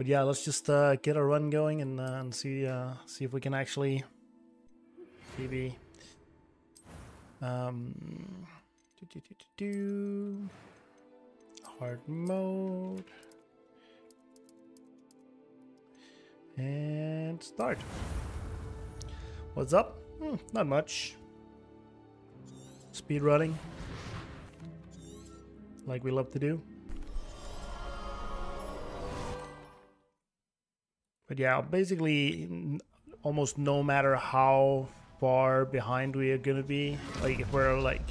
But yeah, let's just uh, get a run going and, uh, and see uh, see if we can actually maybe um, do, do, do, do, hard mode and start. What's up? Hmm, not much. Speed running, like we love to do. But yeah, basically, almost no matter how far behind we are gonna be, like if we're like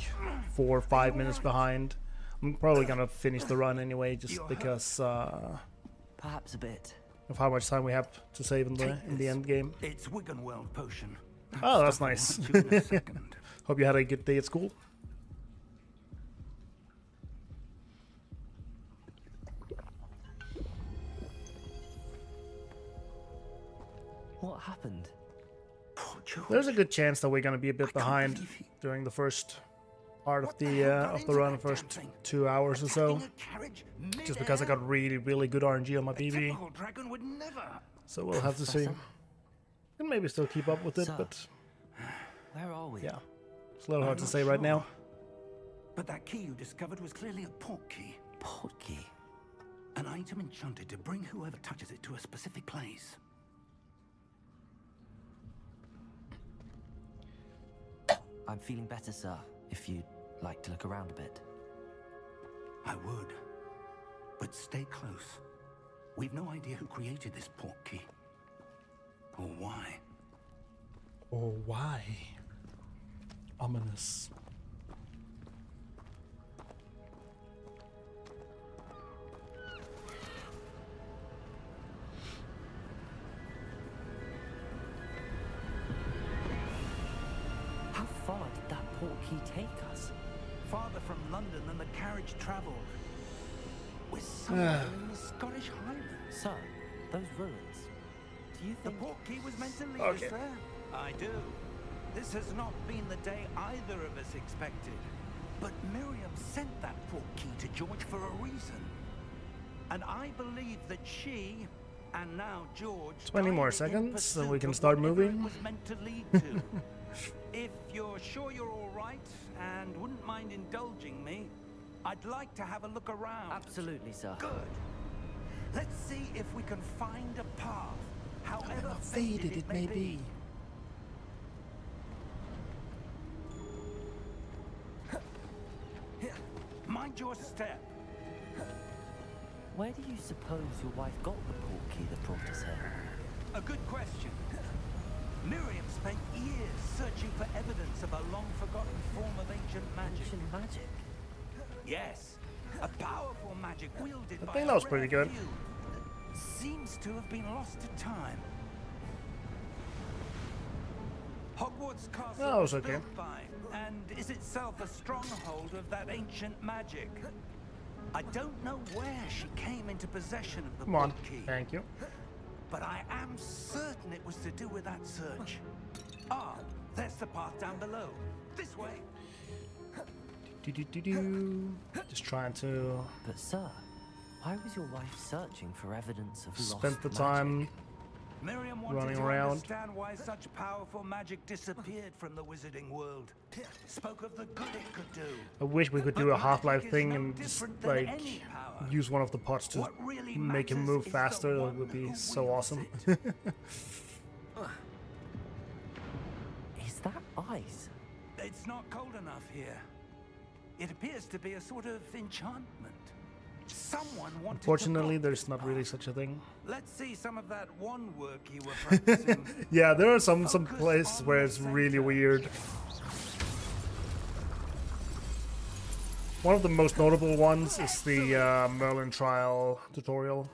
four or five minutes behind, I'm probably gonna finish the run anyway, just because uh, Perhaps a bit. of how much time we have to save in the in the end game. It's Wiggenweld potion. Oh, that's nice. wanted to in a second. Hope you had a good day at school. What happened? Poor George. There's a good chance that we're gonna be a bit I behind during the first part of the the uh, of the run, first thing? two hours or so. Carriage Just because I got really, really good RNG on my A PB, dragon would never. so we'll have to see. And maybe still keep up with it, Sir. but Where are we? yeah, it's a little I'm hard to not say right now. But that key you discovered was clearly a port key. Port key? An item enchanted to bring whoever touches it to a specific place. I'm feeling better, sir. If you'd like to look around a bit. I would. But stay close. We've no idea who created this port key. Or why. Or why? Ominous. That take us? Farther from London than the carriage travelled. We're somewhere ah. in the Scottish Highlands. Sir, those ruins. Do you The think... port key was meant to lead Okay. us there. I do. This has not been the day either of us expected. But Miriam sent that port key to George for a reason. And I believe that she, and now George, 20 more seconds, so we pursuit can of start whatever it moving. was meant to lead to. if you're sure you're all right and wouldn't mind indulging me, I'd like to have a look around. Absolutely, sir. Good. Let's see if we can find a path, however Faded it may be. Mind your step. Where do you suppose your wife got the portkey that brought us here? A good question. Miriam spent years searching for evidence of a long-forgotten form of ancient magic. Ancient magic. Yes, a powerful magic wielded I think a that was pretty good. that Seems to have been lost to time. Hogwarts Castle That was okay. built by and is itself a stronghold of that ancient magic. I don't know where she came into possession of the Come on, key, thank you. But I am certain it was to do with that search. Ah, there's the path down below. This way. Do, do, do, do. Just trying to But, sir, why was your wife searching for evidence of lost spend the magic? time. Miriam wanted Running to around. understand why such powerful magic disappeared from the wizarding world. Spoke of the good it could do. I wish we could do But a Half-Life thing no and just like use one of the pots to really make him move faster. That would be so awesome. Is that ice? It's not cold enough here. It appears to be a sort of enchantment. Someone wanted Unfortunately, to there's not really such a thing. Let's see some of that one work you were practicing. Yeah, there are some some places where it's really weird. One of the most notable ones is the uh, Merlin trial tutorial,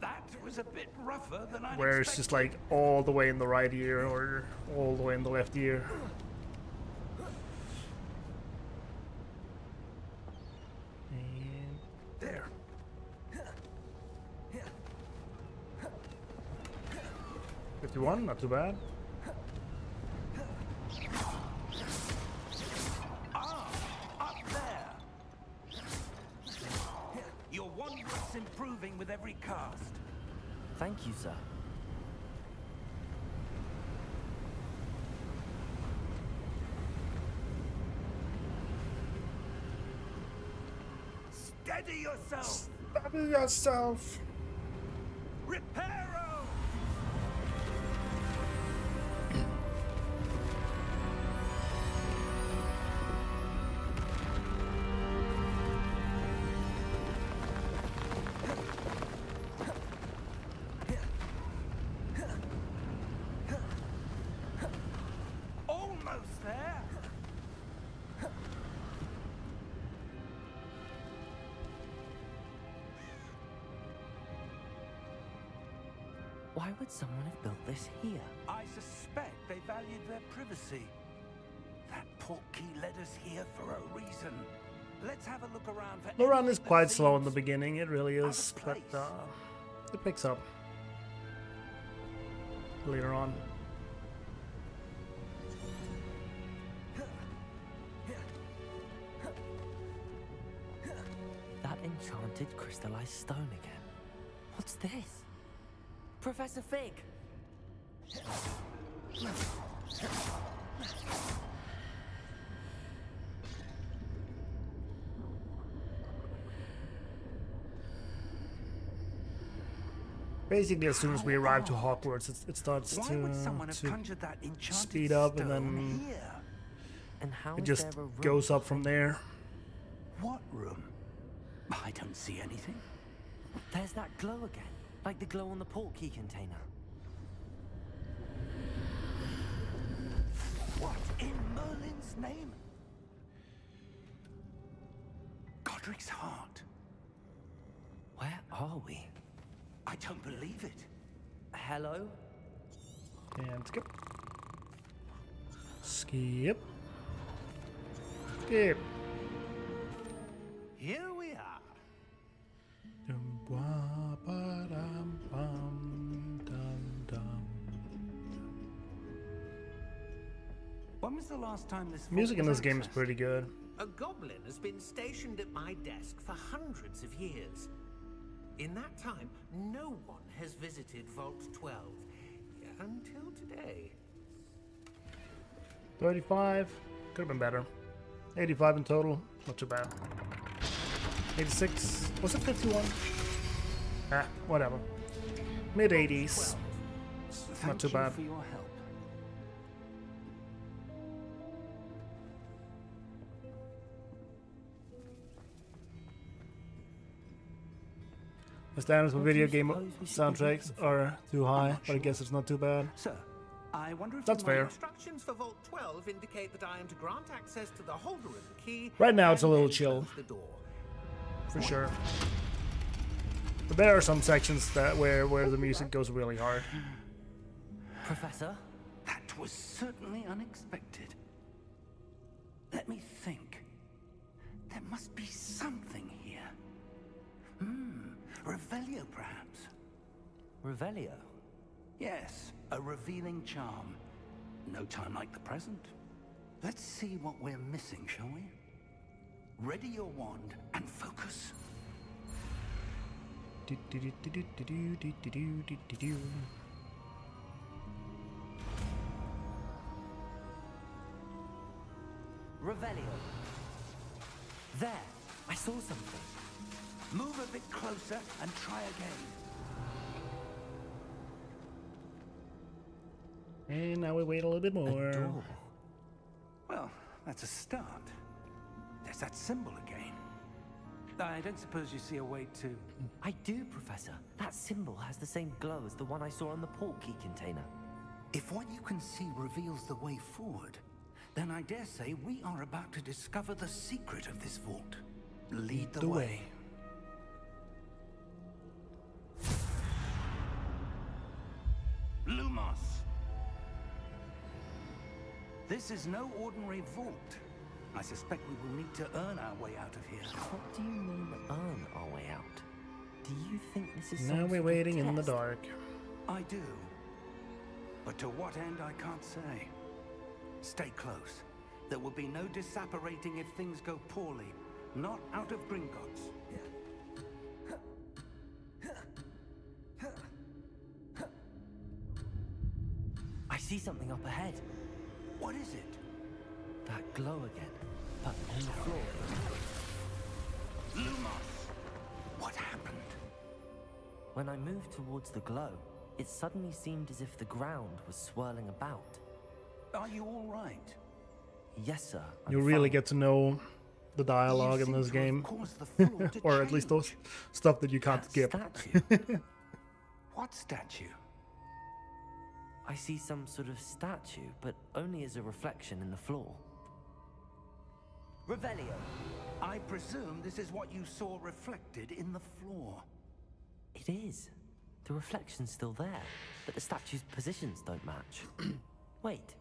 that was a bit rougher than I where it's just like all the way in the right ear or all the way in the left ear. There. Fifty-one, not too bad. Ah, up there. Your wondrous improving improving with every cast. Thank you, sir. Steady yourself! Stop yourself. Reparo! Why would someone have built this here? I suspect they valued their privacy. That portkey led us here for a reason. Let's have a look around for The run is quite slow in the beginning, it really is, but uh, it picks up later on. That enchanted crystallized stone again. What's this? Professor Fig! Basically, as soon as we arrive to Hogwarts, it, it starts Why to, would someone have to conjured that enchanted speed up and then here? And how it is just there a room? goes up from there. What room? I don't see anything. There's that glow again. Like the glow on the portkey container. What in Merlin's name? Godric's heart. Where are we? I don't believe it. Hello? And skip. Skip. Skip. Here was the last time this Music in this game is pretty good. A goblin has been stationed at my desk for hundreds of years. In that time, no one has visited Vault 12 until today. 35. Could have been better. 85 in total. Not too bad. 86. Was it 51? Ah, whatever. Mid 80s. Not too you bad. The standards for video game suppose we should be soundtracks are too high, but I guess it's not too bad. Sir, I wonder if That's fair. Instructions for Vault 12 indicate that I am to grant access to the holder of the key. Right now, it's a little chill. For sure. But there are some sections that where where the music goes really hard. Professor? That was certainly unexpected. Let me think. There must be something here. Hmm, Revelio, perhaps? Revelio? Yes, a revealing charm. No time like the present. Let's see what we're missing, shall we? Ready your wand and focus. Revelio. There, I saw something. Move a bit closer and try again. And now we wait a little bit more. Well, that's a start. There's that symbol again. I don't suppose you see a way to... I do, Professor. That symbol has the same glow as the one I saw on the port key container. If what you can see reveals the way forward, then I dare say we are about to discover the secret of this vault. Lead the, The way. way. This is no ordinary vault. I suspect we will need to earn our way out of here. What do you mean, earn our way out? Do you think this is Now we're waiting test? in the dark. I do. But to what end, I can't say. Stay close. There will be no disapparating if things go poorly. Not out of Gringotts. I see something up ahead. What is it? That glow again, but on the floor. Lumos! What happened? When I moved towards the glow, it suddenly seemed as if the ground was swirling about. Are you all right? Yes, sir. I'm You really fine. get to know the dialogue You in this game, the floor to or at least those stuff that you can't That skip. statue. What statue? I see some sort of statue, but only as a reflection in the floor. Revelio. I presume this is what you saw reflected in the floor. It is. The reflection's still there, but the statue's positions don't match. Wait.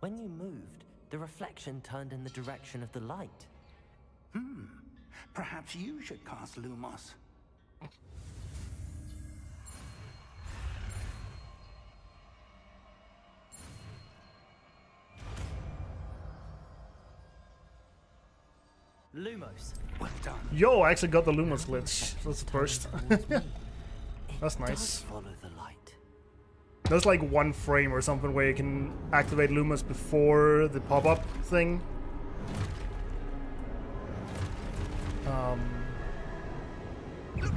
When you moved, the reflection turned in the direction of the light. Hmm. Perhaps you should cast Lumos. Lumos. Well done. Yo, I actually got the Lumos glitch. That's the first. Towards me. It That's nice. follow the light. There's like one frame or something where you can activate Lumos before the pop-up thing. Um, Look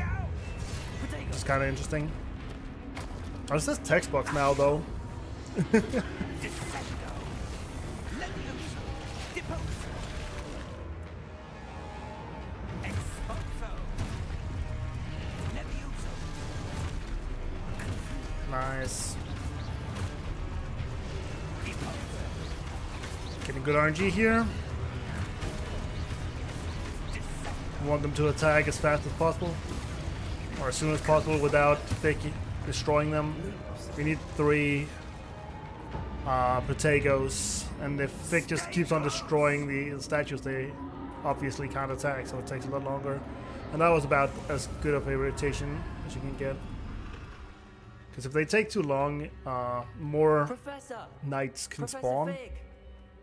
it's kind of interesting. Oh, it says text box now though. Nice. Getting good RNG here. Want them to attack as fast as possible, or as soon as possible without Fig destroying them. We need three uh, Protegos, and if Fig just keeps on destroying the statues, they obviously can't attack, so it takes a lot longer. And that was about as good of a rotation as you can get. Because if they take too long, uh, more Professor! knights can Professor spawn Fig!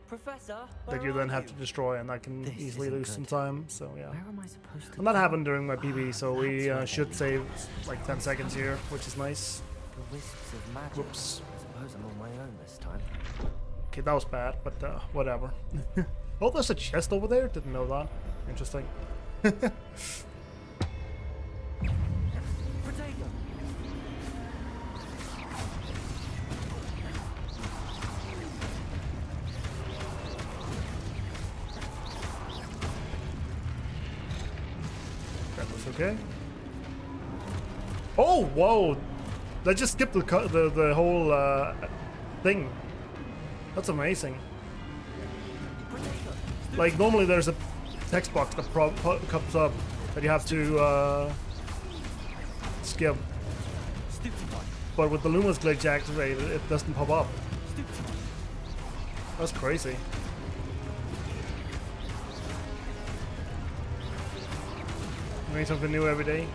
Professor! that you then are have to destroy, and that can This easily isn't lose some time. So yeah, Where am I supposed to and that go? happened during my PB, so we uh, should save like 10 seconds here, which is nice. The wisps of magic. Whoops. I suppose I'm on my own this time. Okay, that was bad, but uh, whatever. oh, there's a chest over there. Didn't know that. Interesting. okay. Oh, whoa! They just skipped the the, the whole uh, thing. That's amazing. Like normally there's a text box that comes up that you have to uh, skip, but with the Lumos glitch activated, it doesn't pop up. That's crazy. Learning something new every day.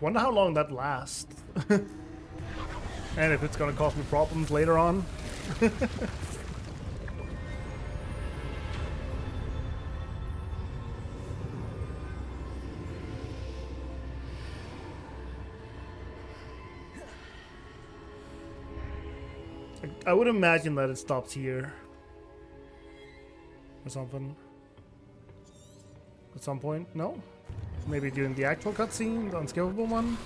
Wonder how long that lasts. and if it's gonna cause me problems later on. I- would imagine that it stops here. Or something. At some point? No? Maybe during the actual cutscene, the unskippable one?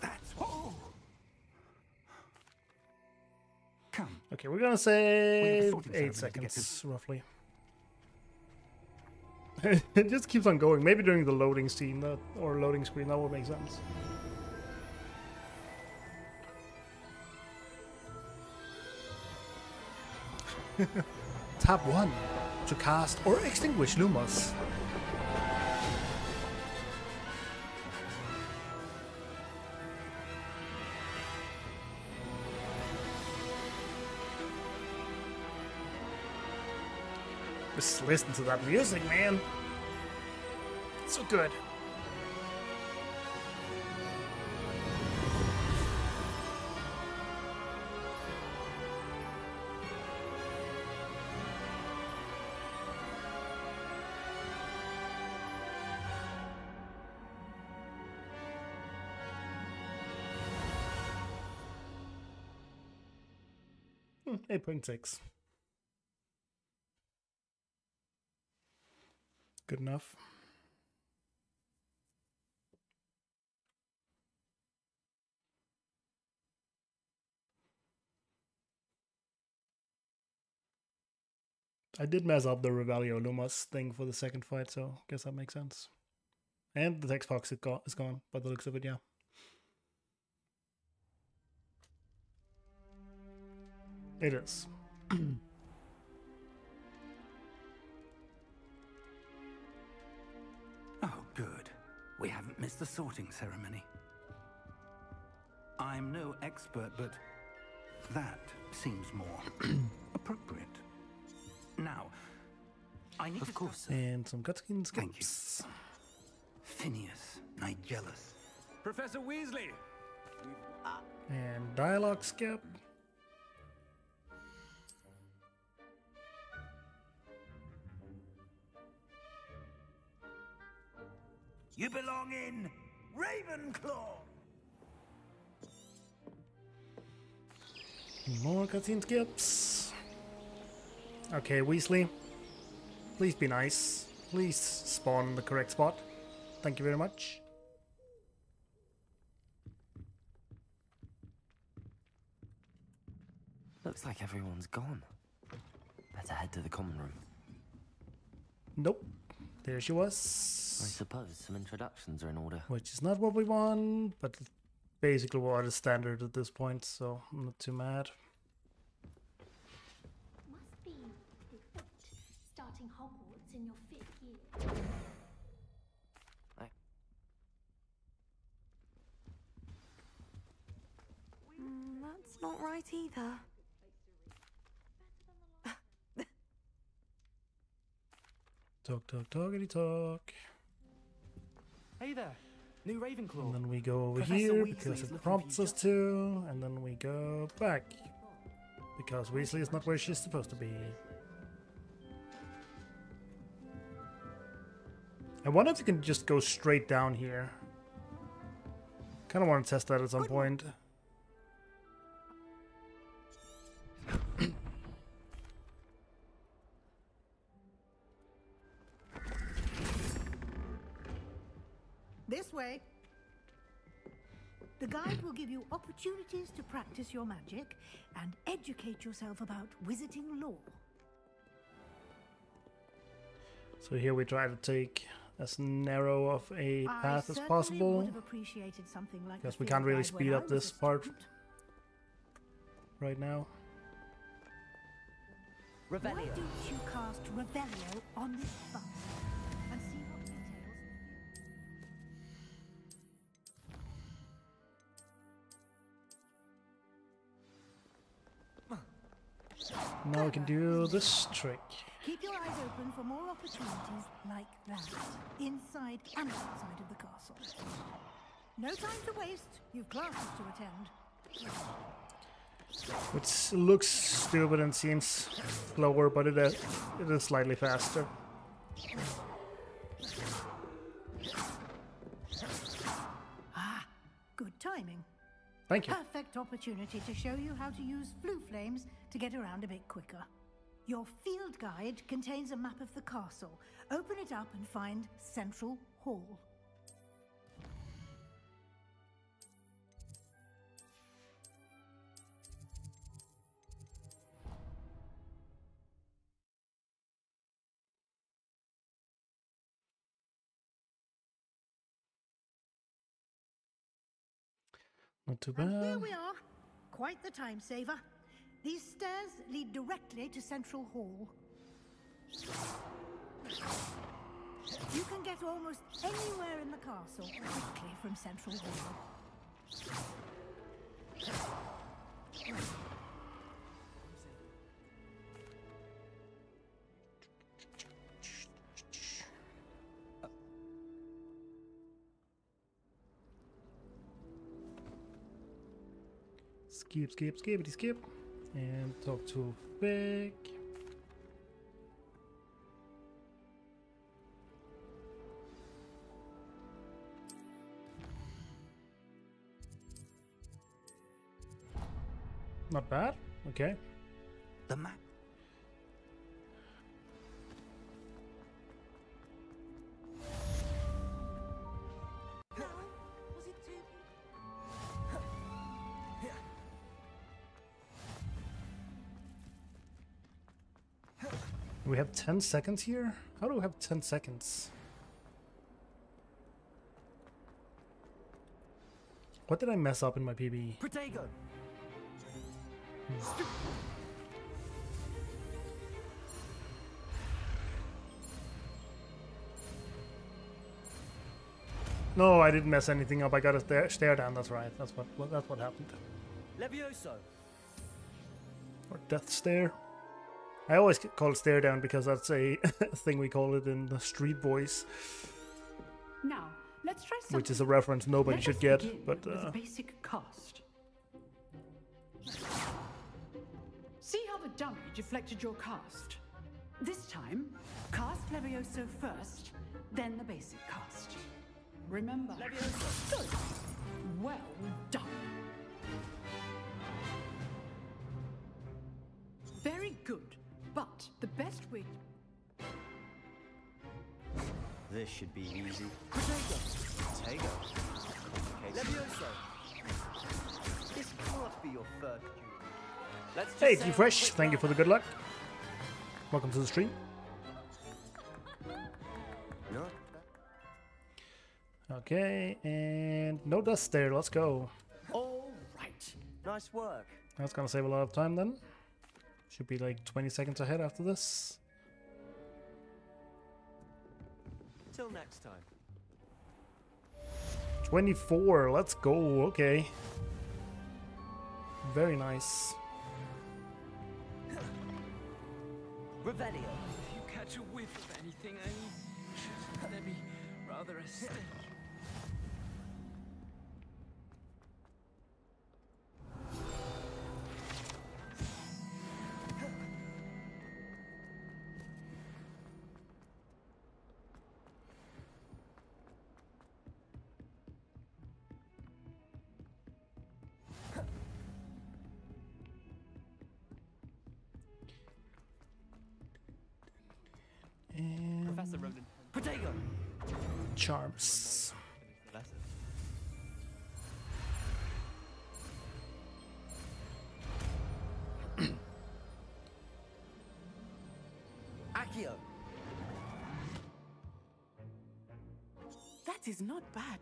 That's what. Come. Okay, we're gonna say eight ceremony to get seconds, roughly. it just keeps on going. Maybe during the loading scene that, or loading screen, that would make sense. Tap 1 to cast or extinguish Lumos. Just listen to that music, man. It's so good. 8.6. Good enough. I did mess up the Revelio Lumos thing for the second fight, so I guess that makes sense. And the text box is, go- is gone by the looks of it, yeah. It is. Oh, good. We haven't missed the sorting ceremony. I'm no expert, but that seems more appropriate. Now, I need Of to course, sir. And some cutscene Thank you. skips. Phineas, Nigellus. Professor Weasley! And dialogue skip. You belong in Ravenclaw. More cutscene skips. Okay, Weasley. Please be nice. Please spawn in the correct spot. Thank you very much. Looks like everyone's gone. Better head to the common room. Nope. There she was. I suppose some introductions are in order. Which is not what we want, but basically what is standard at this point, so I'm not too mad. Must be difficult starting Hogwarts in your fifth year. Mm, that's not right either. Talk, talk, talkity talk. Hey there, new Ravenclaw. And then we go over Professor here Weasley because it prompts us to, and then we go back. Because Weasley is not where she's supposed to be. I wonder if you can just go straight down here. Kind of want to test that at some point. Guide will give you opportunities to practice your magic and educate yourself about wizarding lore. So here we try to take as narrow of a path as possible. would have appreciated something like Guess we can't really speed up this part. right now. Why don't you cast Revelio on this bus Now we can do this trick. Keep your eyes open for more opportunities like that, inside and outside of the castle. No time to waste. You've classes to attend. Which looks stupid and seems slower, but it is, it is slightly faster. Ah, good timing. Thank you. Perfect opportunity to show you how to use flue flames to get around a bit quicker. Your field guide contains a map of the castle. Open it up and find Central Hall. Not too And here we are. Quite the time saver. These stairs lead directly to Central Hall. You can get almost anywhere in the castle quickly from Central Hall. Skip, skip, skippity skip. And talk to Fig. Not bad. Okay. The map. Have 10 seconds here? How do we have 10 seconds? What did I mess up in my PB? Protego! No, I didn't mess anything up. I got a stare, stare down. That's right. That's what, what that's what happened. Levioso! Or death stare. I always call it stare down because that's a thing we call it in the street voice, Now, let's try something. which is a reference nobody Let should get. But uh, basic cast. See how the dummy deflected your cast. This time, cast Levioso first, then the basic cast. Remember. Levioso. Good. Well done. Very good. But the best way This should be easy. Protego! Protego! Levioso! This cannot be your first duel. Let's just hey, say T a Fresh, quick thank you for the good luck. Welcome to the stream. No? Okay, and no dust there. Let's go. All right. Nice work. That's gonna save a lot of time then. Should be like 20 seconds ahead after this. Till next time. 24, let's go. Okay. Very nice. Revelio. If you catch a whiff of anything, I should there be rather a. charms. Finish the lesson. Accio! That is not bad.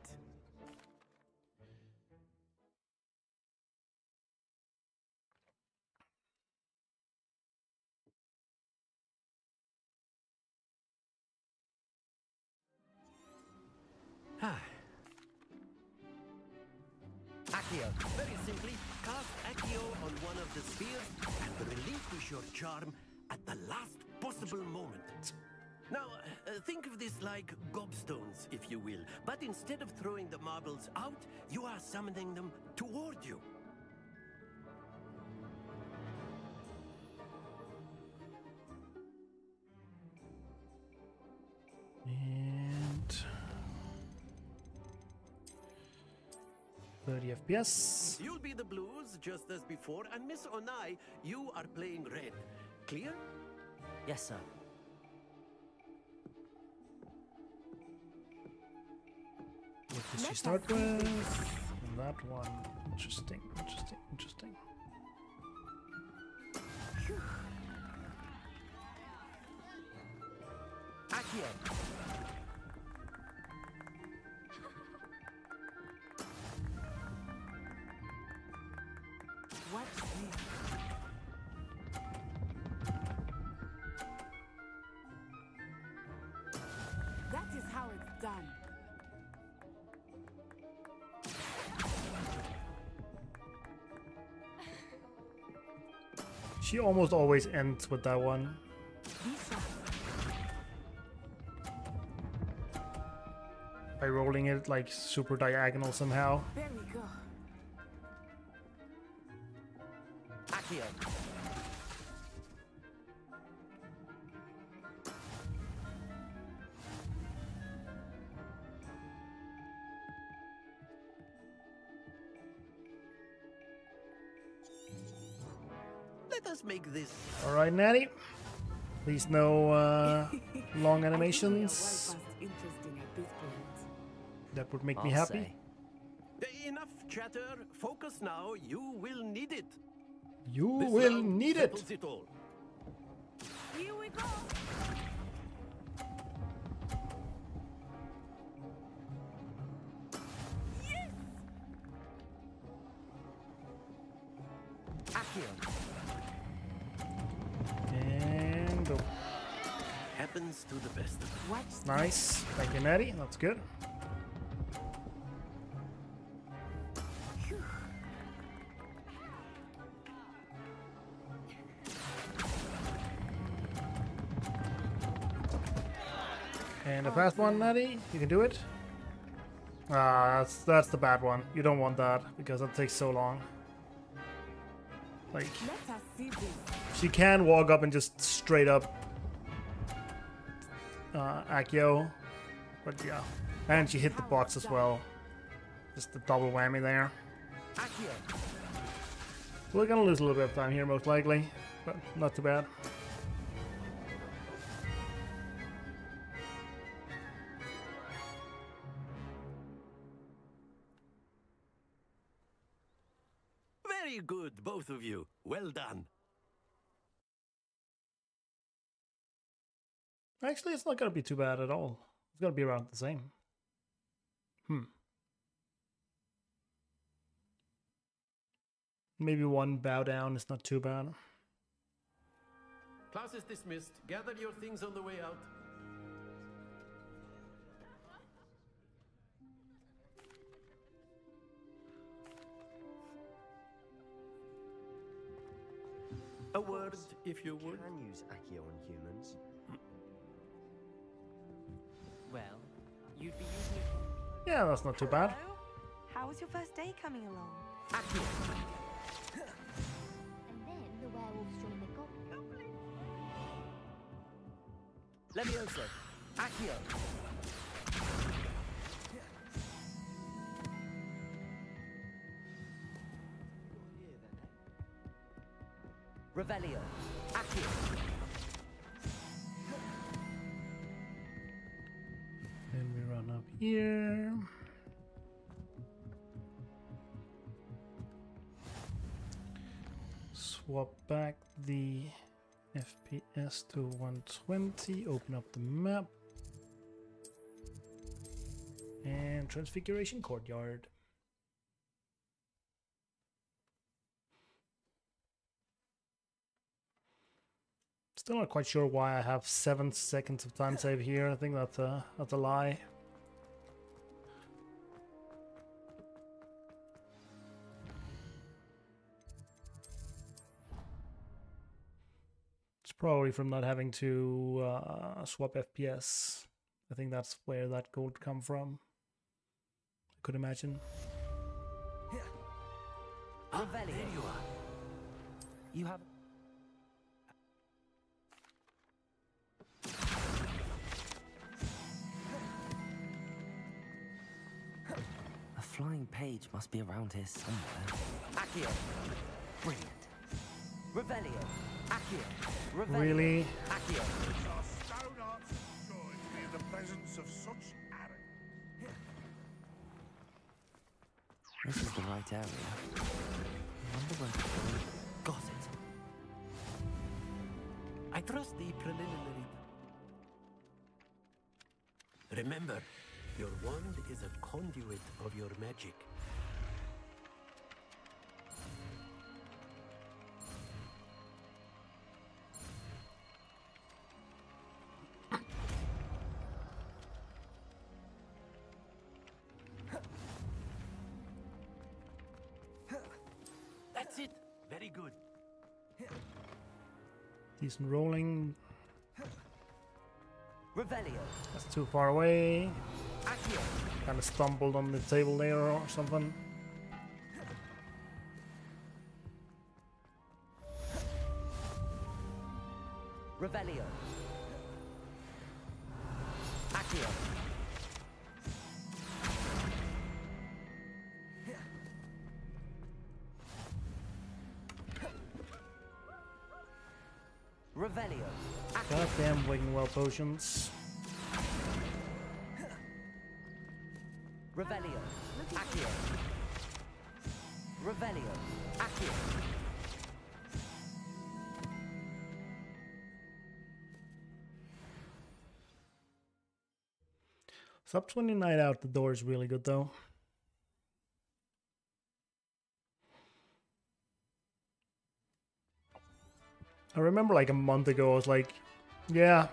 If you will. But instead of throwing the marbles out, you are summoning them toward you. And 30 FPS. You'll be the blues, just as before, and Miss Onai, you are playing red. Clear? Yes, sir. Did she start with? That one. Interesting, interesting, interesting. Accio! She almost always ends with that one. By rolling it like super diagonal somehow. All right, Natty. Please no uh, long animations. interesting at this point. That would make me I'll happy. say. Enough chatter. Focus now. You will need it. You This will need it. it all. Here we go. Happens to the best of us. Nice. Thank you, Natty. That's good. And the fast one, Natty. You can do it. Ah, that's that's the bad one. You don't want that because that takes so long. Like Let us see this. she can walk up and just straight up uh, Accio, but yeah, and she hit the box as well. Just the double whammy there. We're gonna lose a little bit of time here, most likely, but not too bad. Very good, both of you. Well done. Actually, it's not gonna be too bad at all. It's gonna be around the same. Hmm. Maybe one bow down is not too bad. Class is dismissed. Gather your things on the way out. A word, if you would. Can use Accio on humans. Well, you'd be using it. Yeah, that's not too bad. Hello? How was your first day coming along? Accio. And then the werewolves join the goblin. Levioso. Accio. Revelio. Accio. Here. Swap back the FPS to 120, open up the map. And Transfiguration Courtyard. Still not quite sure why I have seven seconds of time save here. I think that's a that's a lie. Probably from not having to uh, swap FPS. I think that's where that gold come from. I could imagine. Revelio. you are. You have. A flying page must be around here somewhere. Accio. Brilliant. Revelio. Accio. Revelio. Really? Accio. Our stone hearts of joy to be in the presence of such arrogance. This is the right area. I wonder where to go. Got it. I trust the preliminary. Remember, your wand is a conduit of your magic. Decent rolling. Revelio. That's too far away. Kind of stumbled on the table there or something. Potions. Revelio. Accio. Revelio. Accio. Sub 29 out the door is really good though. I remember like a month ago I was like, yeah,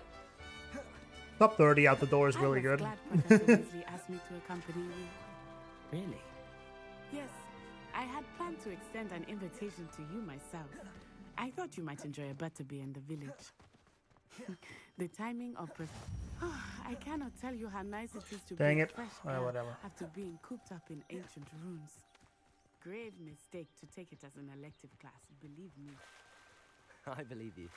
top 30 out the door is really I was good. glad Professor Weasley asked me to accompany you. Really? Yes, I had planned to extend an invitation to you myself. I thought you might enjoy a butterbeer in the village. the timing of prof- I cannot tell you how nice it is to Dang be it. fresh ah, air whatever. after being cooped up in ancient ruins. Grave mistake to take it as an elective class, believe me. I believe you.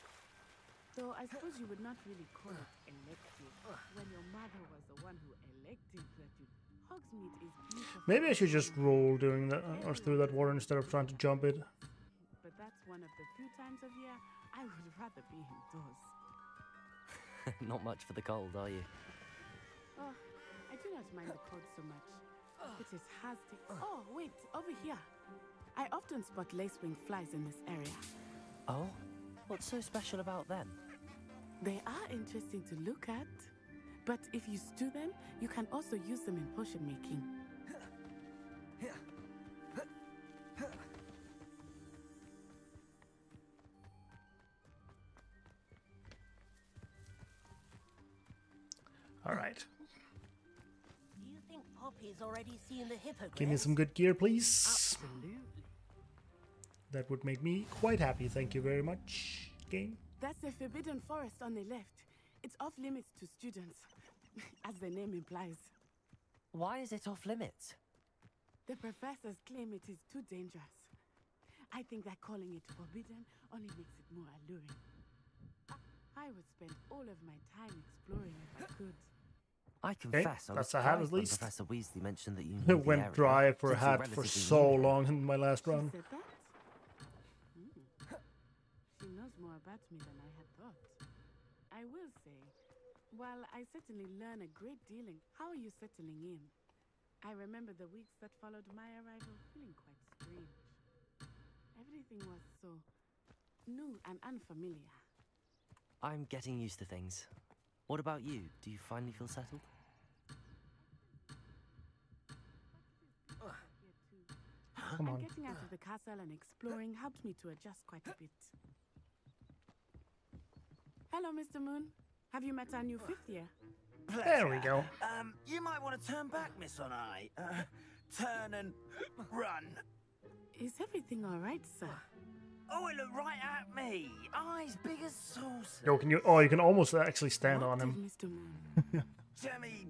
Though I suppose you would not really call it elective when your mother was the one who elected that you. Hogsmeade is beautiful. Maybe I should just roll doing that uh, or through that water instead of trying to jump it. But that's one of the few times of year I would rather be indoors. Not much for the cold, are you? Oh, I do not mind the cold so much. It is hasty. Oh, wait, over here. I often spot lacewing flies in this area. Oh? What's so special about them? They are interesting to look at. But if you stew them, you can also use them in potion making. All right. Do you think Poppy's already seen the hippogriff? Give me some good gear, please. Absolutely. That would make me quite happy. Thank you very much, game. That's the Forbidden Forest on the left. It's off limits to students, as the name implies. Why is it off limits? The professors claim it is too dangerous. I think that calling it forbidden only makes it more alluring. I, I would spend all of my time exploring if I could. I confess, I was that's a hat at when least. Professor Weasley mentioned that you knew It the went area, dry for a since hat for so long in my last run. Said that? Hmm. She knows more about me than I had thought. I will say, while I certainly learn a great deal in how are you settling in? I remember the weeks that followed my arrival feeling quite strange. Everything was so new and unfamiliar. I'm getting used to things. What about you? Do you finally feel settled? Come on. and getting out of the castle and exploring helped me to adjust quite a bit. Hello, Mr. Moon. Have you met our new fifth year? There we go. Um, you might want to turn back, Miss Onai. Uh, turn and run. Is everything all right, sir? Oh, it looked right at me. Eyes big as saucers. Yo, can you? Oh, you can almost actually stand on Did him. Mr. Moon? Jemmy,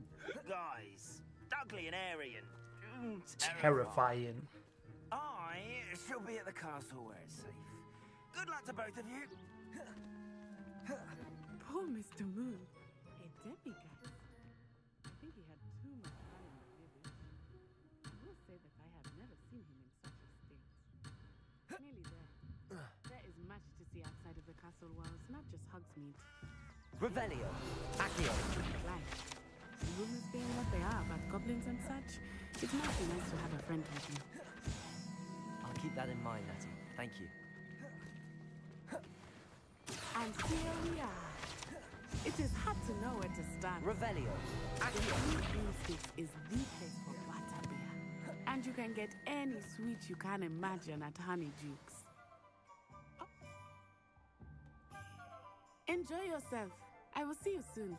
guys, ugly and airy and Terrifying. I shall be at the castle where it's safe. Good luck to both of you. Poor Mr. Moon. A Demiguise. I think he had too much fun in the village. I will say that I have never seen him in such a state. Nearly there. There is much to see outside of the castle walls, not just Hogsmeade. Revelio. Accio. Life. Rumors being what they are about goblins and such, it might be nice to have a friend with you. I'll keep that in mind, Natty. Thank you. And here we are. It is hard to know where to start. Revelio. The Accio. Blue is the place for butterbeer. And you can get any sweet you can imagine at Honeydukes. Enjoy yourself. I will see you soon.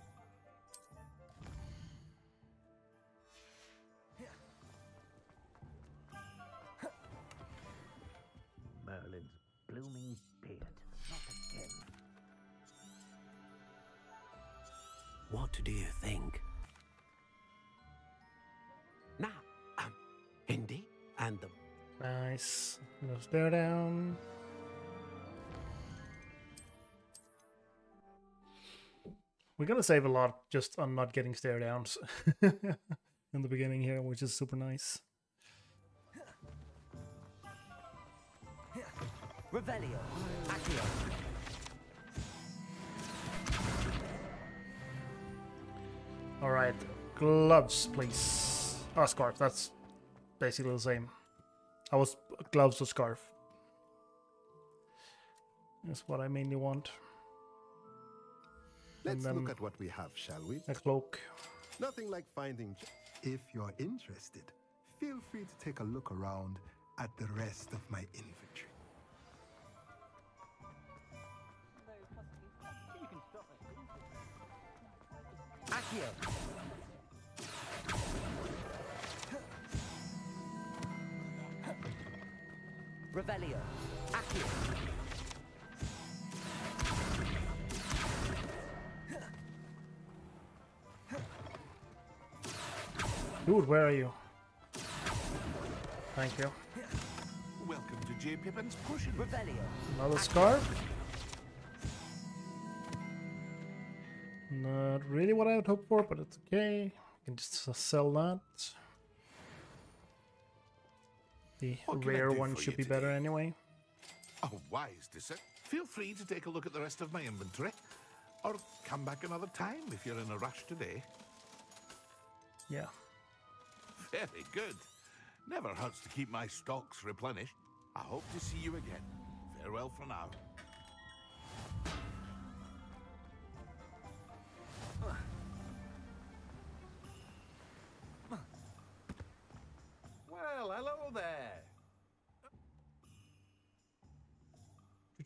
Merlin's blooming Nice. Those down down. We're gonna save a lot just on not getting stare downs in the beginning here, which is super nice. Revelio. Accio. All right, gloves, please. Oh, scarf. That's basically the same. I was gloves or scarf. That's what I mainly want. Let's look at what we have, shall we? A cloak. Nothing like finding. If you're interested, feel free to take a look around at the rest of my inventory. Accio. Revelio. Accio. Dude, where are you? Thank you. Welcome to J. Pippin's Potions. Revelio. Another scarf. Not really what I would hope for, but it's okay. I can just sell that. The What rare one should be better anyway. Oh, a wise decision. Feel free to take a look at the rest of my inventory. Or come back another time if you're in a rush today. Yeah. Very good. Never hurts to keep my stocks replenished. I hope to see you again. Farewell for now. Well, hello there.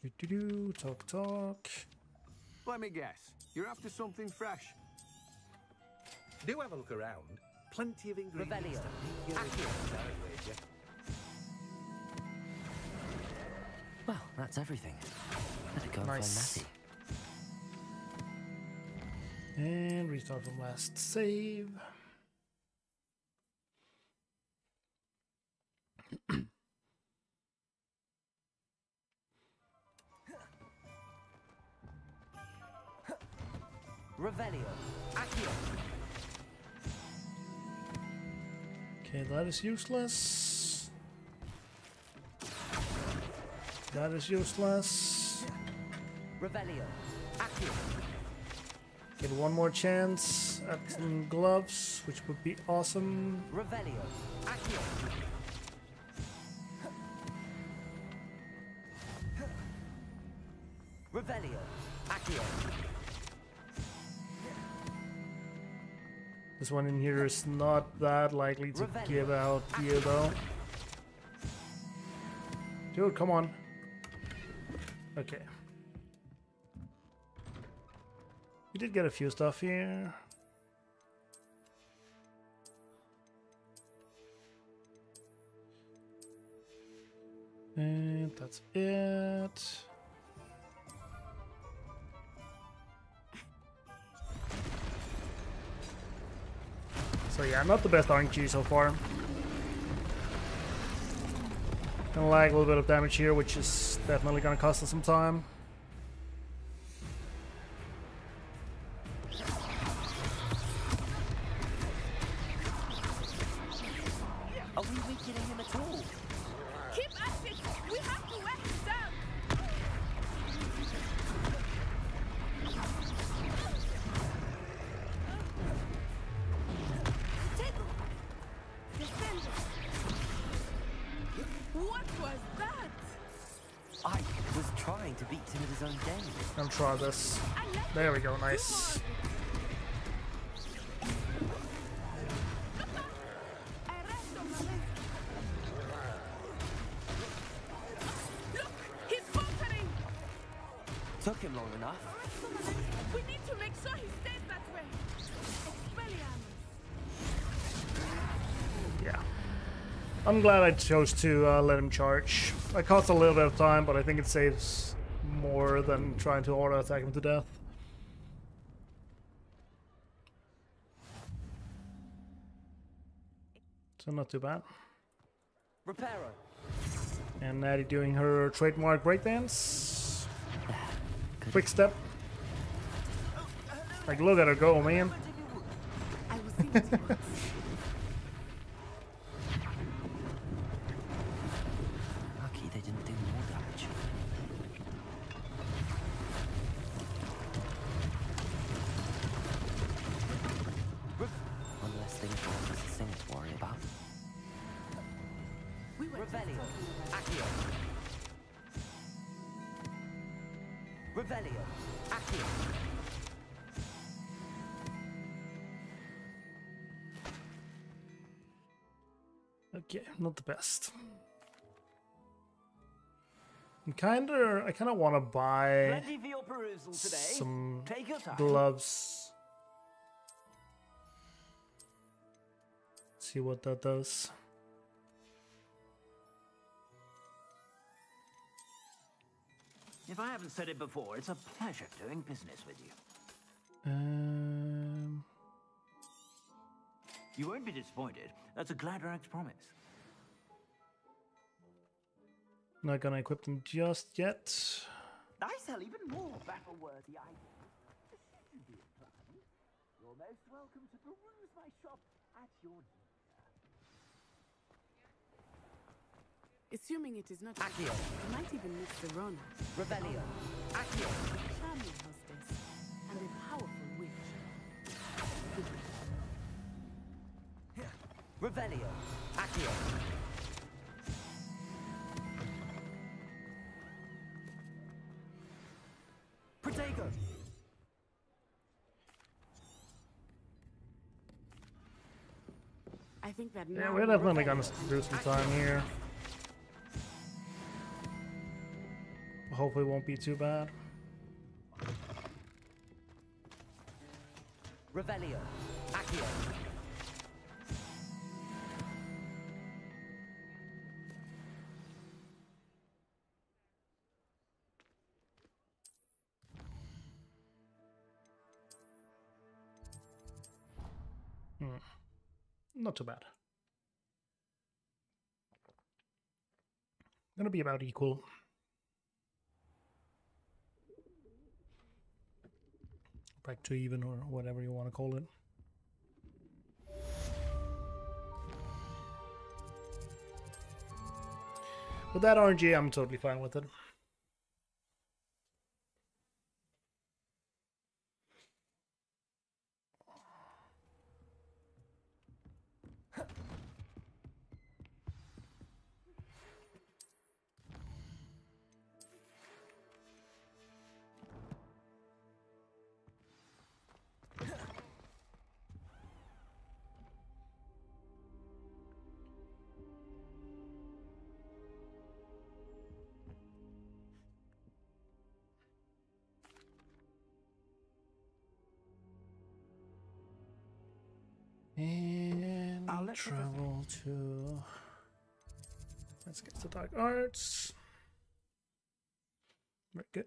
Do-do-do-do, Talk, talk. Let me guess. You're after something fresh. Do have a look around. Plenty of ingredients Revelio. to make your Accio. I wager. Well, that's everything. Better go and Nice. find Natty. And restart from last save. Revelio. Accio. Okay, that is useless. That is useless. Revelio. Accio. Get one more chance at some gloves, which would be awesome. Revelio. Accio. Revelio. Accio. This one in here is not that likely to Revelio. give out here, though. Dude, come on. Okay. We did get a few stuff here. And that's it. So yeah, not the best RNG so far. Gonna lag a little bit of damage here, which is definitely gonna cost us some time. Nice. Took him long enough. We need to make sure he stays that way. Expelliarmus. Yeah. I'm glad I chose to uh, let him charge. It costs a little bit of time, but I think it saves more than trying to auto attack him to death. Not too bad. Reparo. And Natty doing her trademark breakdance. Quick step. Like, look at her go, man. Not. I'm kinda, I kinda want to buy Ready for your perusal today? some Take your time. gloves. See what that does. If I haven't said it before, it's a pleasure doing business with you. Um, You won't be disappointed. That's a Gladrags promise. Not gonna equip them just yet. I sell even more battle-worthy items. This shouldn't be a problem. You're most welcome to peruse my shop at your Assuming it is not Accio. you might even miss the run. Revelio. Accio. Charming hostess and a powerful witch. Revelio. Accio. Think that Yeah, we're definitely gonna do some time here. Hopefully, it won't be too bad. Revelio. Accio. Not too bad. Gonna be about equal. Back to even or whatever you want to call it. With that RNG, I'm totally fine with it. Travel to. Let's get to Dark Arts. Very good.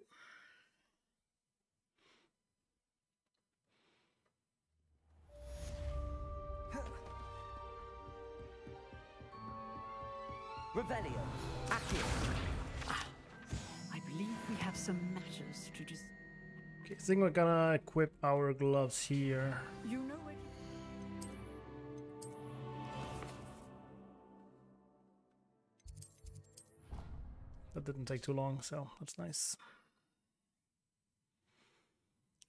Revelio. Accio. Ah, I believe we have some matters to dis. Okay, I think we're gonna equip our gloves here. You know That didn't take too long, so that's nice.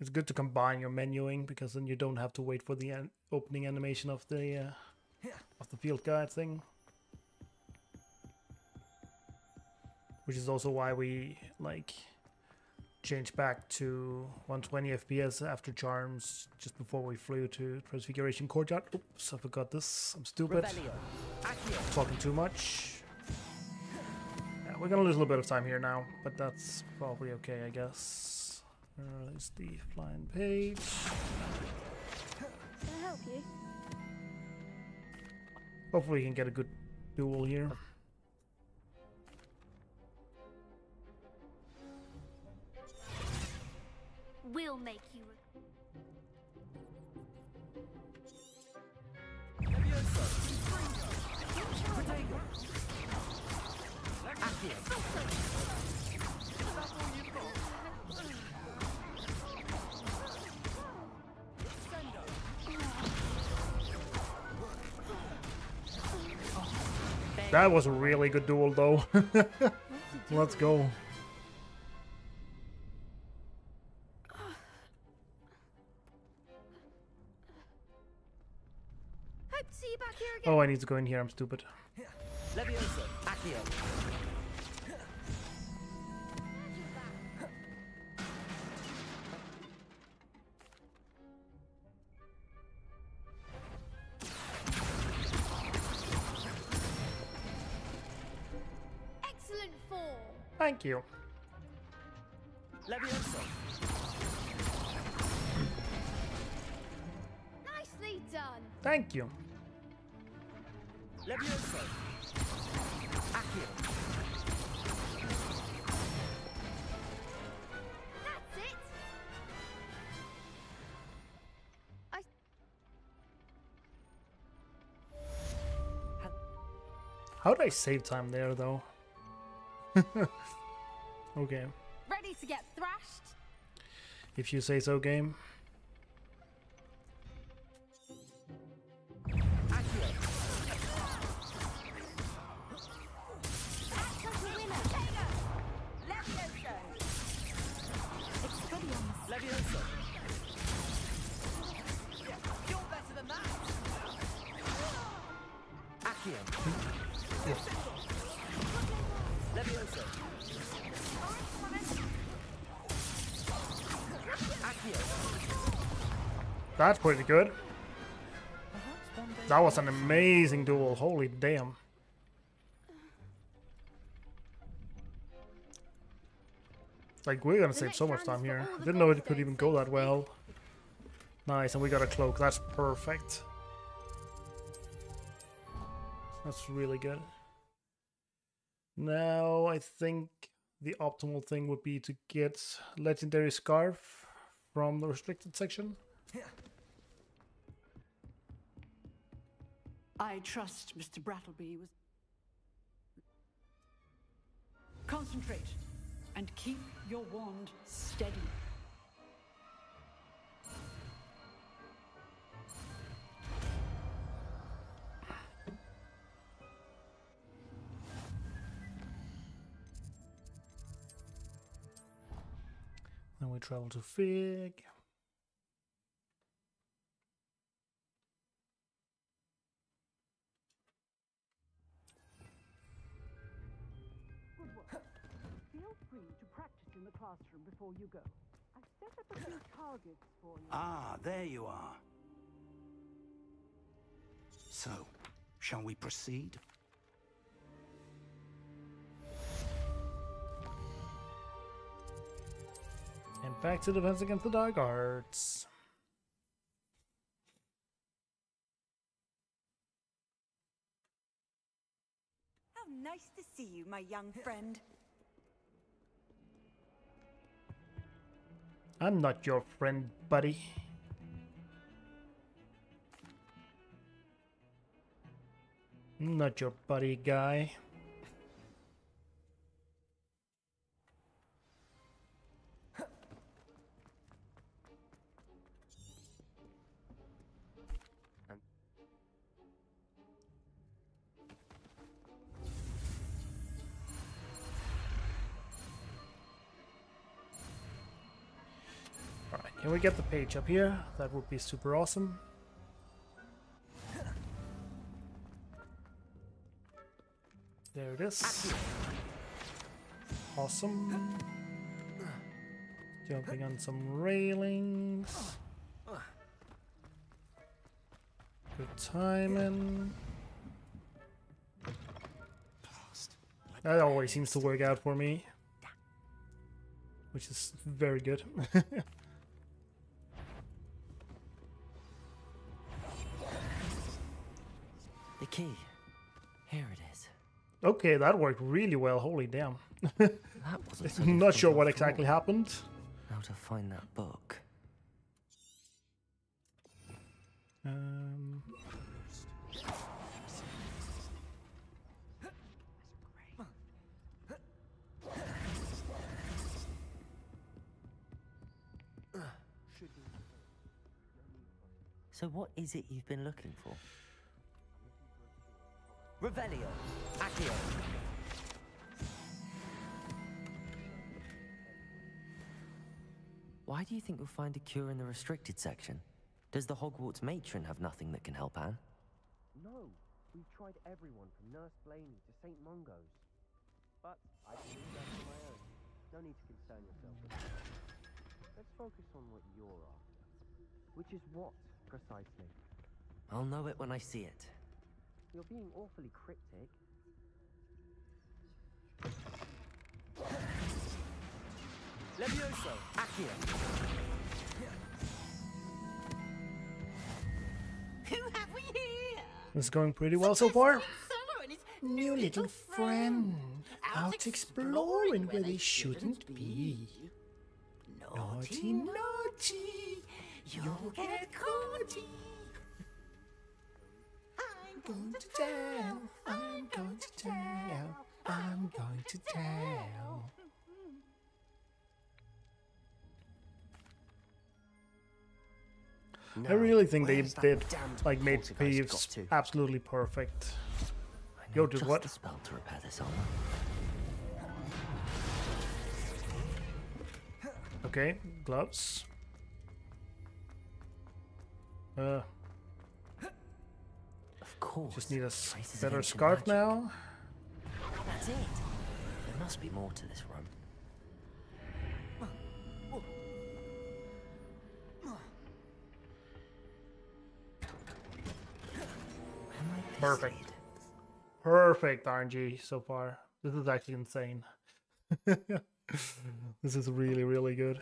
It's good to combine your menuing because then you don't have to wait for the an opening animation of the uh, of the field guide thing. Which is also why we like change back to 120 FPS after charms just before we flew to Transfiguration Courtyard. Oops, I forgot this. I'm stupid. Talking too much. We're gonna lose a little bit of time here now, but that's probably okay, I guess. Is the flying page? Can I help you? Hopefully, we can get a good duel here. We'll make you. That was a really good duel, though. Let's go. See you back here again. Oh, I need to go in here. I'm stupid. Thank you. Levioso. Nicely done. Thank you. Levioso. Accio. That's it. I How did I save time there, though? okay. ready to get thrashed. If you say so, game. That's pretty good. That was an amazing duel. Holy damn. Like, we're gonna save so much time here. Didn't know it could even go that well. Nice, and we got a cloak. That's perfect. That's really good. Now, I think the optimal thing would be to get Legendary Scarf from the restricted section. I trust Mr. Brattleby was. Concentrate and keep your wand steady. Then we travel to Fig. classroom before you go. I've set up a few targets for you. Ah, there you are. So, shall we proceed? And back to defense against the Dark Arts. How nice to see you, my young friend. I'm not your friend, buddy. I'm not your buddy guy. We get the page up here? That would be super awesome. There it is. Awesome. Jumping on some railings. Good timing. That always seems to work out for me. Which is very good. The key. Here it is. okay, that worked really well. Holy damn. That wasn't so I'm not sure what exactly happened. How to find that book. Um, So what is it you've been looking for? Revelio. Accio. Why do you think you'll find a cure in the restricted section? Does the Hogwarts matron have nothing that can help Anne? No, we've tried everyone from Nurse Blainey to St. Mungo's. But I can do that on my own. No need to concern yourself with that. Let's focus on what you're after. Which is what, precisely? I'll know it when I see it. You're being awfully cryptic. Levioso, Accio. Who have we here? This is going pretty well so far. Sallow and his New little friend out exploring where they shouldn't be. Naughty, naughty, you'll get caughty. I'm going to tell, I'm going to tell, I'm going to tell. I really think they where's did like made poltergeist Peeves absolutely perfect. I Yo, know just what? the spell to repair this armor. Okay, gloves. Uh, Of course. just need a better scarf magic. now. That's it. There must be more to this room. Perfect. Perfect RNG so far. This is actually insane. this is really, really good.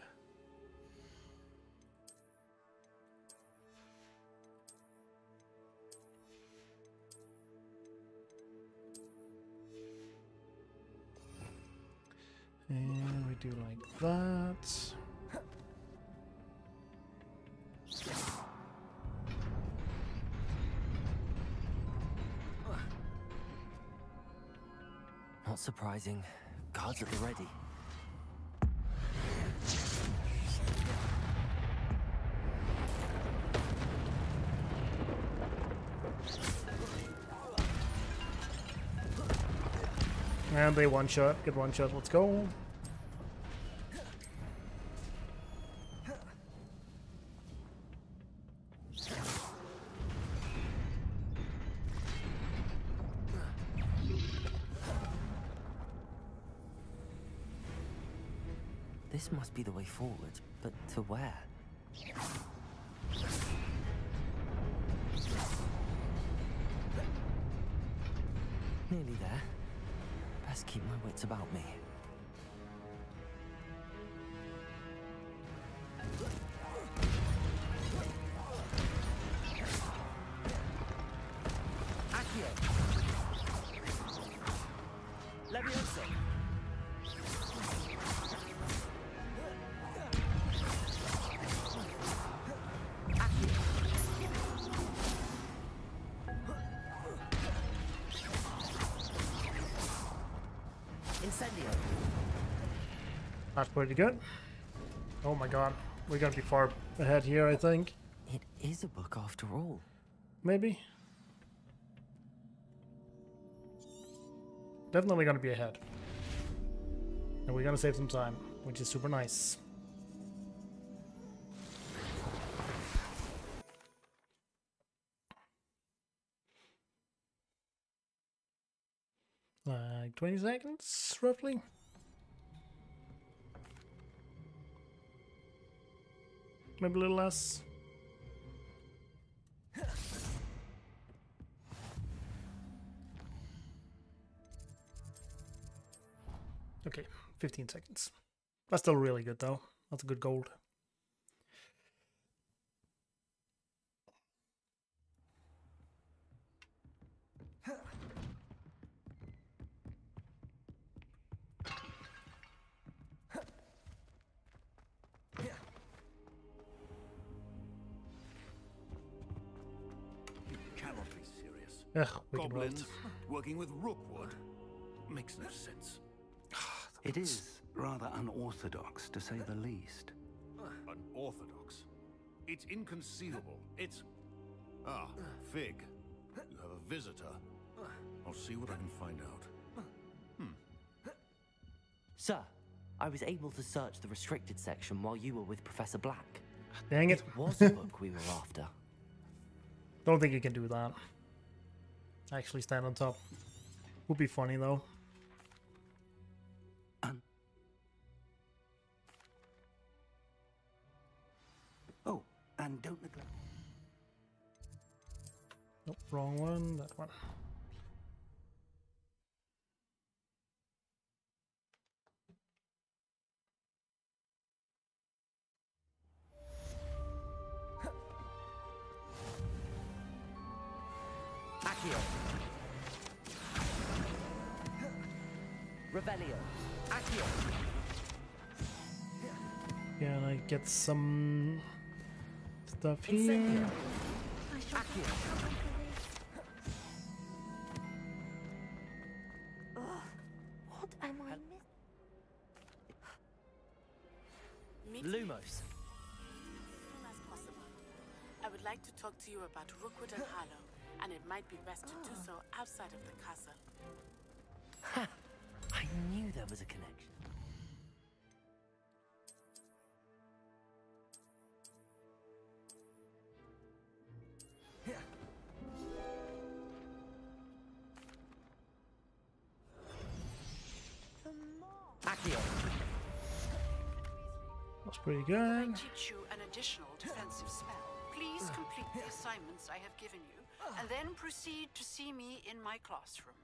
And we do like that. Not surprising. At the ready. And one shot. Good one shot. Let's go. Pretty good. Oh my god. We're gonna be far ahead here, I think. It is a book after all. Maybe. Definitely gonna be ahead. And we're gonna save some time, which is super nice. Like 20 seconds, roughly. Maybe a little less. Okay, 15 seconds. That's still really good though. That's a good gold. Ugh, Goblins world. working with Rookwood makes no sense. It is rather unorthodox, to say the least. Unorthodox. It's inconceivable. It's. Ah, Fig. You have a visitor. I'll see what I can find out. Sir, I was able to search the restricted section while you were with Professor Black. Dang it. was the book we were after. Don't think you can do that. Actually stand on top. Would be funny though. Oh, and don't neglect. Nope, wrong one. That one. Accio. Revelio. Accio. Can I get some stuff here? Incendio. Accio. What am I missing? Lumos. as possible. I would like to talk to you about Rookwood and Harlow, and it might be best to do ah. so outside of the castle. Ha! I knew there was a connection. Accio. That's pretty I good. teach you an additional defensive spell. Please complete the assignments I have given you, and then proceed to see me in my classroom.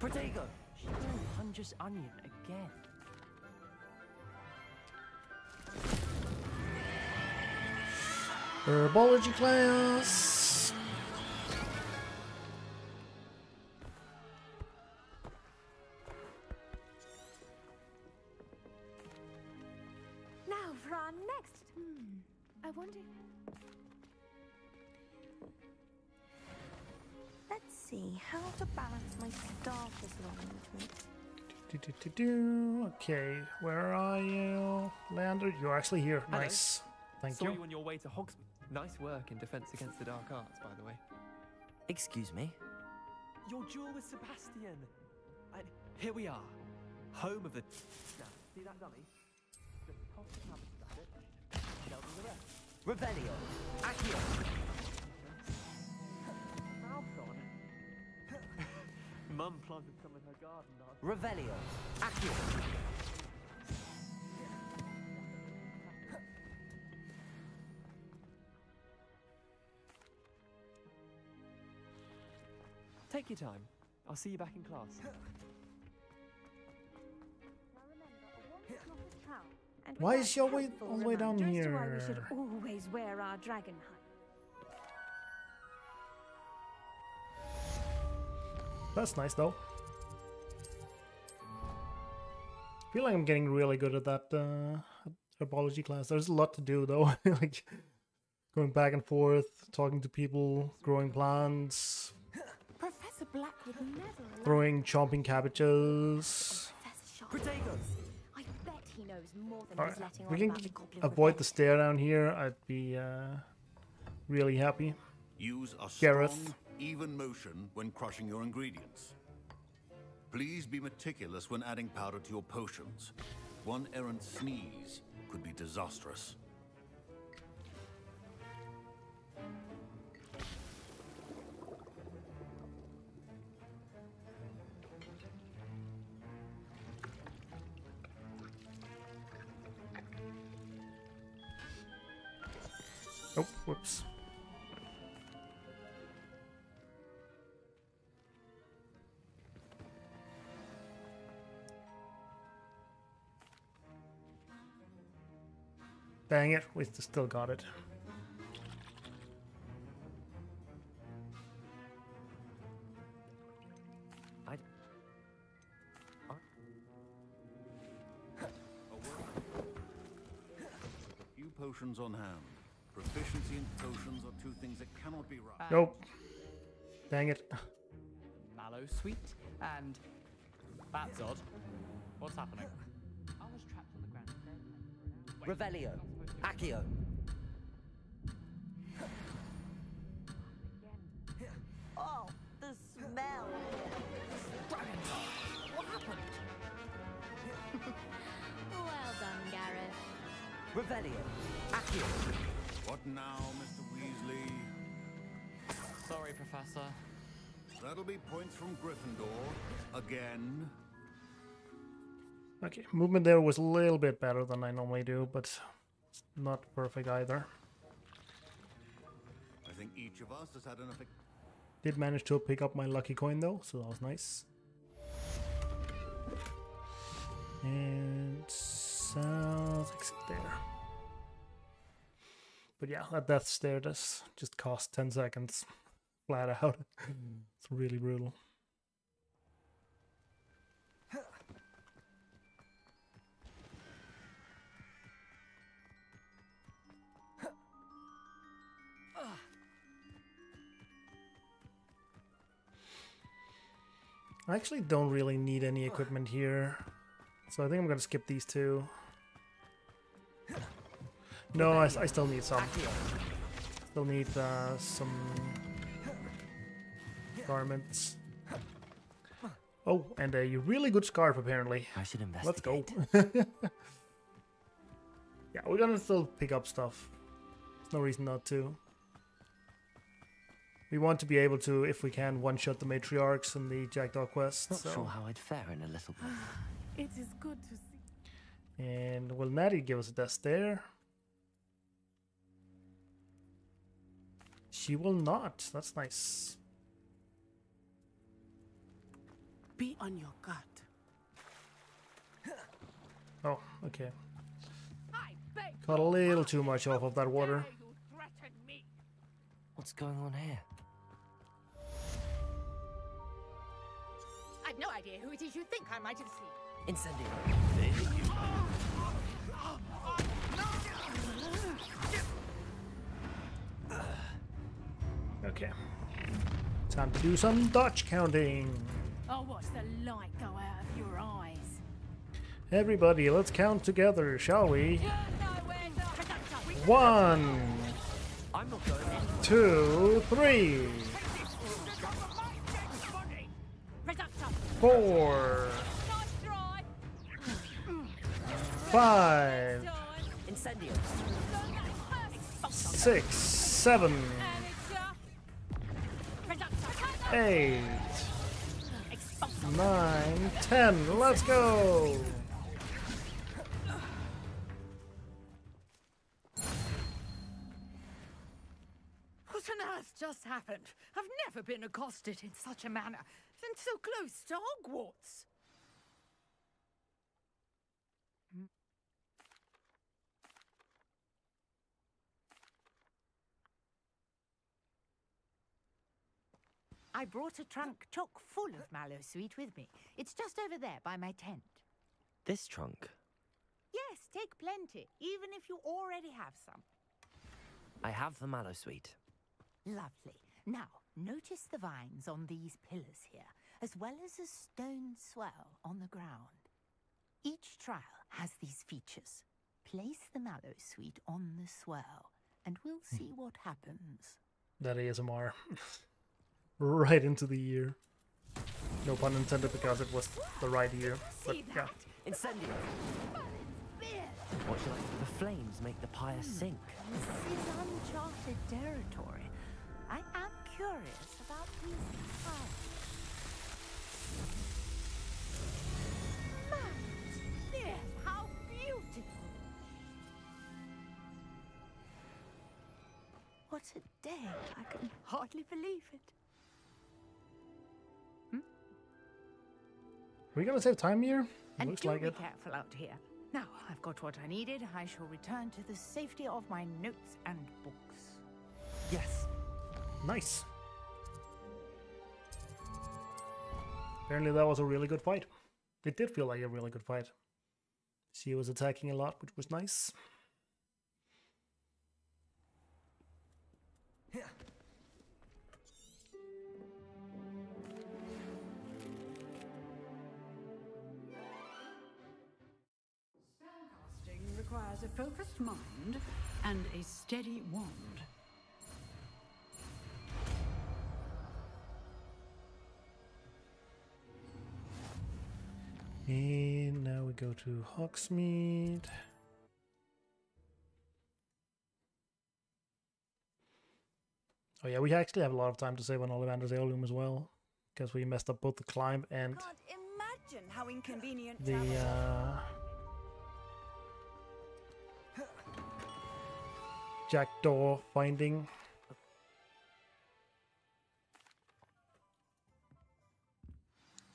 Protego. She doing Hungus Onion again. Herbology class. Wonder. Let's see how to balance my starter's arrangement. Do, do, do, do. Okay, where are you? Lander, you're actually here. Hello. Nice. Thank Saw you. you on your way to Hogsmeade. Nice work in Defense Against the Dark Arts, by the way. Excuse me. Your duel with Sebastian. I, here we are, home of the. Now, see that dummy? Just toss the cabbage at it. Tell me the rest. Revelio. Accio. Mouth on. Mum planted some in her garden last. Revelio. Accio. Take your time. I'll see you back in class. And Why with is that your way helpful all the way down reminder as to why we should here? always wear our dragon hide. That's nice though. I feel like I'm getting really good at that uh, herbology class. There's a lot to do though, like going back and forth, talking to people, growing plants, Professor Black would never throwing chomping cabbages. Protego. I knows more than Alright, letting we on can about g- Goblin avoid the stare down here. I'd be uh, really happy. Use a Gareth. strong, even motion when crushing your ingredients. Please be meticulous when adding powder to your potions. One errant sneeze could be disastrous. Dang it, we still got it. I. Few potions on hand. Proficiency in potions are two things that cannot be right. Nope. Dang it. Mallow sweet and that's odd. What's happening? I was trapped on the ground. Revelio. Accio. Oh, the smell. What happened? Well done, Garreth. Revelio. Accio. What now, Mr. Weasley? Sorry, Professor. That'll be points from Gryffindor. Again. Okay, movement there was a little bit better than I normally do, but not perfect either. I think each of us has had enough. Did manage to pick up my lucky coin though, so that was nice. And south exit there. But yeah, that death stare does just cost 10 seconds flat out. Hmm. it's really brutal. I actually don't really need any equipment here. So I think I'm gonna skip these two. No, I, I still need some. Still need uh, some garments. Oh, and a really good scarf apparently. I should investigate. Let's go. yeah, we're gonna still pick up stuff. There's no reason not to. We want to be able to, if we can, one-shot the matriarchs and the Jackdaw quest. Not so. sure how I'd fare in a little bit. It is good to see. And will Natty give us a death stare? She will not. That's nice. Be on your guard. Oh, okay. I beg Caught a little too much off of that water. you threaten me. What's going on here? I've no idea who it is you think I might have seen. Incendio. Okay. Time to do some Dutch counting. Oh, watch the light go out of your eyes. Everybody, let's count together, shall we? One, I'm not going in. two, three, four, five, six, seven, eight, nine, ten. Let's go! What on earth just happened? I've never been accosted in such a manner, and so close to Hogwarts. I brought a trunk chock full of Mallowsweet with me. It's just over there by my tent. This trunk. Yes, take plenty, even if you already have some. I have the Mallowsweet. Lovely. Now, notice the vines on these pillars here, as well as a stone swell on the ground. Each trial has these features. Place the Mallowsweet on the swell, and we'll hmm. see what happens. That ASMR. right into the ear. No pun intended because it was the right ear. But yeah. Incendio. What shall I The flames make the pyre hmm. sink. This is uncharted territory. Curious about these fires. Yes, how beautiful! What a day! I can hardly believe it. Hmm? Are we gonna save time here? And Looks do like be it. careful out here. Now, I've got what I needed. I shall return to the safety of my notes and books. Yes. Nice. Apparently that was a really good fight. It did feel like a really good fight. She was attacking a lot, which was nice. Spellcasting requires a focused mind and a steady wand. And now we go to Hogsmeade. Oh yeah, we actually have a lot of time to save on Ollivander's heirloom as well, because we messed up both the climb and imagine how inconvenient the uh, jackdaw finding.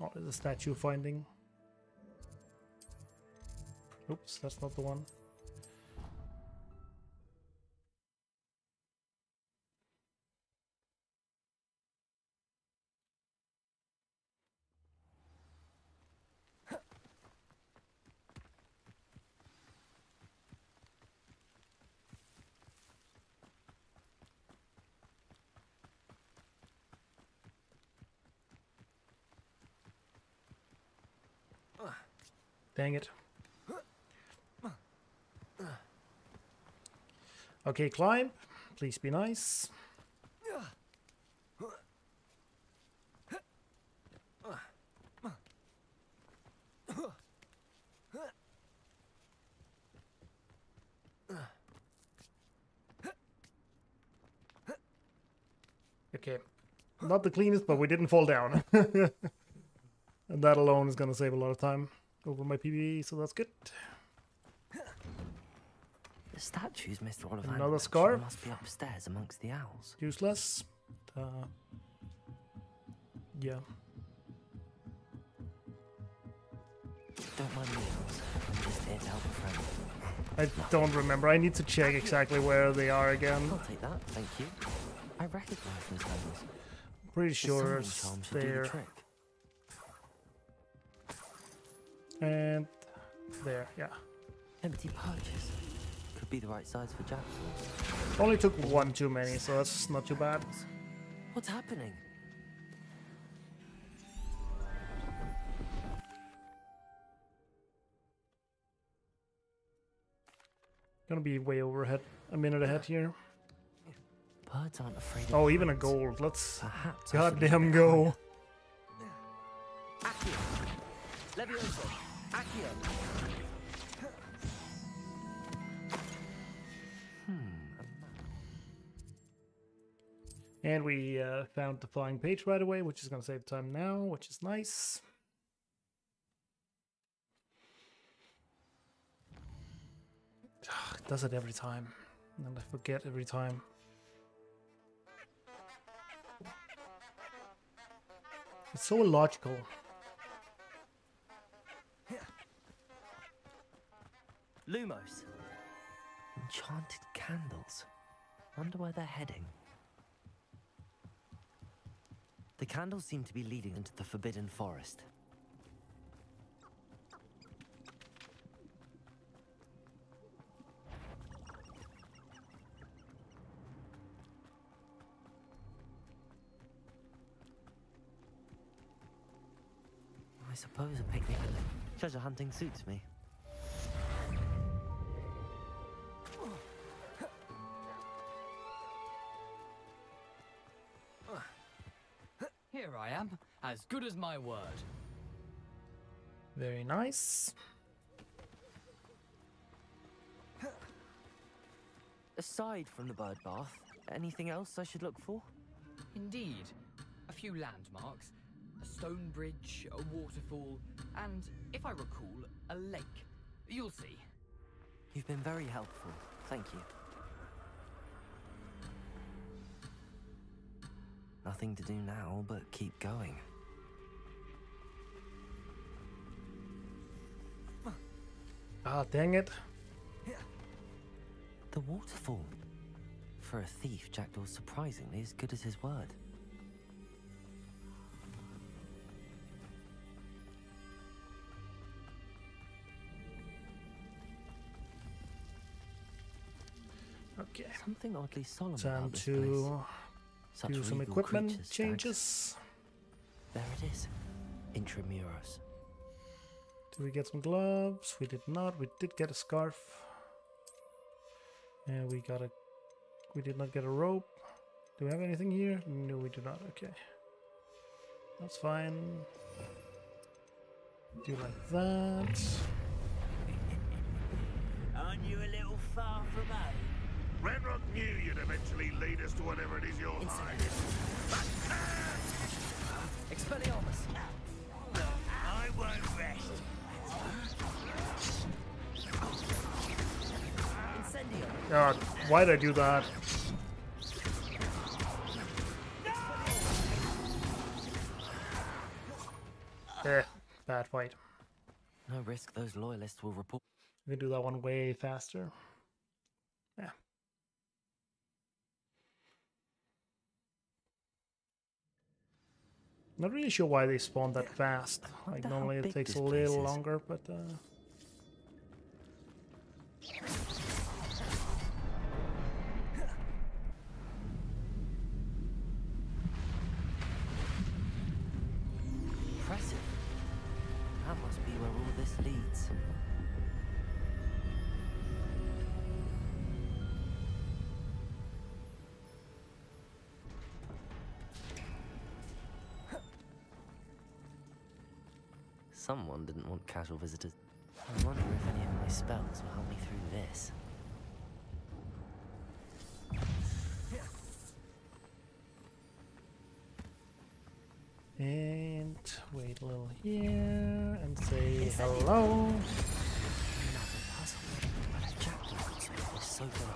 Oh, the statue finding. Oops, that's not the one. Dang it. Okay, climb. Please be nice. Okay. Not the cleanest, but we didn't fall down. and that alone is going to save a lot of time over my PvE, so that's good. The statues Mr. Ollivander Another scarf. must be upstairs amongst the owls. Useless. Uh, yeah. Don't mind me. I'm just here to help a friend. I don't remember. I need to check exactly where they are again. I'll take that, thank you. I recognize those handles. Pretty sure summoning it's charm the there. And there, yeah. Empty perches. Could be the right size for jackdaws. Only took one too many, so that's not too bad. What's happening? Gonna be way overhead, a minute ahead here. Birds aren't afraid of Oh, even a heights. gold. Let's Perhaps goddamn go. Accio. Levioso. Accio. And we uh, found the flying page right away, which is gonna save time now, which is nice. It does it every time, and I forget every time. It's so illogical. Lumos. Enchanted candles. Wonder where they're heading. The candles seem to be leading into the Forbidden Forest. I suppose a picnic and treasure hunting suits me. As good as my word. Very nice. Aside from the bird bath, anything else I should look for? Indeed. A few landmarks, a stone bridge, a waterfall, and, if I recall, a lake. You'll see. You've been very helpful. Thank you. Nothing to do now but keep going. Ah, dang it. The waterfall. For a thief, Jackdaw's surprisingly as good as his word. Okay. Something oddly solemn Time about this to do some equipment changes. There it is. Intramuros. Did we get some gloves? We did not. We did get a scarf. And we got a. We did not get a rope. Do we have anything here? No, we do not. Okay. That's fine. Do like that. Aren't you a little far from home? Ranrok knew you'd eventually lead us to whatever it is you're hiding. Expelliarmus! I won't rest. God, why'd I do that? Eh, bad fight. No risk those loyalists will report. We can do that one way faster. Yeah. Not really sure why they spawn that fast. Like normally it takes a little longer, but uh, casual visitors. I wonder if any of my spells will help me through this. and wait a little here and say Incendio. hello. Another puzzle. But could solve this, so can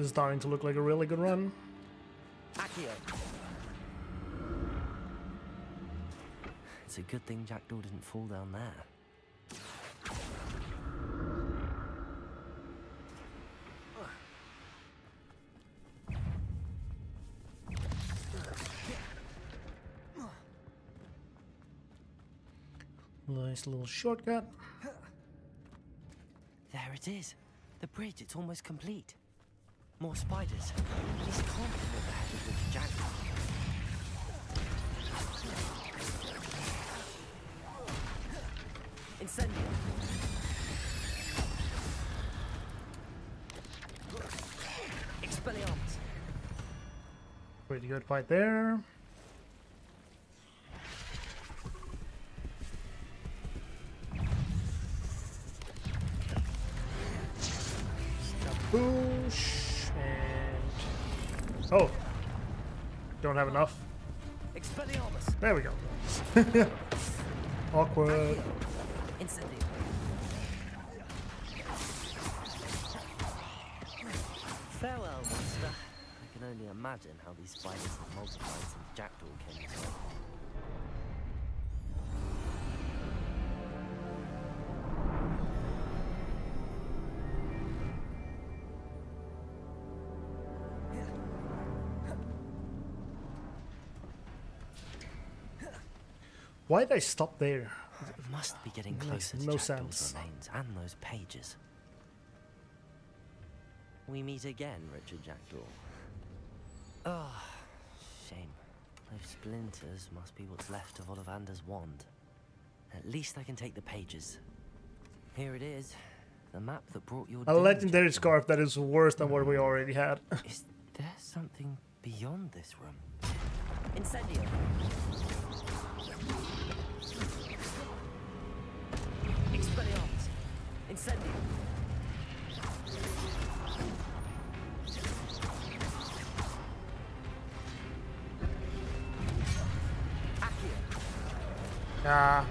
This is starting to look like a really good run. Accio. It's a good thing Jackdaw didn't fall down there. Nice little shortcut. There it is. The bridge, it's almost complete. More spiders. These can't be the heck is with Jackdaw. Incendio. Expelliarmus. Pretty good fight there. Have enough. There we go. Awkward. Farewell, monster. I can only imagine how these spiders have multiplied since Jackdaw came this way. Why'd I stop there? It Must be getting Makes closer to no Jackdaw's sense. remains and those pages. We meet again, Richard Jackdaw. Ah, shame. Those splinters must be what's left of Ollivander's wand. At least I can take the pages. Here it is. The map that brought your A doom, legendary scarf that is worse than what we already had. Is there something beyond this room? Incendio. Incendio. Accio. Ah,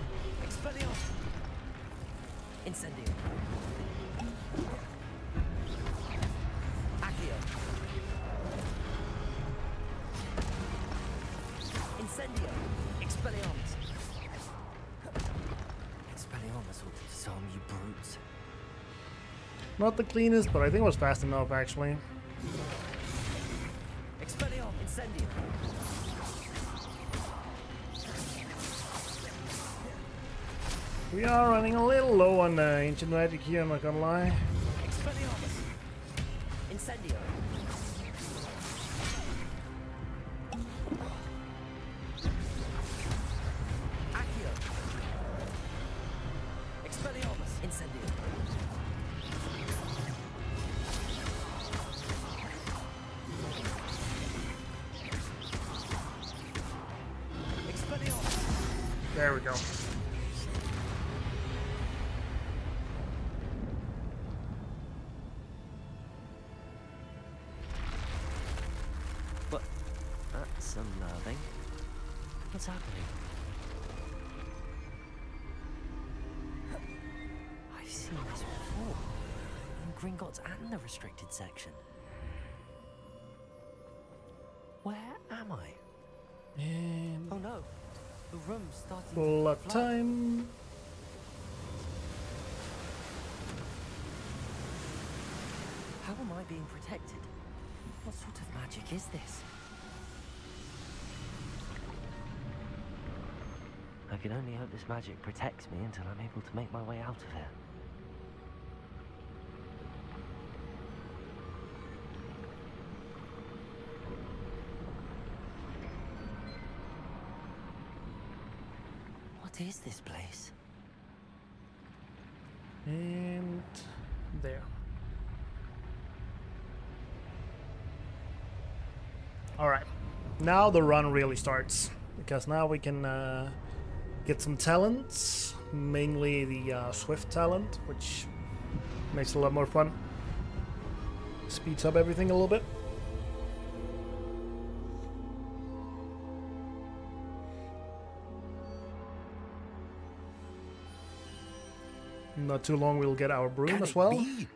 the cleanest, but I think it was fast enough actually. We are running a little low on uh, ancient magic here. I'm not gonna lie. Restricted section. Where am I? And Oh no. The room's starting blood time. How am I being protected? What sort of magic is this? I can only hope this magic protects me until I'm able to make my way out of here. What is this place? And there. Alright. Now the run really starts. Because now we can uh, get some talents. Mainly the uh, Swift talent, which makes it a lot more fun. Speeds up everything a little bit. Not too long, we'll get our broom Can as well. be?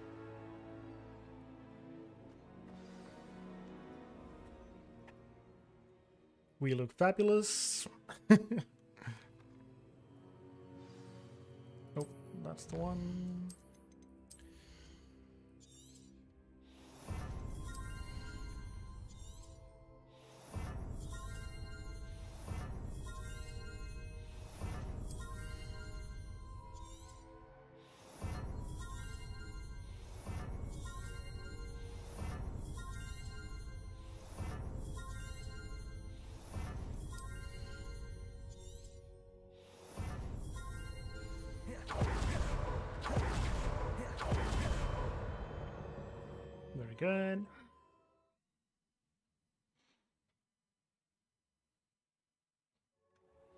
We look fabulous. oh, that's the one.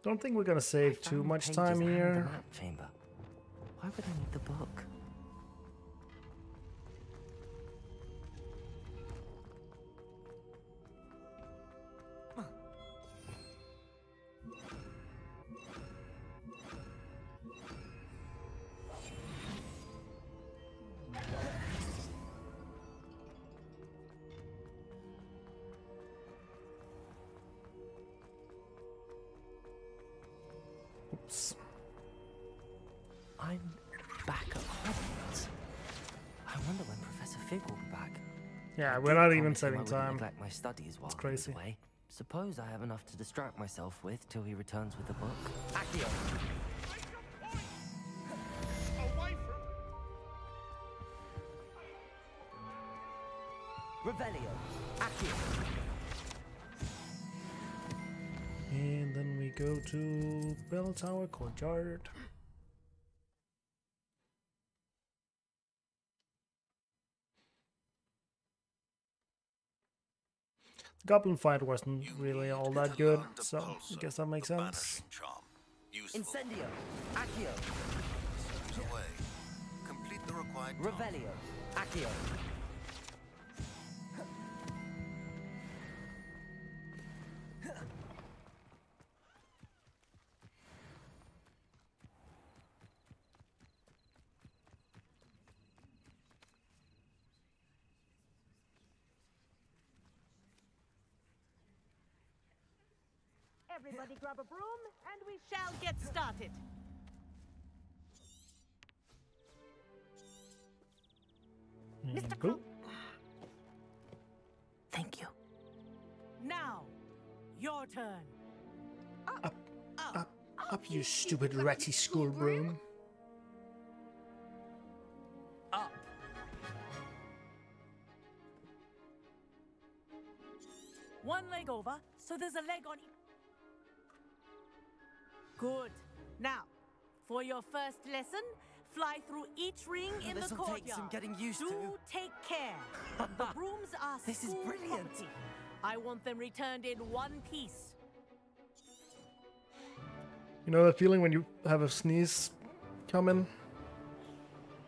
Don't think we're gonna save too much time here. Chamber. Why would I need the book? Yeah, I we're not even him I saving time. Neglect my studies while It's crazy. away. Suppose I have enough to distract myself with till he returns with the book. Accio. Revelio. Accio. And then we go to Bell Tower Courtyard. Goblin fight wasn't really all that good, so I guess that makes sense. Incendio. Accio. Complete the required Revelio. Accio. Everybody grab a broom, and we shall get started. Mr. Mm-hmm. Crow. Thank you. Now, your turn. Up, up, up, up, up you stupid ratty school broom. Up. One leg over, so there's a leg on each. Good. Now, for your first lesson, fly through each ring in the courtyard. This'll courtyard. take some getting used Do to. take care. the brooms are This is brilliant. property. I want them returned in one piece. You know that feeling when you have a sneeze coming,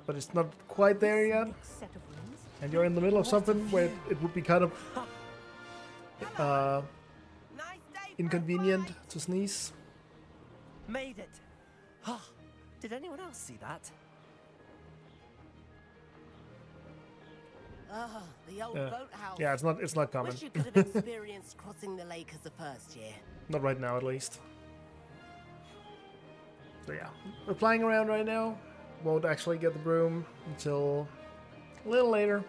but it's not quite there yet, Set of rooms. and you're in the middle of something where it would be kind of uh, inconvenient to sneeze. Made it. Ah, Did anyone else see that? Ah, the old Yeah. boathouse. Yeah, it's not it's not common. Wish you could have experienced crossing the lake as a first year. Not right now, at least. So yeah, we're playing around right now. Won't actually get the broom until a little later.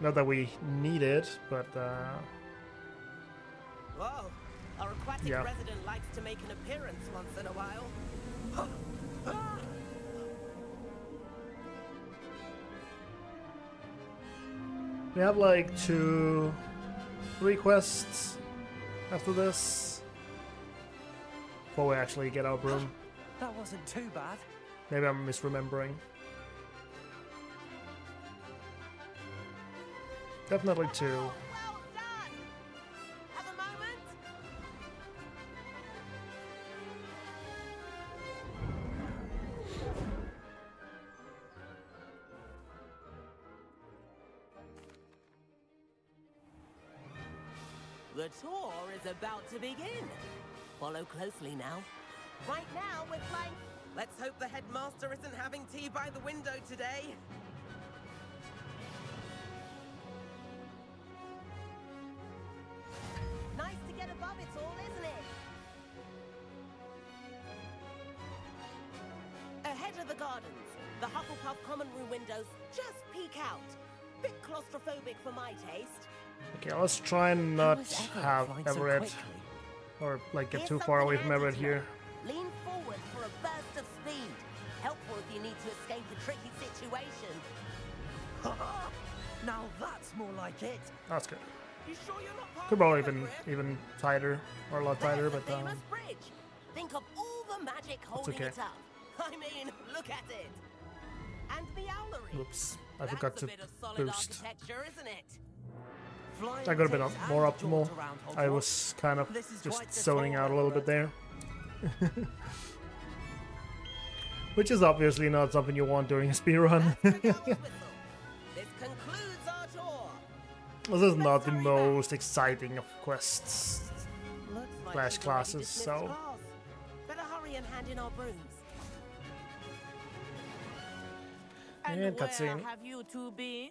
Not that we need it, but uh, Whoa, our aquatic Yeah. resident likes to make an appearance once in a while. we have like two, three quests after this before we actually get our broom. That wasn't too bad. Maybe I'm misremembering. Definitely two. Tour is about to begin. Follow closely now. Right now, we're flying. Let's hope the headmaster isn't having tea by the window today. Nice to get above it all, isn't it? Ahead of the gardens, the Hufflepuff common room windows just peek out. Bit claustrophobic for my taste. Okay, let's try and not is Everett have so Everett or like get Here's too far away from Everett to here. Lean forward for a burst of speed. Helpful if you need to escape a tricky situation. now that's more like it. That's good. You sure you're not part Could of probably even program? even tighter or a lot tighter, There's but the um, famous bridge. Think of all the magic holding okay. it up. I mean, look at it. And the owlery. oops, I That's forgot a to bit of solid boost. Architecture, isn't it? Flying I got a bit more optimal. I was kind of just zoning out a little bit there. Which is obviously not something you want during a speedrun. This concludes our tour. this is not the most exciting of quests slash classes, so. Better hurry and hand in our brooms. And where cutscene. have you two been?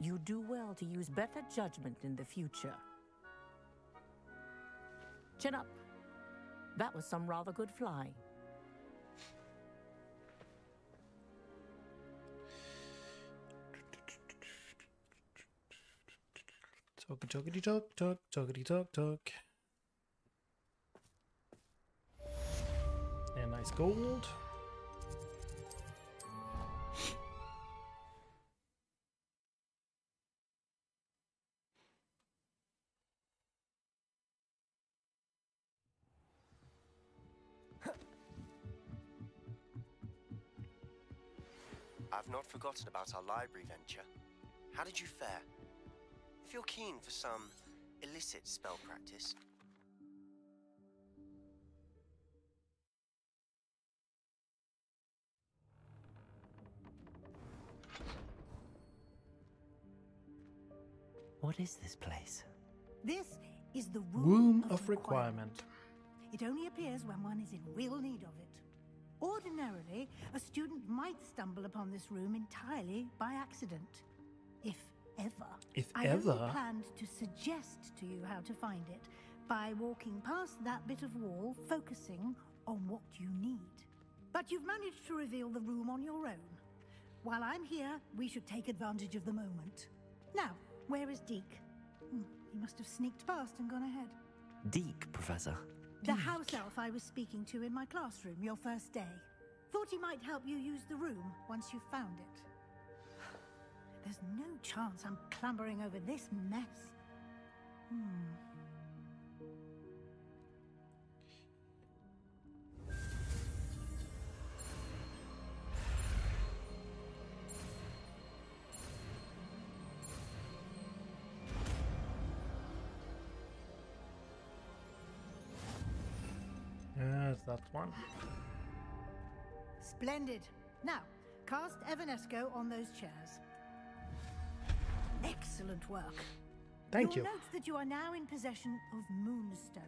you do well to use better judgment in the future. Chin up. That was some rather good flying. Talk, talkity talk, talk, talkity talk, talk. And nice gold. I've not forgotten about our library venture. How did you fare? If you're keen for some illicit spell practice, What is this place? This is the Womb womb, of Requirement. It only appears when one is in real need of it. Ordinarily, a student might stumble upon this room entirely by accident. If ever. If I ever? only planned to suggest to you how to find it by walking past that bit of wall, focusing on what you need. But you've managed to reveal the room on your own. While I'm here, we should take advantage of the moment. Now, where is Deek? Hmm, he must have sneaked past and gone ahead. Deek, Professor. The house elf I was speaking to in my classroom your first day. Thought he might help you use the room once you found it. There's no chance I'm clambering over this mess. Hmm. That one. Splendid. Now, cast Evanesco on those chairs. Excellent work. Thank You'll you. note that you are now in possession of Moonstone.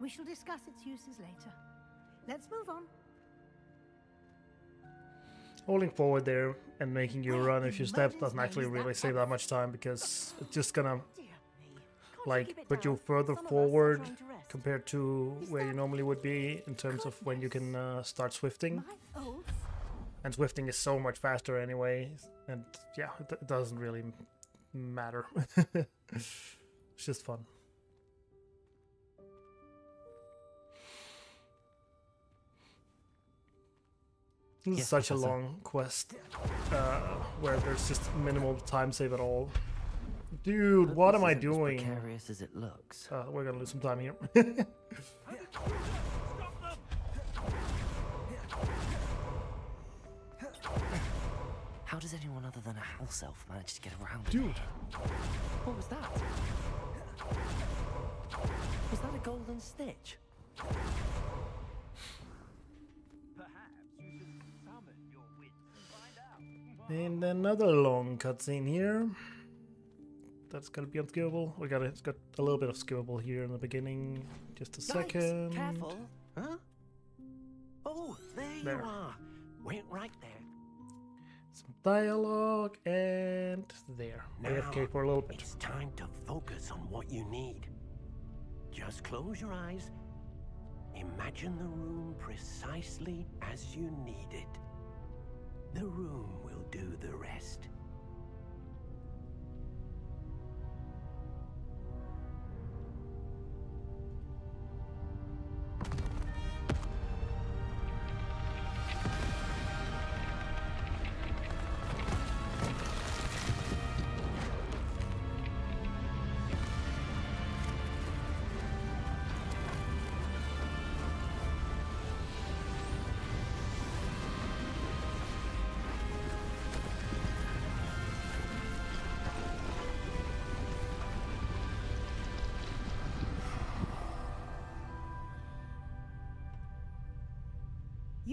We shall discuss its uses later. Let's move on. Holding forward there and making you run if you step doesn't actually really save that much time because it's just gonna oh, like put you further forward compared to where you normally would be in terms of when you can uh, start swifting. And swifting is so much faster anyway, and yeah, it, it doesn't really matter. it's just fun. This is Yes, such a long quest uh, where there's just minimal time save at all. Dude, Hope what am I isn't as doing? precarious as it looks. Uh, we're gonna lose some time here. How does anyone other than a house elf manage to get around? it? Dude. What was that? Was that a golden snitch? and another long cutscene here. That's gonna be unskippable. We got it's got a little bit of skippable here in the beginning. Just a Yikes, second. Careful. Huh? Oh, there, There. you are. Wait right there. Some dialogue and there. AFK for a little bit. It's time to focus on what you need. Just close your eyes. Imagine the room precisely as you need it. The room will do the rest.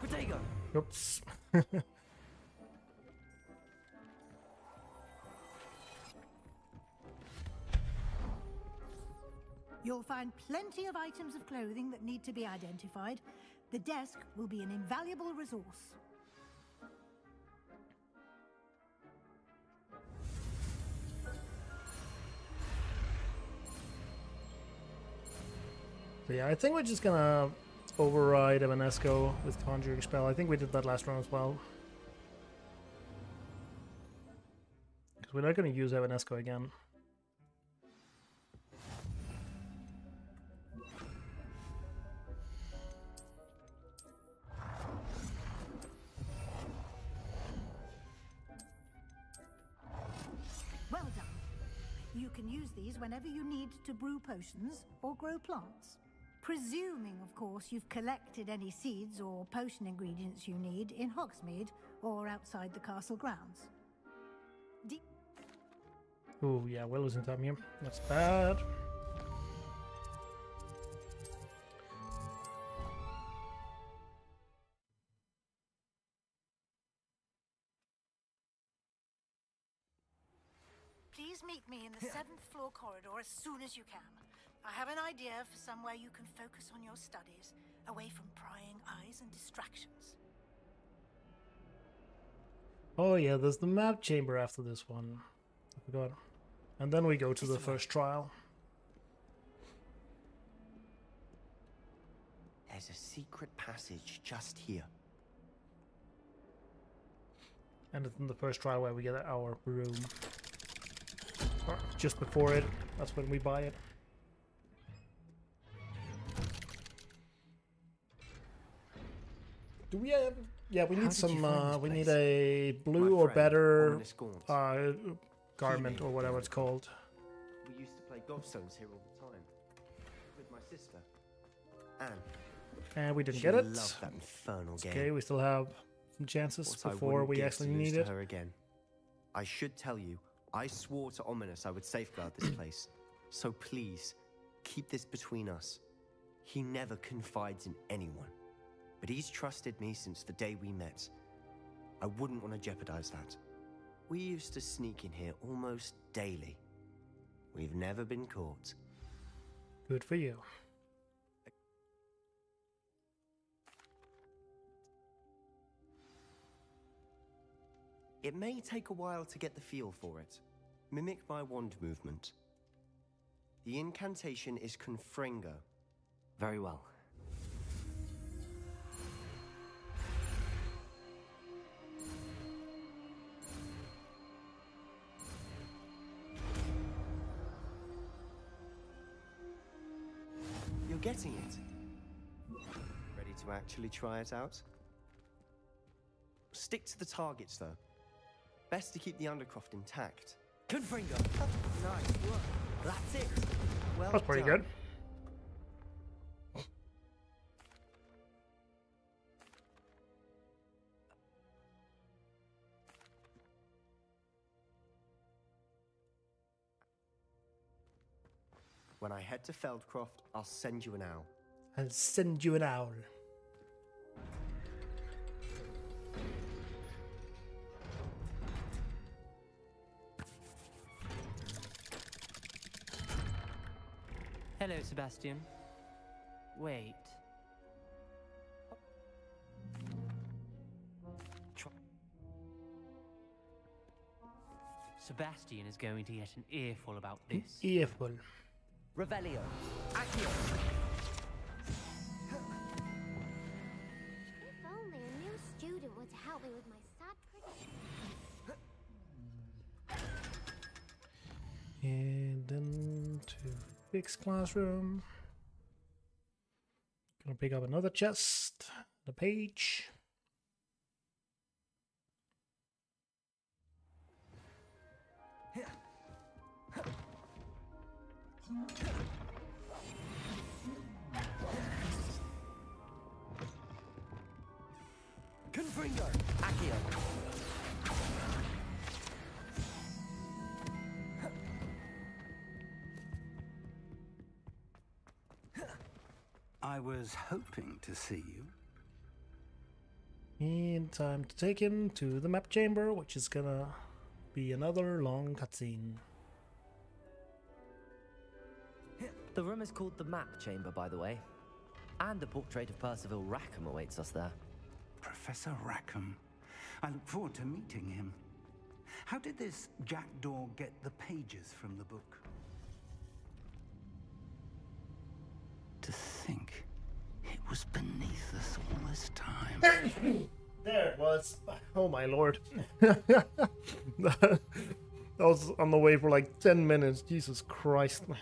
Protego! Oops. You'll find plenty of items of clothing that need to be identified. The desk will be an invaluable resource. So yeah, I think we're just gonna override Evanesco with Conjuring Spell. I think we did that last round as well. Because we're not gonna use Evanesco again. Well done. You can use these whenever you need to brew potions or grow plants. Presuming, of course, you've collected any seeds or potion ingredients you need in Hogsmeade or outside the castle grounds. D- Oh yeah, we're losing time here. That's bad. Please meet me in the seventh floor corridor as soon as you can. I have an idea for somewhere you can focus on your studies, away from prying eyes and distractions. Oh yeah, there's the map chamber after this one. I forgot. And then we go to the first trial. There's a secret passage just here. And it's in the first trial where we get our room. Or just before it, that's when we buy it. Do we have? Yeah, we How need some. Uh, we need a blue My or better uh, garment or whatever it's called. We used to play gobstones here all the time. With my sister. Anne. And we didn't She get it. loved that infernal game. okay, we still have some chances What I before we actually to need to it. her again. I should tell you, I swore to Ominis I would safeguard this place. So please, keep this between us. He never confides in anyone. But he's trusted me since the day we met. I wouldn't want to jeopardize that. We used to sneak in here almost daily. We've never been caught. Good for you. It may take a while to get the feel for it. Mimic my wand movement. The incantation is Confringo. Very well. Getting it. Ready to actually try it out? Stick to the targets, though. Best to keep the Undercroft intact. Confringo. Nice work. That's it. Well That's pretty done. good. When I head to Feldcroft, I'll send you an owl. I'll send you an owl. Hello, Sebastian. Wait. Sebastian is going to get an earful about this. Earful. Revelio. Accio. If only a new student were to help me with my sad prediction. And then to fix classroom. Gonna pick up another chest, the page. Confringo. Accio. I was hoping to see you. And time to take him to the map chamber, which is gonna be another long cutscene. The room is called the Map Chamber, by the way. And a portrait of Percival Rackham awaits us there. Professor Rackham. I look forward to meeting him. How did this jackdaw get the pages from the book? To think it was beneath us all this time. There it was. Oh my lord. that was on the way for like 10 minutes. Jesus Christ. This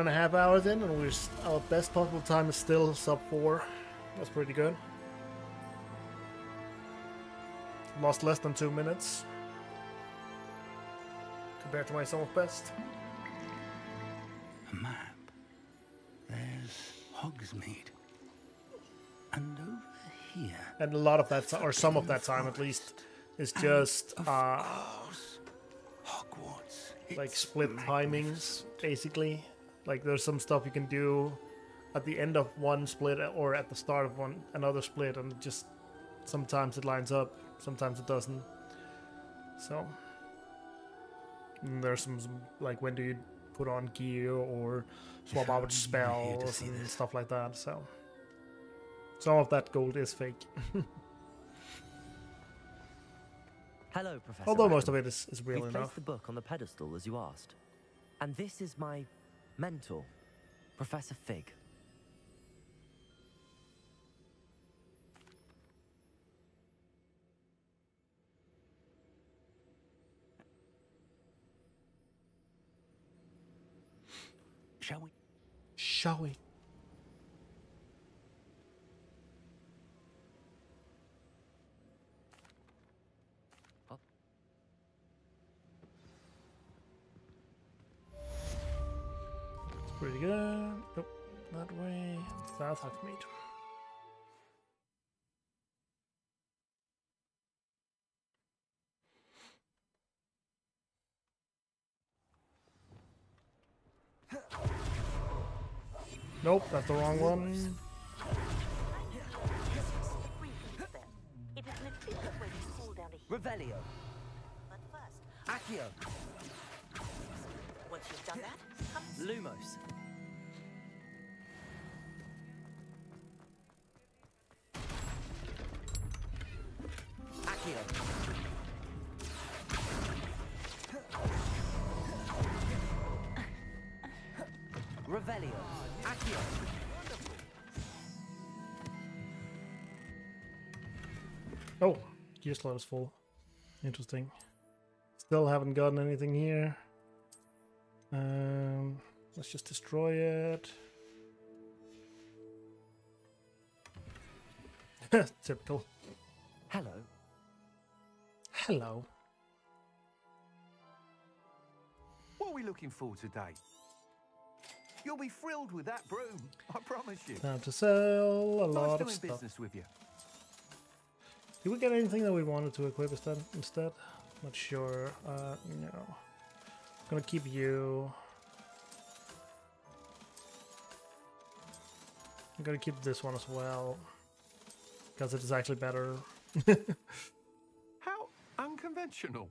and a half hours in, and we're our best possible time is still sub four. That's pretty good. Lost less than two minutes compared to my sum of best. A map. There's Hogsmeade. And over here. And a lot of that, or some of that time at least, is just uh, Hogwarts. like split timings, basically. Like there's some stuff you can do at the end of one split or at the start of one another split, and just sometimes it lines up, sometimes it doesn't. So and there's some, some like when do you put on gear or swap out spells and stuff like that. So some of that gold is fake. Hello, Professor. Although most of it is- is real We've enough. the book on the pedestal as you asked, and this is my mentor, Professor Fig. Shall we? Shall we? It's pretty good. Nope, that way. South Hogsmeade. Nope, that's the wrong one. It is an efficient way to cool down a heat. Revelio. But first, Accio. Once you've done that, come Lumos. Accio. Revelio. Accio. Oh, gear slot is full. Interesting. Still haven't gotten anything here. Um, let's just destroy it. Typical. Hello. Hello. What are we looking for today? You'll be thrilled with that broom, I promise you. Time to sell a nice lot of stuff. business with you. Did we get anything that we wanted to equip instead? Instead, not sure. Uh, no. Gonna keep you. I'm gonna keep this one as well because it is actually better. How unconventional.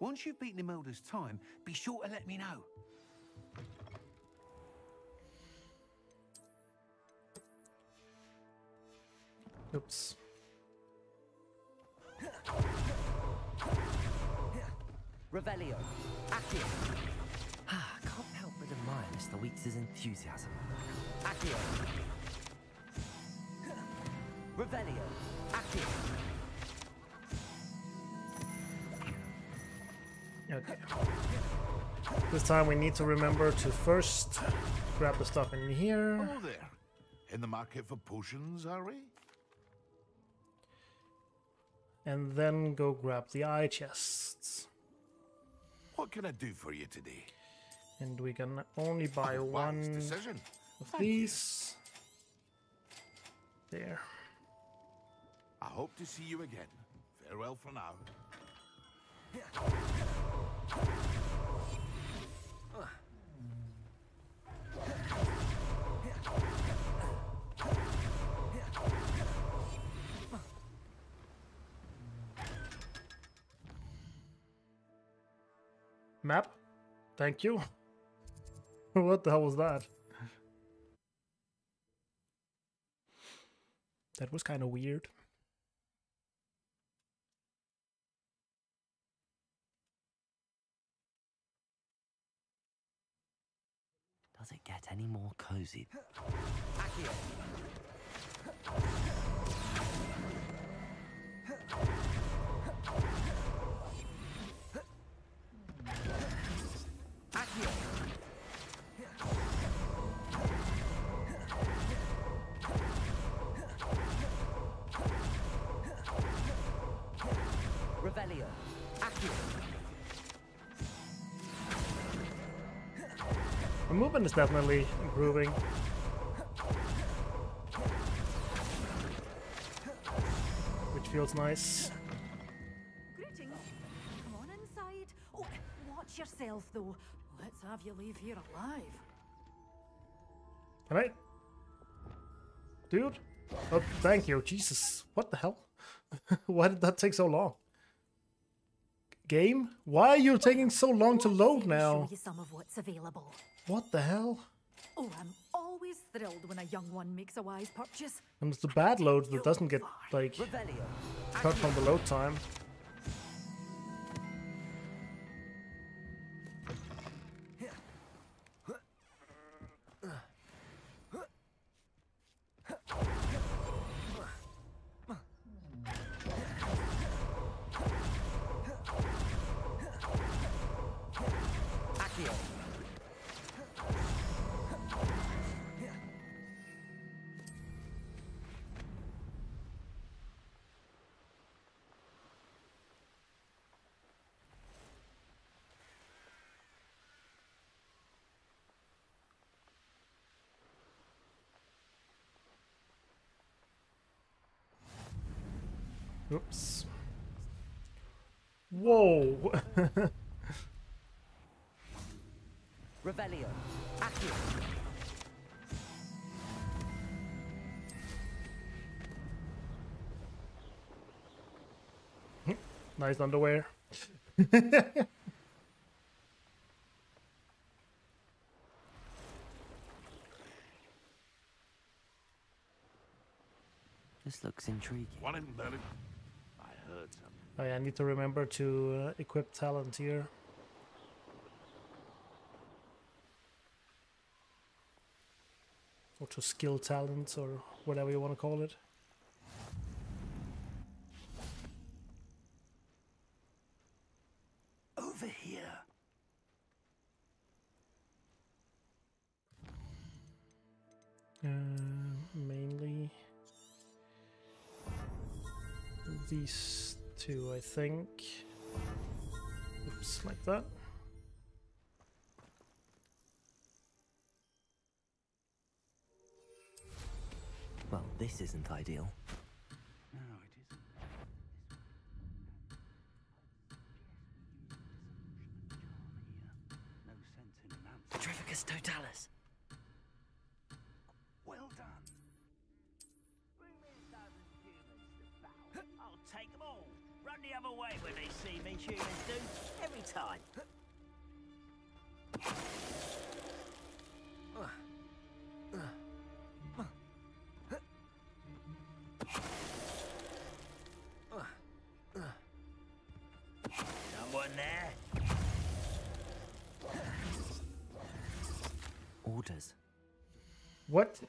Once you've beaten Imelda's time, be sure to let me know. Oops. Revelio. Accio. Ah, can't help but admire Mr. Weekes' enthusiasm. Accio. Revelio. Accio. Okay. This time we need to remember to first grab the stuff in here. Hello there. In the market for potions, are we? And then go grab the eye chests. What can I do for you today? And we can only buy one decision. of Thank you. these. There. I hope to see you again. Farewell for now. Map? Thank you. what the hell was that? That was kind of weird. Does it get any more cozy? Movement is definitely improving. Which feels nice. Greetings. Come on inside. Oh, watch yourself, though. Let's have you leave here alive. Can I? Dude? Oh, thank you. Jesus. What the hell? Why did that take so long? Game? Why are you taking so long to load now? Show you some of what's available. What the hell? Oh, I'm always thrilled when a young one makes a wise purchase. And it's the bad loads that doesn't get, like, cut from the load time. Oops. Whoa. Revelio. Accio. Hmm. nice underwear. This looks intriguing. One in Berlin. I heard something. Oh, yeah, I need to remember to uh, equip talent here. Or to skill talent, or whatever you want to call it. Over here. Uh, mainly these two, I think. Oops, like that. Well, this isn't ideal. No, it isn't. No sense in announcing. Petrificus totalis. Humans do. Every time. Someone there? Orders. What?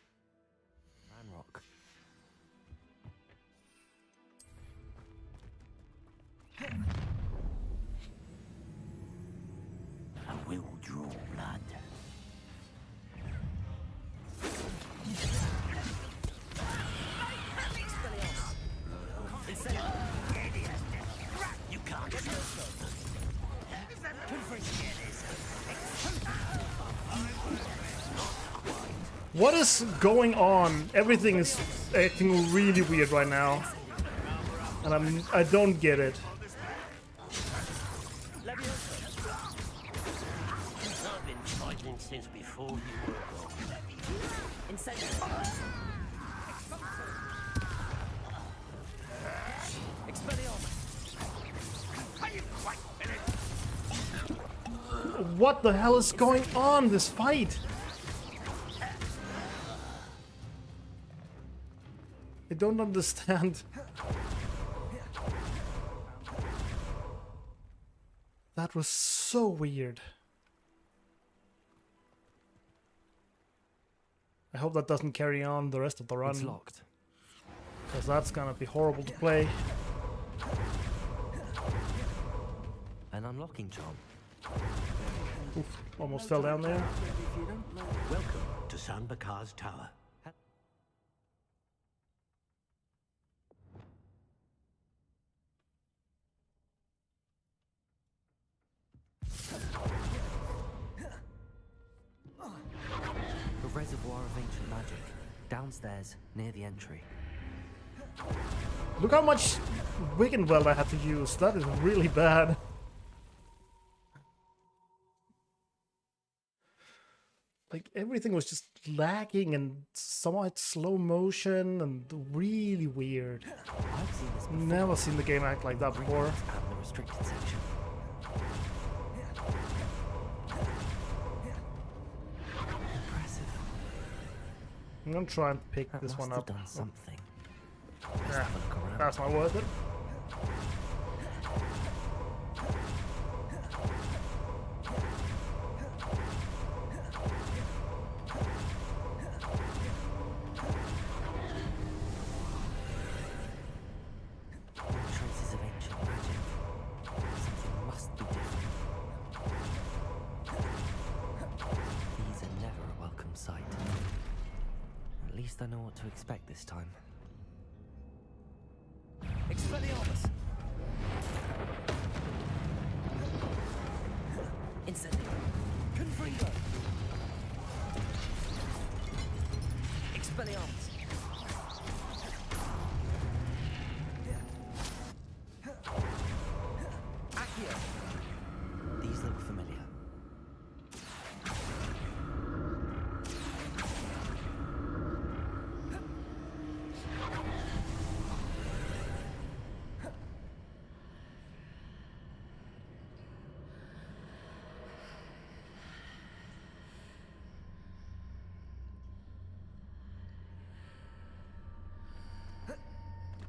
What is going on? Everything is acting really weird right now. And I'm I don't get it. What the hell is going on this fight? Don't understand. That was so weird. I hope that doesn't carry on the rest of the run. It's locked. Because that's gonna be horrible to play. An unlocking charm. Oof, almost fell down there. Welcome to San Bakar's tower. Downstairs, near the entry. Look how much Wiggenweld I had to use. That is really bad. Like everything was just lagging and somewhat slow motion and really weird. I've seen this. Never seen the game act like that before. I'm gonna try and pick That this one up. done something. Yeah, that's not worth it. Expelliarmus! Accio! These look familiar.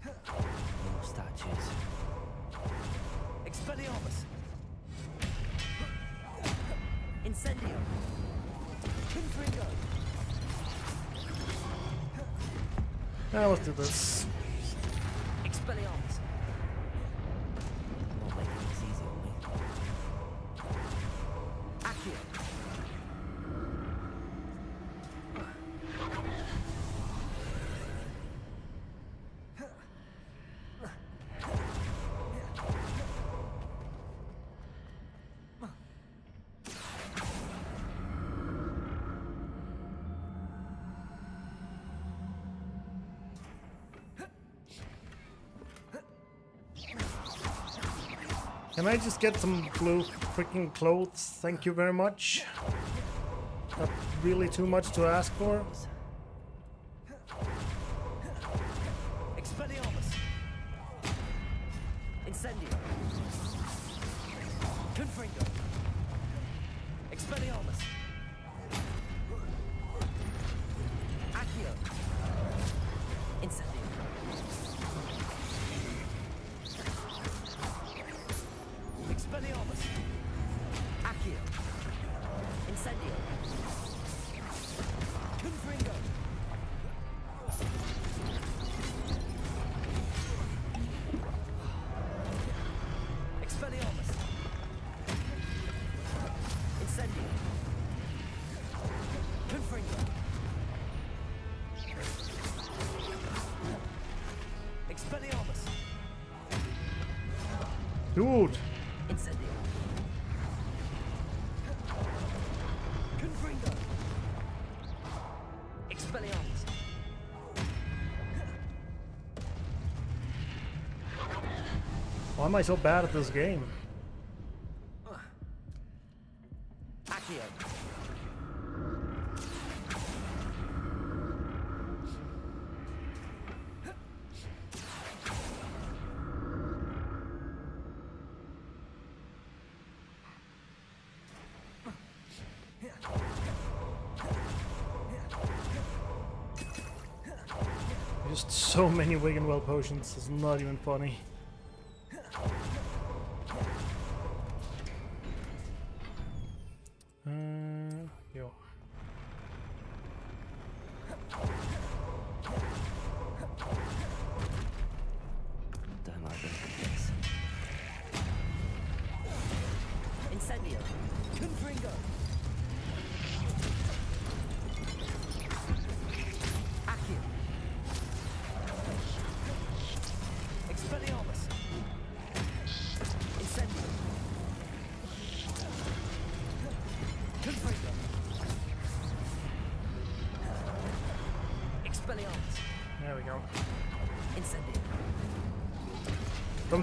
More statues. Expelliarmus! Incendio! Confringo! Yeah, let's do this. I just get some blue freaking clothes? Thank you very much. Not really too much to ask for. Am I so bad at this game? Just so many Wiggenweld potions. It's not even funny.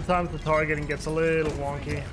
Sometimes the targeting gets a little wonky.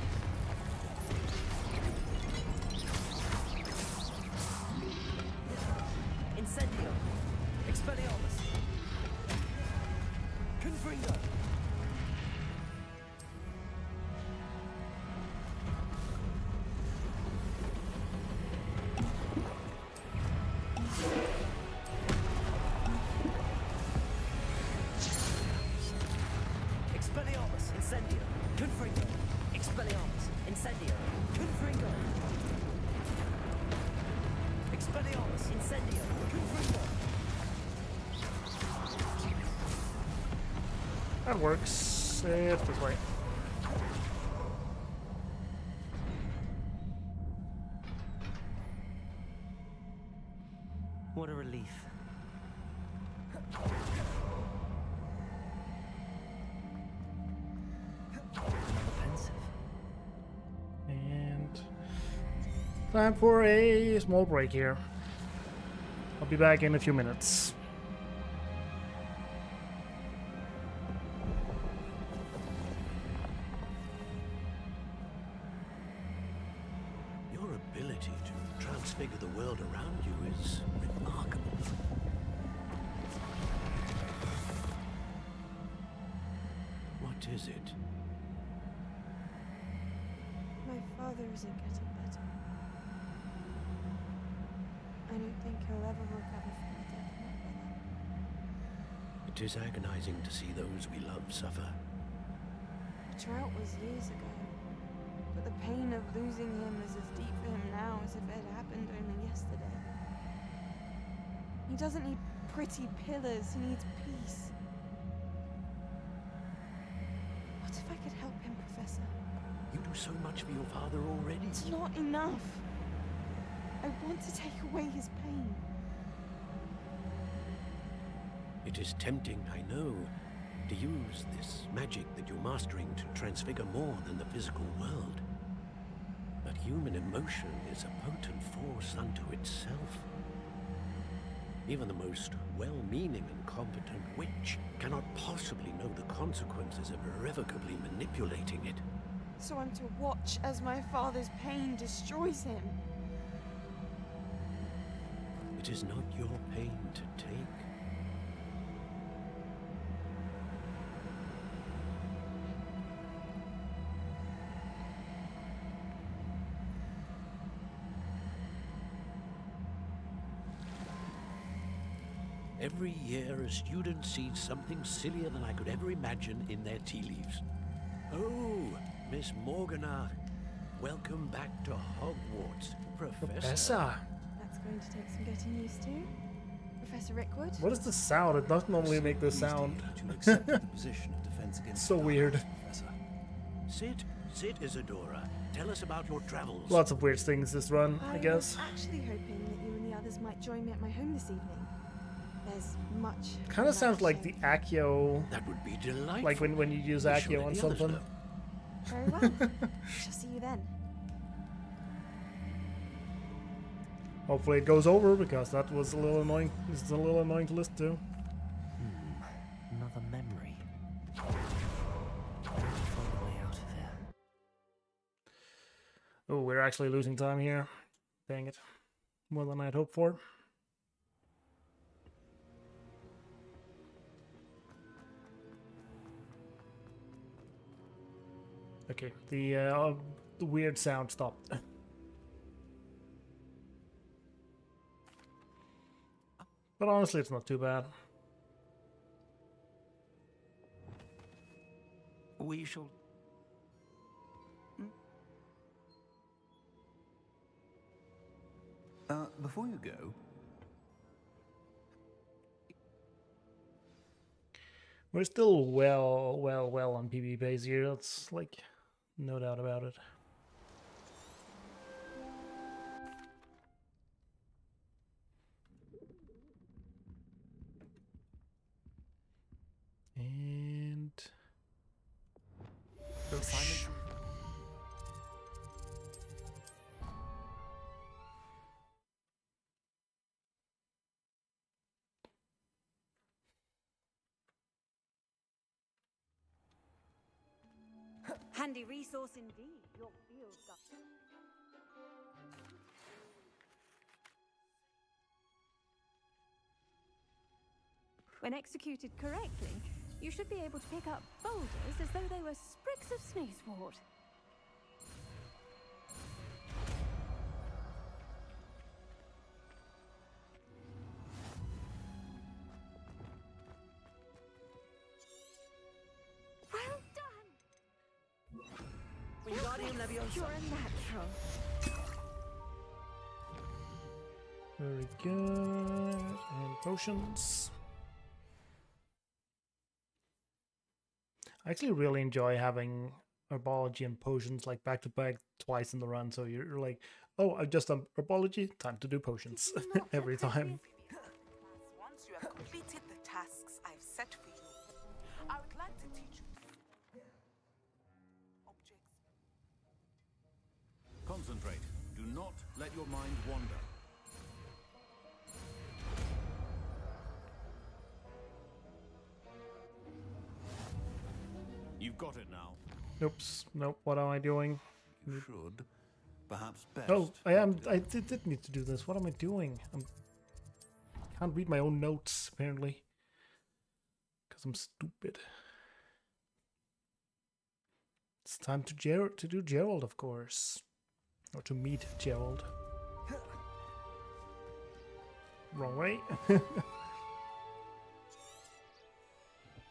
Time for a small break here. I'll be back in a few minutes. Love suffer. The drought was years ago. But the pain of losing him is as deep for him now as if it had happened only yesterday. He doesn't need pretty pillars, he needs peace. What if I could help him, Professor? You do so much for your father already. It's not enough. I want to take away his pain. It is tempting, I know, to use this magic that you're mastering to transfigure more than the physical world. But human emotion is a potent force unto itself. Even the most well-meaning and competent witch cannot possibly know the consequences of irrevocably manipulating it. So I'm to watch as my father's pain destroys him. It is not your pain to Every year, a student sees something sillier than I could ever imagine in their tea leaves. Oh, Miss Morganach, welcome back to Hogwarts, Professor. Professor. That's going to take some getting used to. Professor Rickwood? What is the sound? It doesn't normally make this sound. so weird. Sit, sit, Isidora. Tell us about your travels. Lots of weird things this run, I guess. I was actually hoping that you and the others might join me at my home this evening. There's much. Kind of sounds like the Accio. That would be delightful. Like when, when you use We Accio let on something. Very well. Shall see you then. Hopefully it goes over because that was a little annoying. It's a little annoying to listen to. Hmm. Another memory. Find a way out of here. Oh, we're actually losing time here. Dang it. More than I'd hoped for. Okay, the uh, the weird sound stopped. but honestly, it's not too bad. We shall. Hmm? Uh, before you go, We're still well, well, well on PB base here. That's like no doubt about it. Resource indeed. Your field gu- When executed correctly, you should be able to pick up boulders as though they were sprigs of sneezewort. You're a natural. Very good. And potions. I actually really enjoy having herbology and potions like back to back twice in the run. So you're, you're like, oh, I've just done herbology, time to do potions every time. Let your mind wander. You've got it now. Oops. Nope. What am I doing? You Should. Perhaps best. Oh, I am. I did, did need to do this. What am I doing? I'm can't read my own notes apparently. Because I'm stupid. It's time to Ger- to do Gerald, of course, or to meet Gerald. Wrong way.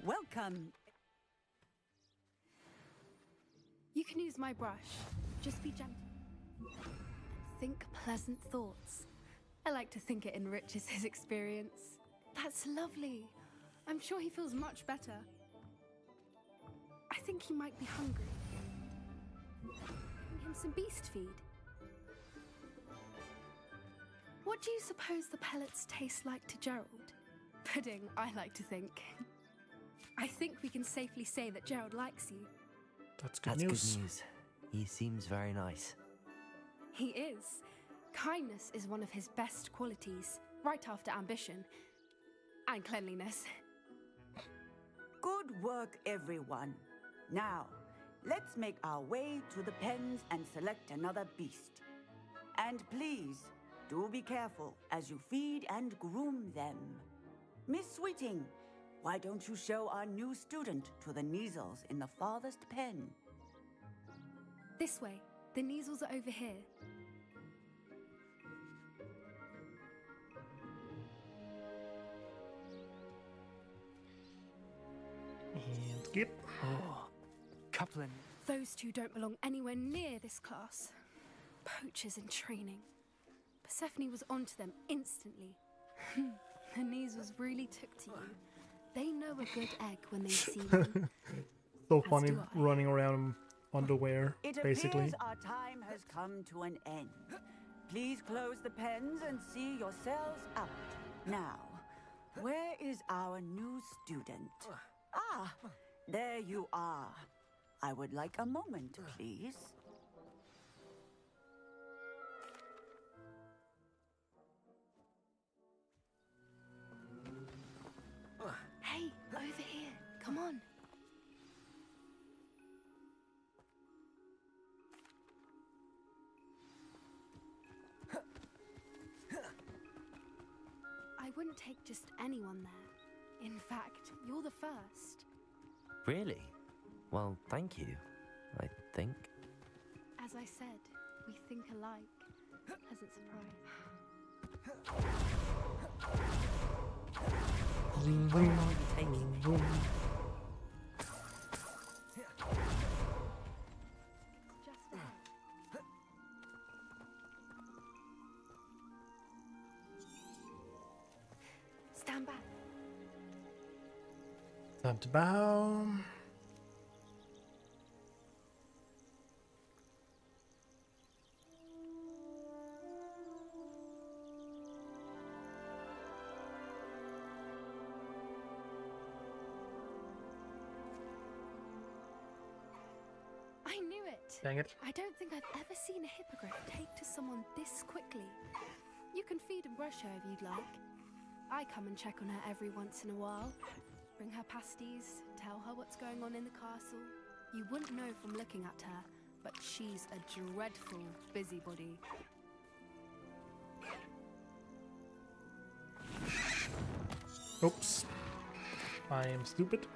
Welcome. You can use my brush. Just be gentle. Think pleasant thoughts. I like to think it enriches his experience. That's lovely. I'm sure he feels much better. I think he might be hungry. Bring him some beast feed. What do you suppose the pellets taste like to Gerald? Pudding, I like to think. I think we can safely say that Gerald likes you. That's good That's news. good news. He seems very nice. He is. Kindness is one of his best qualities, right after ambition and cleanliness. Good work, everyone. Now, let's make our way to the pens and select another beast. And please, do be careful as you feed and groom them. Miss Sweeting, why don't you show our new student to the Kneazles in the farthest pen? This way. The Kneazles are over here. And skip. Oh, Coupling. Those two don't belong anywhere near this class. Poachers in training. Persephone was onto them instantly. Her knees was really took to you. They know a good egg when they see one. so As funny running around in underwear, It basically. appears our time has come to an end. Please close the pens and see yourselves out. Now, where is our new student? Ah, there you are. I would like a moment, please. Come on. I wouldn't take just anyone there. In fact, you're the first. Really? Well, thank you. I think. As I said, we think alike. Pleasant surprise. Where are you taking me? To bow. I knew it. Dang it. I don't think I've ever seen a hippogriff take to someone this quickly. You can feed and brush her if you'd like. I come and check on her every once in a while. Bring her pasties, tell her what's going on in the castle. You wouldn't know from looking at her, but she's a dreadful busybody. Oops. I am stupid.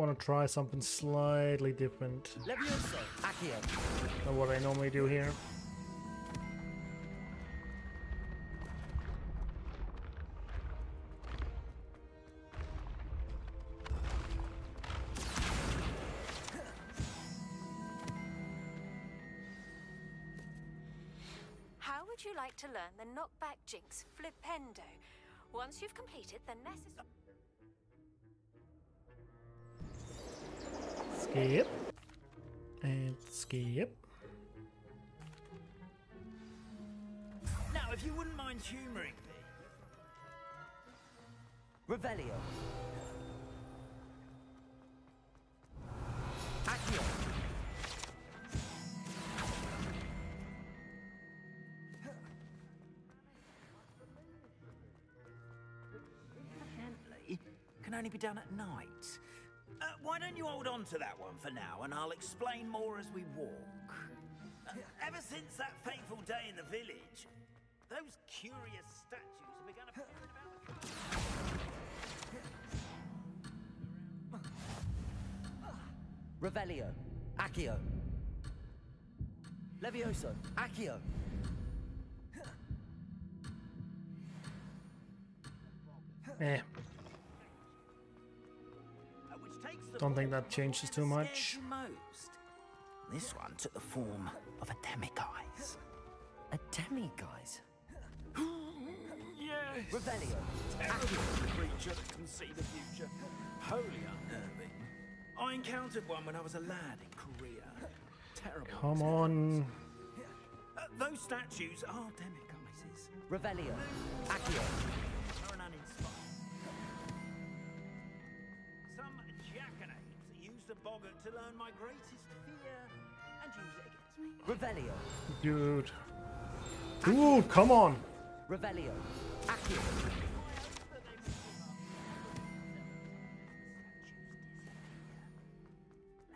Want to try something slightly different than what I normally do here. How would you like to learn the knockback jinx flipendo? Once you've completed the necessary... Skip. And skip. Now, if you wouldn't mind humouring me. Revelio. Accio. Henley can only be done at night. Uh, why don't you hold on to that one for now, and I'll explain more as we walk. Uh, ever since that fateful day in the village, those curious statues have begun appearing about the Revelio, Accio. Levioso, Accio. Eh. Don't think that changes too much. Most. This one took the form of a demiguise. A demiguise? yes! Revelio. Terrible creature that can see the future. Wholly unnerving. I encountered one when I was a lad in Korea. Terrible. Come on. Uh, those statues are demiguises. Revelio. Accio. The boggart to learn my greatest fear and use it against me. Revelio. Dude. Dude, come on. Revelio. Accio.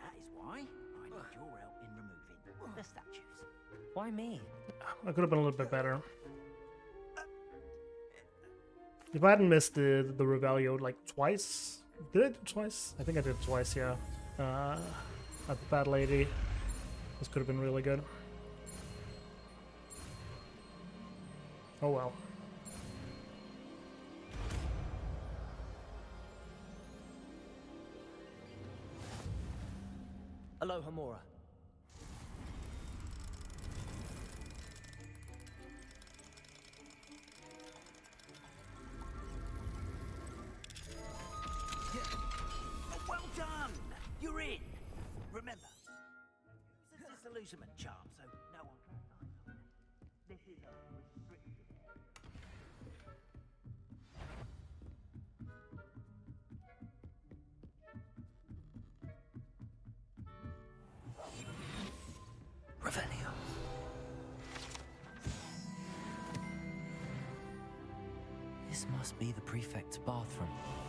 That is why I need your help in removing the statues. Why me? I could have been a little bit better. If I hadn't missed the the Revelio like twice, did I do it twice? I think I did it twice. Yeah, uh, at the Fat Lady. This could have been really good. Oh well. Alohomora. Remember, it's a disillusionment charm, so no one can from it. This is a restricted. This must be the prefect's bathroom.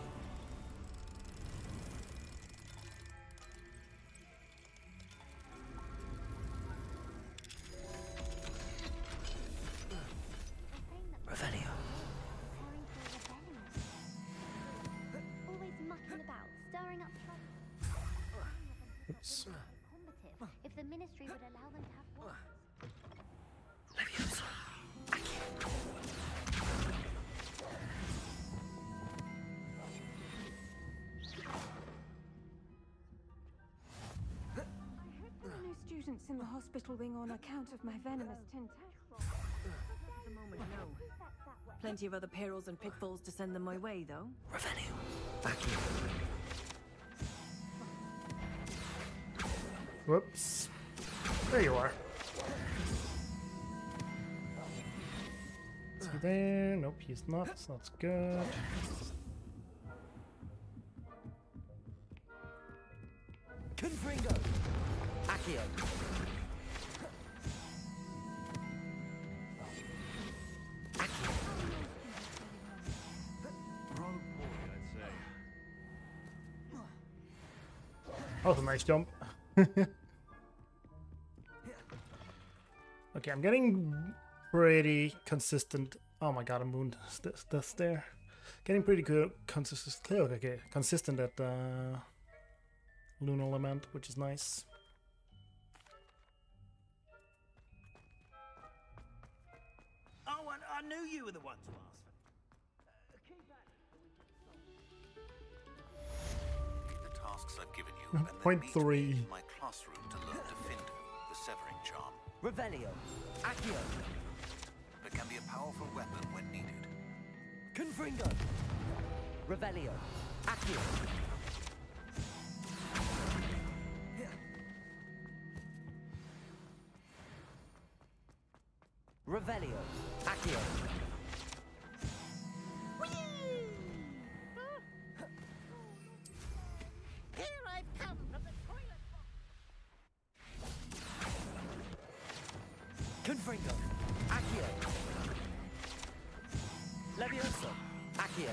Are no students in the hospital wing on account of my venomous tentacles. At the moment, no. Plenty of other perils and pitfalls to send them my way, though. Whoops. There you are. Is he there? Nope, he's not. So that's good. Confringo. That was a nice jump. okay, I'm getting pretty consistent. Oh my god, a moon st that's there. Getting pretty good, consistent. Okay, consistent at uh, lunar element, which is nice. Knew you were the one to ask. Uh, the tasks I've given you, and Point meet three. me in my classroom to learn Diffindo, the severing charm. Revelio. Accio. It can be a powerful weapon when needed. Confringo. Revelio. Accio. Revelio. Accio. Here I've come from the toilet. Confringo. Accio. Levioso. Accio.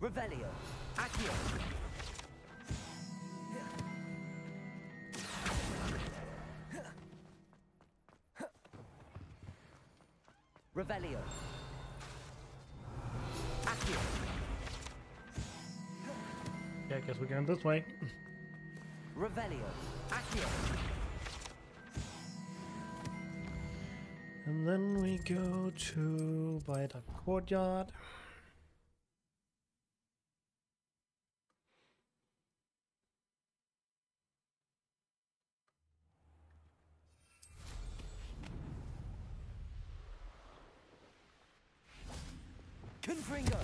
Revelio. Accio. Revelio. Accio. Yeah, I guess we're going this way. Revelio. Accio. And then we go to by the Courtyard. Confringo.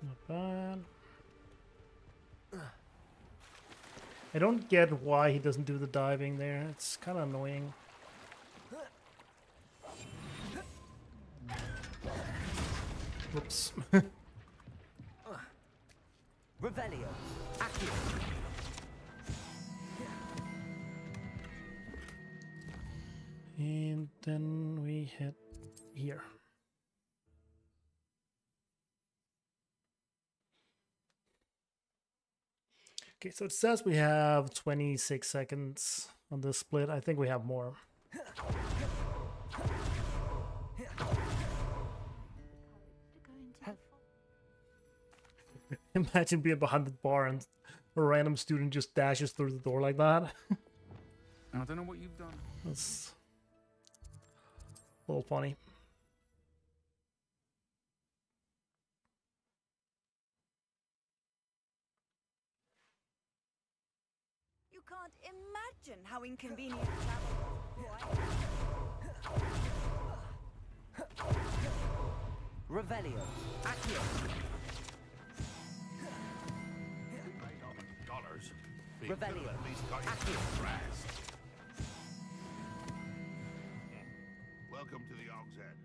Not bad. I don't get why he doesn't do the diving there. It's kind of annoying. Whoops. Okay, so it says we have 26 seconds on this split. I think we have more. Imagine being behind the bar and a random student just dashes through the door like that. I don't know what you've done. That's a little funny. You can't imagine how inconvenient travel. Revelio. Accio. Dollars. Revelio. At least got Accio. Welcome to the Hog's Head.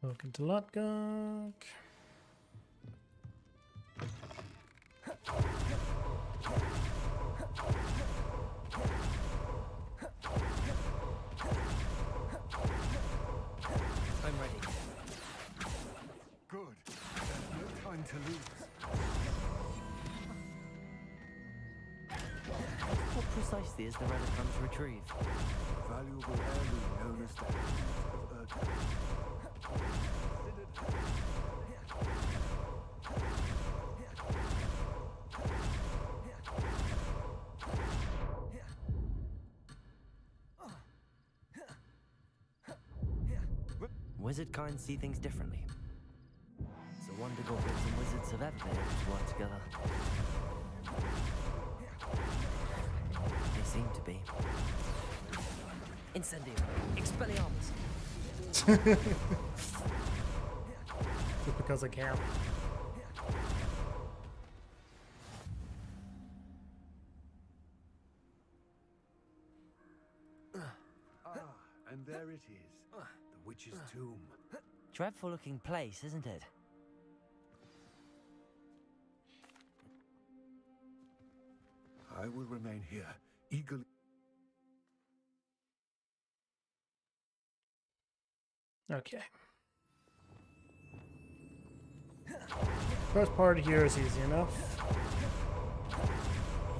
Talking to Lutgunk. To lose. What precisely is the relic under retrieve? Valuable heirloom known as the Wizard kind see things differently. It's a wonder goblins and wizards have ever been to work together. They seem to be. Incendio. Expelliarmus. Just because I can. Ah, and there it is. The witch's tomb. Dreadful looking place, isn't it? I will remain here, eagerly. Okay. First part here is easy enough.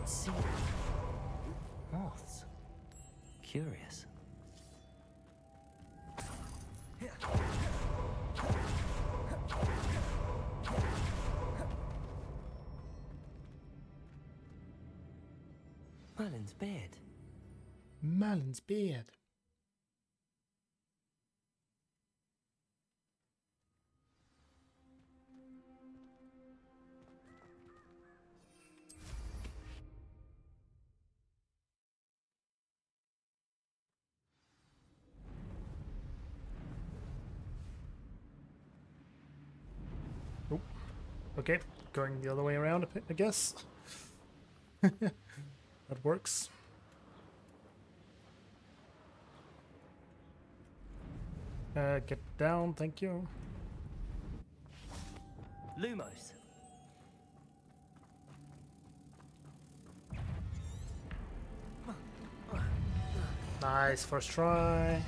It's sea. Moths. Curious. Merlin's beard. Merlin's beard. Okay, going the other way around, I guess. that works. Uh, get down, thank you. Lumos. Nice, first try.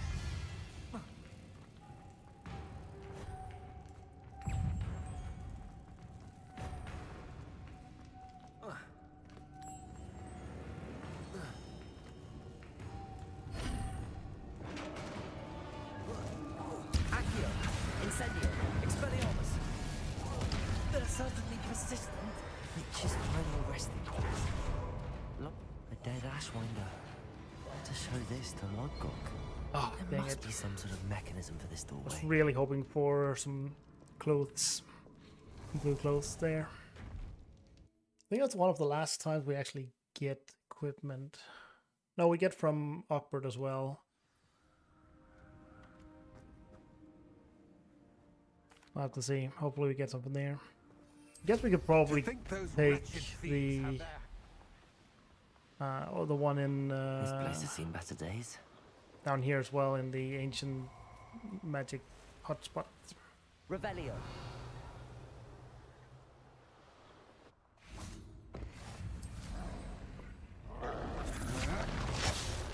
Really hoping for some clothes. Blue clothes there. I think that's one of the last times we actually get equipment. No, we get from Ockbird as well. I'll have to see. Hopefully we get something there. I guess we could probably think those take wretched thieves have the uh, or the one in This uh, place has seen better days. down here as well in the ancient magic hotspot. Revelio.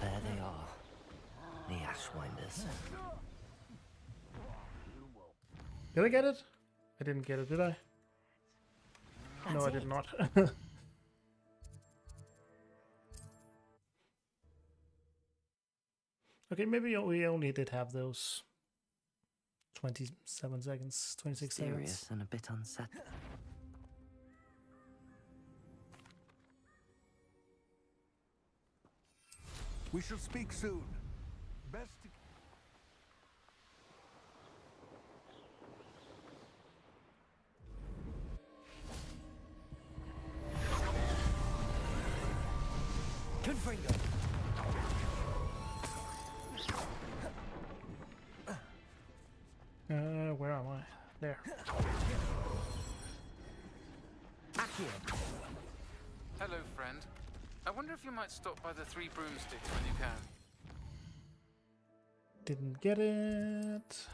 There they are. The Ashwinders. Did I get it? I didn't get it, did I? no, I did it. not. okay, maybe we only did have those 27 seconds, 26 Serious seconds. and a bit unsettling. We shall speak soon. Best to... Confringo. Uh, where am I? There. Hello, friend. I wonder if you might stop by the Three Broomsticks when you can. Didn't get it.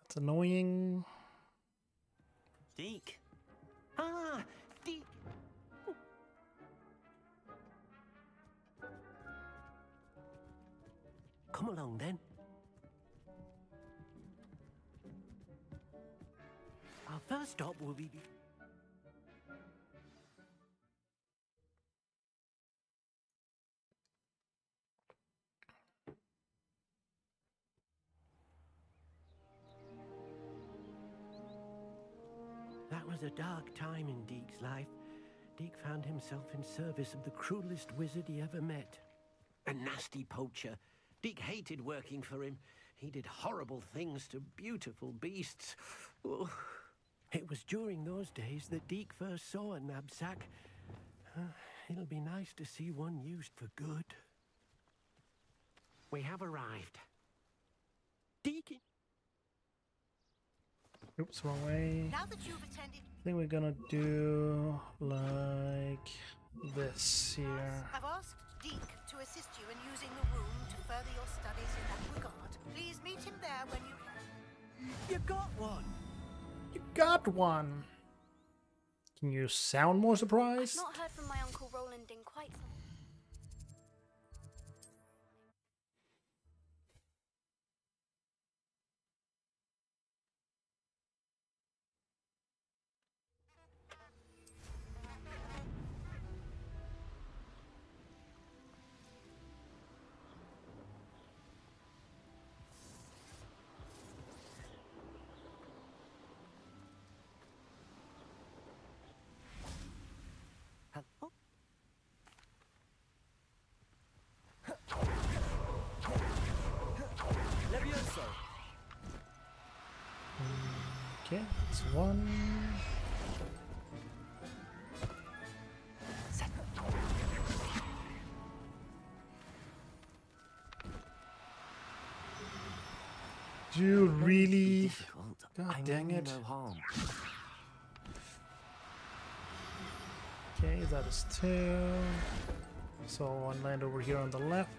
That's annoying. Deek. Ah, Come along then. Our first stop will be... That was a dark time in Deek's life. Deek found himself in service of the cruelest wizard he ever met. A nasty poacher Deek hated working for him. He did horrible things to beautiful beasts. Oh. It was during those days that Deek first saw a knapsack. Uh, it'll be nice to see one used for good. We have arrived. Deacon. Oops, wrong way. Now that you've attended, I think we're gonna do like this here. I've asked Deek to assist you in using the room to further your studies in that regard. Please meet him there when you can. You got one. You got one. Can you sound more surprised? Not heard from my uncle Rowland in quite some. One. Do you really? God I dang it. no. Okay, that is two. So one land over here on the left.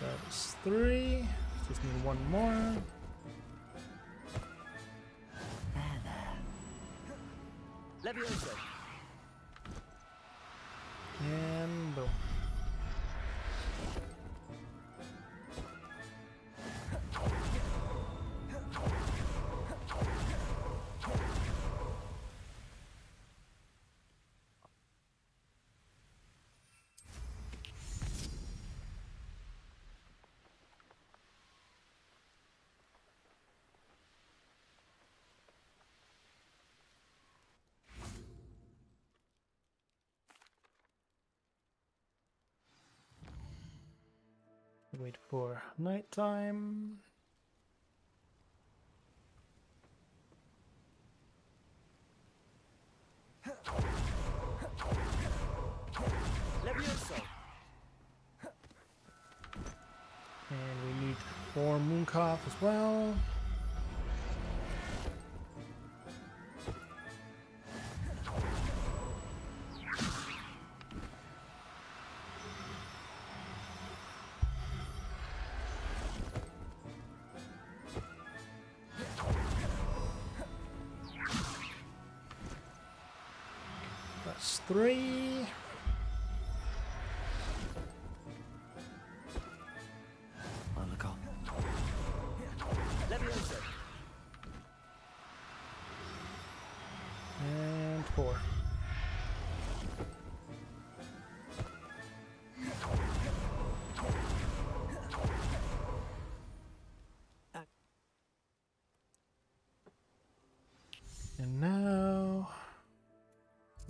That is three. Just need one more. Levioso. Wait for nighttime. And we need four Mooncalf as well.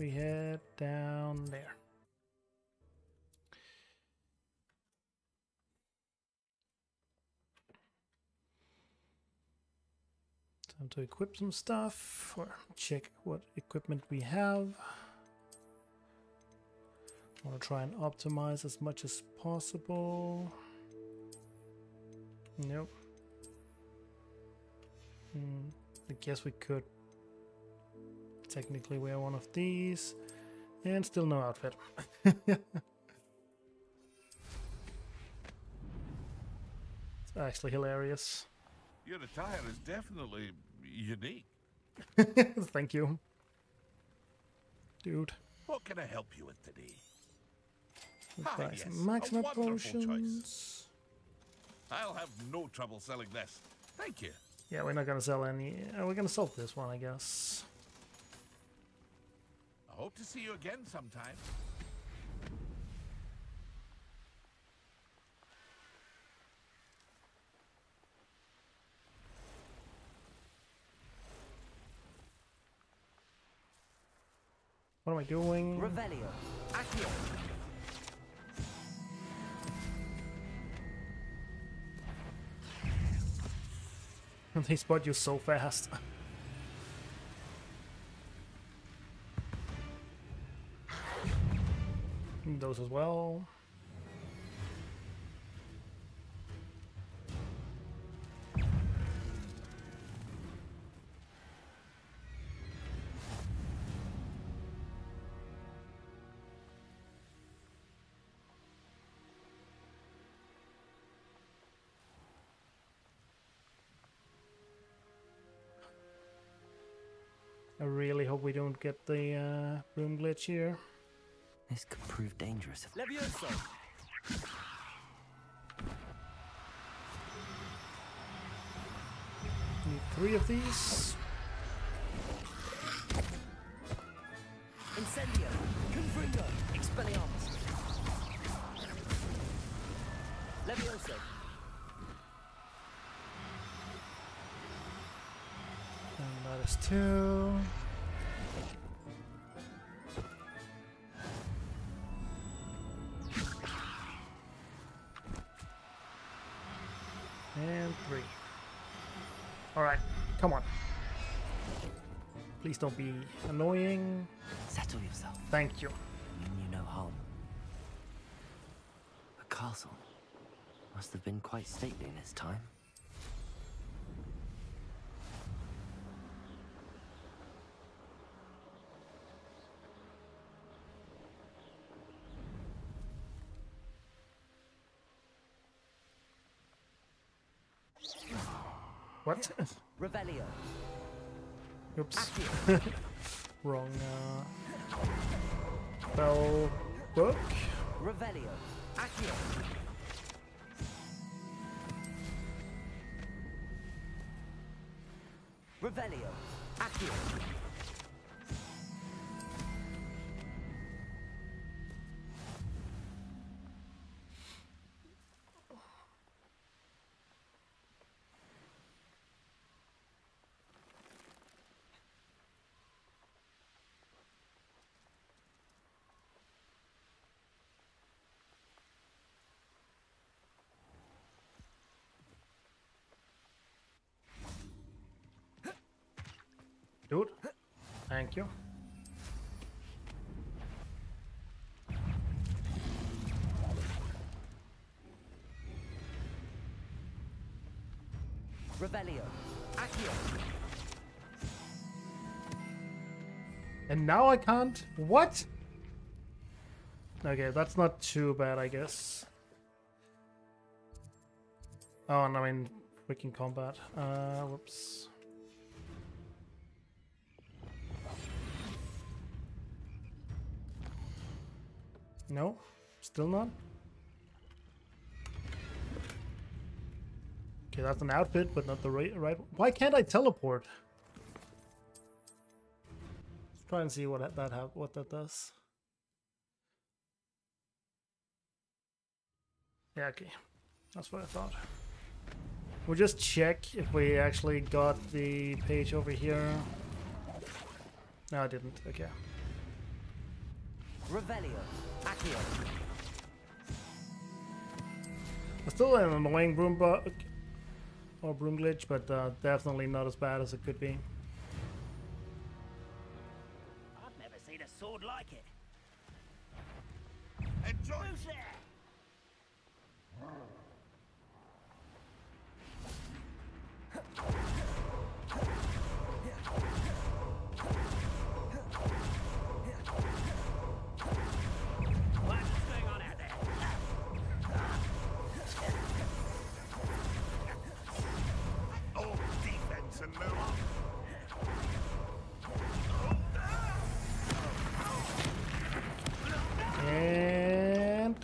We head down there. Time to equip some stuff or check what equipment we have. I want to try and optimize as much as possible. Nope. Hmm. I guess we could technically wear one of these and still no outfit. it's actually hilarious. Your attire is definitely unique. Thank you. Dude. What can I help you with today? Ah, yes, maximum potions. choice. I'll have no trouble selling this. Thank you. Yeah, we're not gonna sell any. Uh, we're gonna sell this one, I guess. I hope to see you again sometime. What am I doing? Revelio. Accio. they spot you so fast. Those as well. I really hope we don't get the uh, room glitch here. This could prove dangerous. if- Levioso. Need three of these. Incendio. Confringo. Expelliarmus. Levioso. And that is two. Come on. Please don't be annoying. Settle yourself. Thank you. Mean you no harm. The castle must have been quite stately in its time. What? Revelio. Oops. Wrong uh, spell book. Revelio. Accio. Revelio. Accio. Dude. Thank you. Revelio. Accio. And now I can't? What? Okay, that's not too bad, I guess. Oh, and I mean, in freaking combat. Uh, whoops. No, still not. Okay, that's an outfit, but not the right. right. Why can't I teleport? Let's try and see what that, that ha- what that does. Yeah, okay, that's what I thought. We'll just check if we actually got the page over here. No, I didn't. Okay. Revelio. It's still an annoying broom bug or broom glitch, but uh, definitely not as bad as it could be. I've never seen a sword like it. Enjoy.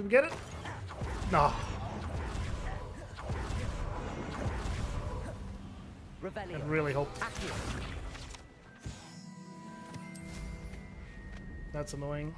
Get it? No. I really. Accio. That's annoying.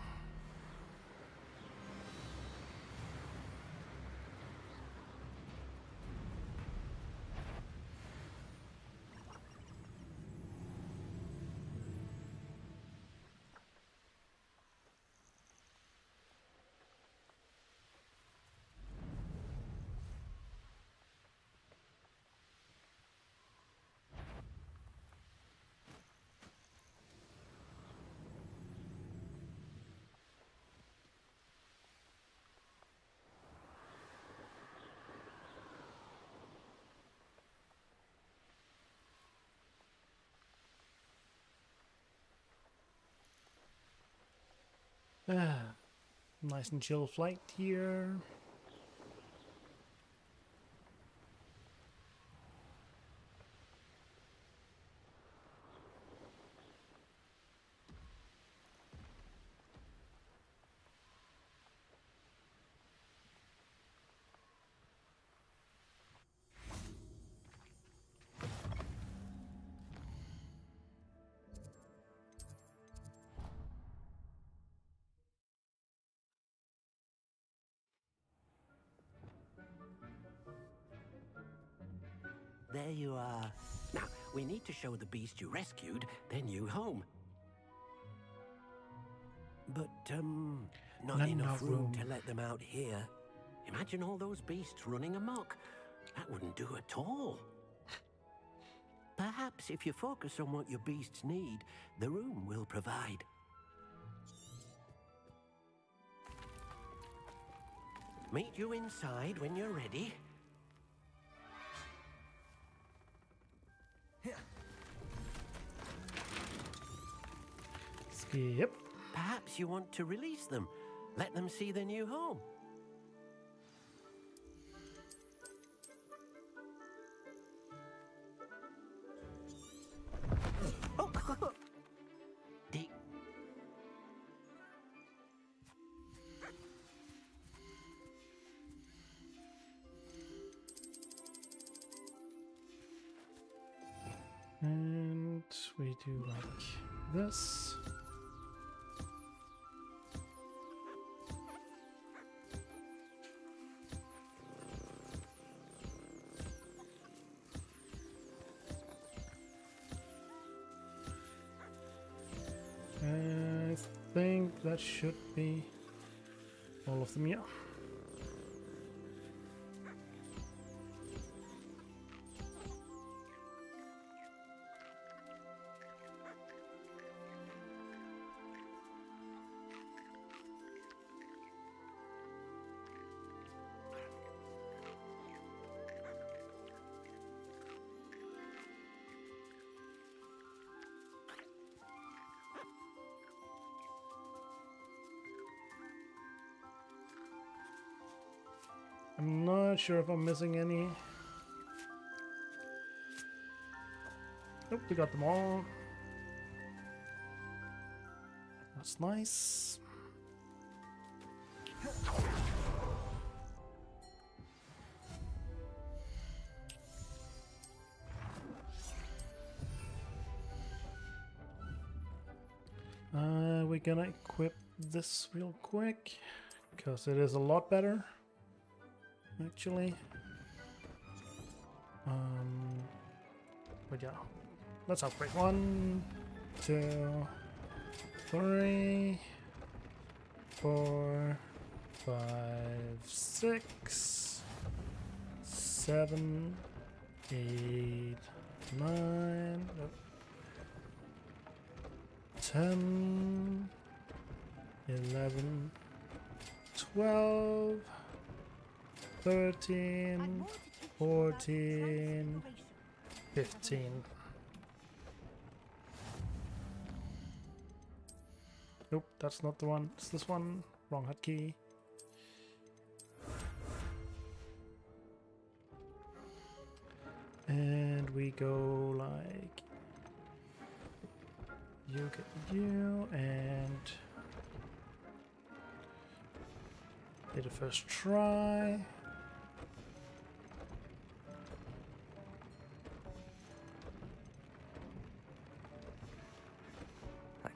nice and chill flight here. You are. Now, we need to show the beast you rescued their new home. But, um, not, Not enough enough room, room. to let them out here. Imagine all those beasts running amok. That wouldn't do at all. Perhaps if you focus on what your beasts need, the room will provide. Meet you inside when you're ready. Skip. Perhaps you want to release them. Let them see their new home. Oh, And we do like this. Should be all of them, yeah. I'm not sure if I'm missing any. Nope, we got them all. That's nice. Uh, we're gonna equip this real quick because it is a lot better actually. Um, but yeah, let's upgrade. One, two, three, four, five, six, seven, eight, nine, ten, eleven, twelve. 13, 14, 15. Nope, that's not the one. It's this one. Wrong hotkey. And we go like you get you and did a first try.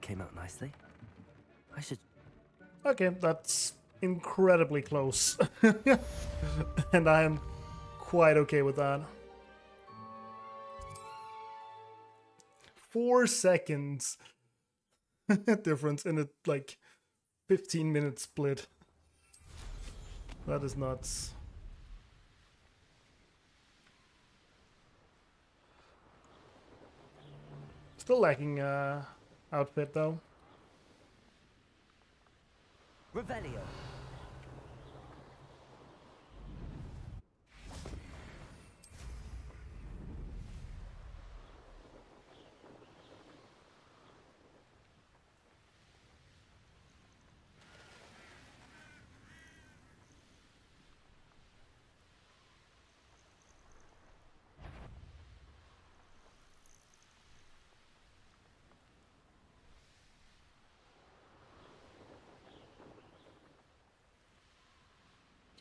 Came out nicely. I should. Okay, that's incredibly close. and I am quite okay with that. Four seconds difference in a like 15 minute split. That is nuts. Still lacking uh, outfit though.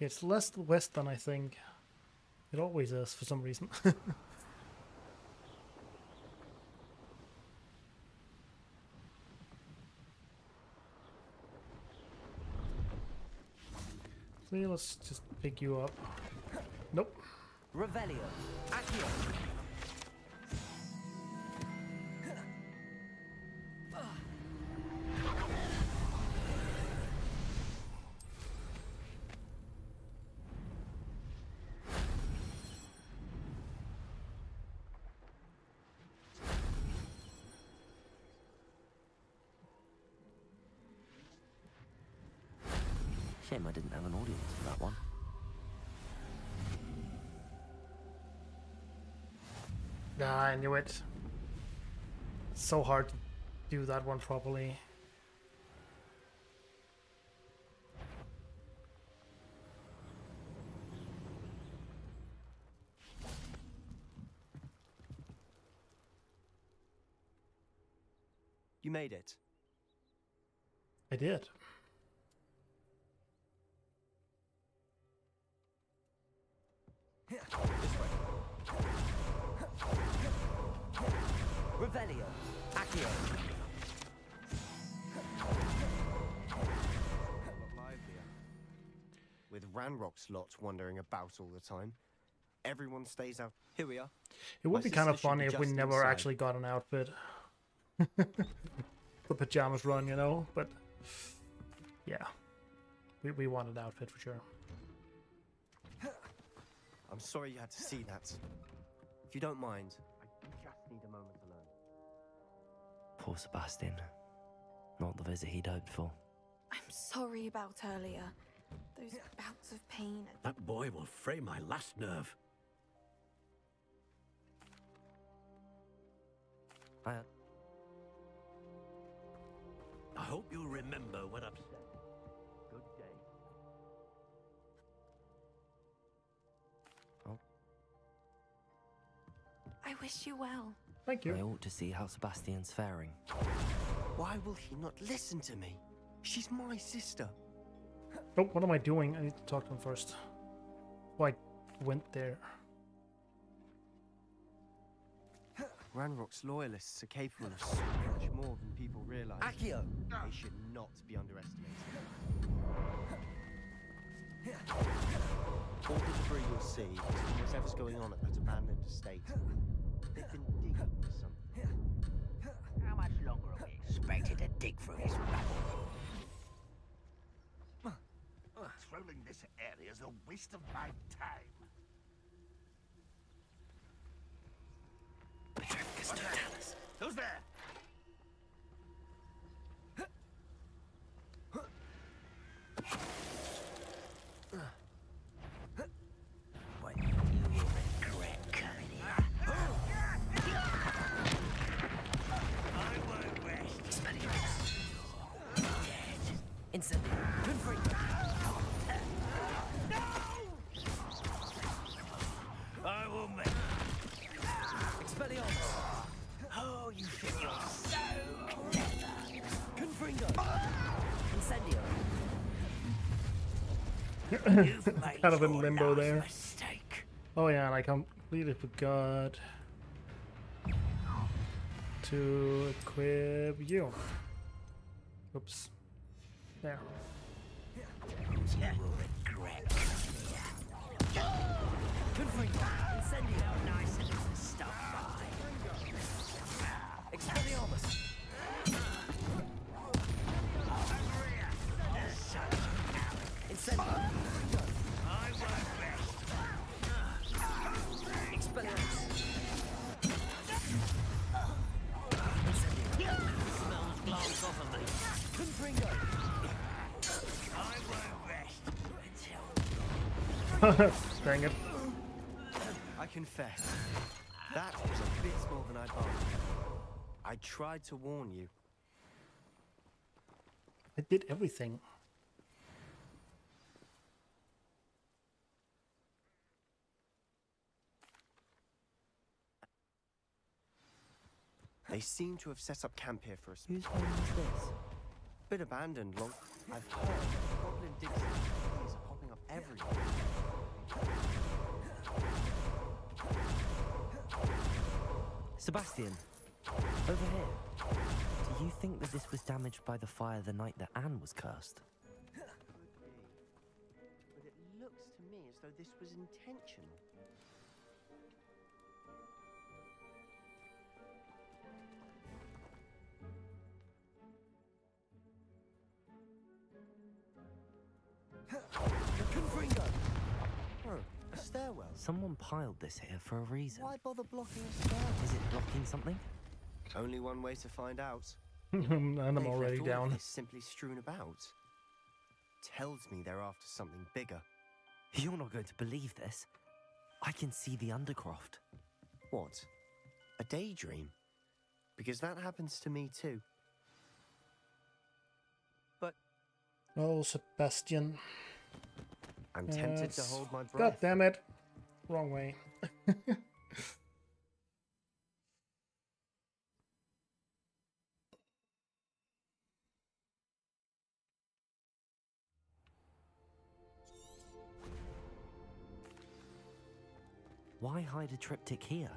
It's less west than I think. It always is for some reason. let's just pick you up. Nope. Revelio. Accio. I knew it. So hard to do that one properly. You made it. I did. Revelio. Accio. With Ranrok's lot wandering about all the time. Everyone stays out. Here we are. It would My be kind of funny if we never inside. actually got an outfit. the pajamas run, you know, but yeah. We, we want an outfit for sure. I'm sorry you had to see that. If you don't mind, Poor Sebastian. Not the visit he'd hoped for. I'm sorry about earlier. Those bouts of pain. That boy will fray my last nerve. I, I hope you remember what I've said. Good day. Oh. I wish you well. Thank I ought to see how Sebastian's faring. Why will he not listen to me? She's my sister. Oh, what am I doing? I need to talk to him first. Oh, I went there. Ranrok's loyalists are capable of so much more than people realize. Accio. They should not be underestimated. All the debris you'll see is whatever's going on at that abandoned estate. Expected to dig through this rubble? Patrolling this area is a waste of my time. Who's there? Kind of in limbo there. Oh yeah, and I completely forgot to equip you. Oops. There. You will regret coming here. Confringo. Incendio. Dang it. I confess, that was a bit more than I'd bargained. I tried to warn you. I did everything. They seem to have set up camp here for us. Whose home is this? Bit abandoned long. I've heard that goblin digs these are popping up everywhere. Sebastian, over here. Do you think that this was damaged by the fire the night that Anne was cursed? But it looks to me as though this was intentional. Stairwell. Someone piled this here for a reason. Why bother blocking a stairwell? Is it blocking something? Only one way to find out. and I'm They've already left down. this simply strewn about. Tells me they're after something bigger. You're not going to believe this. I can see the Undercroft. What? A daydream? Because that happens to me too. But Oh, Sebastian. I'm tempted to hold my breath. God damn it. Wrong way. Why hide a triptych here?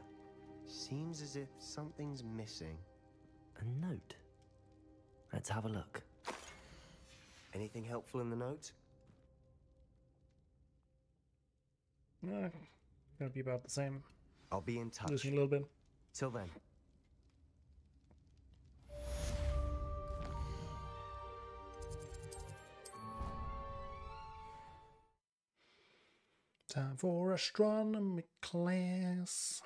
Seems as if something's missing. A note. Let's have a look. Anything helpful in the note? Eh, gonna be about the same. I'll be in touch. Losing a little bit. Till then. Time for astronomy class.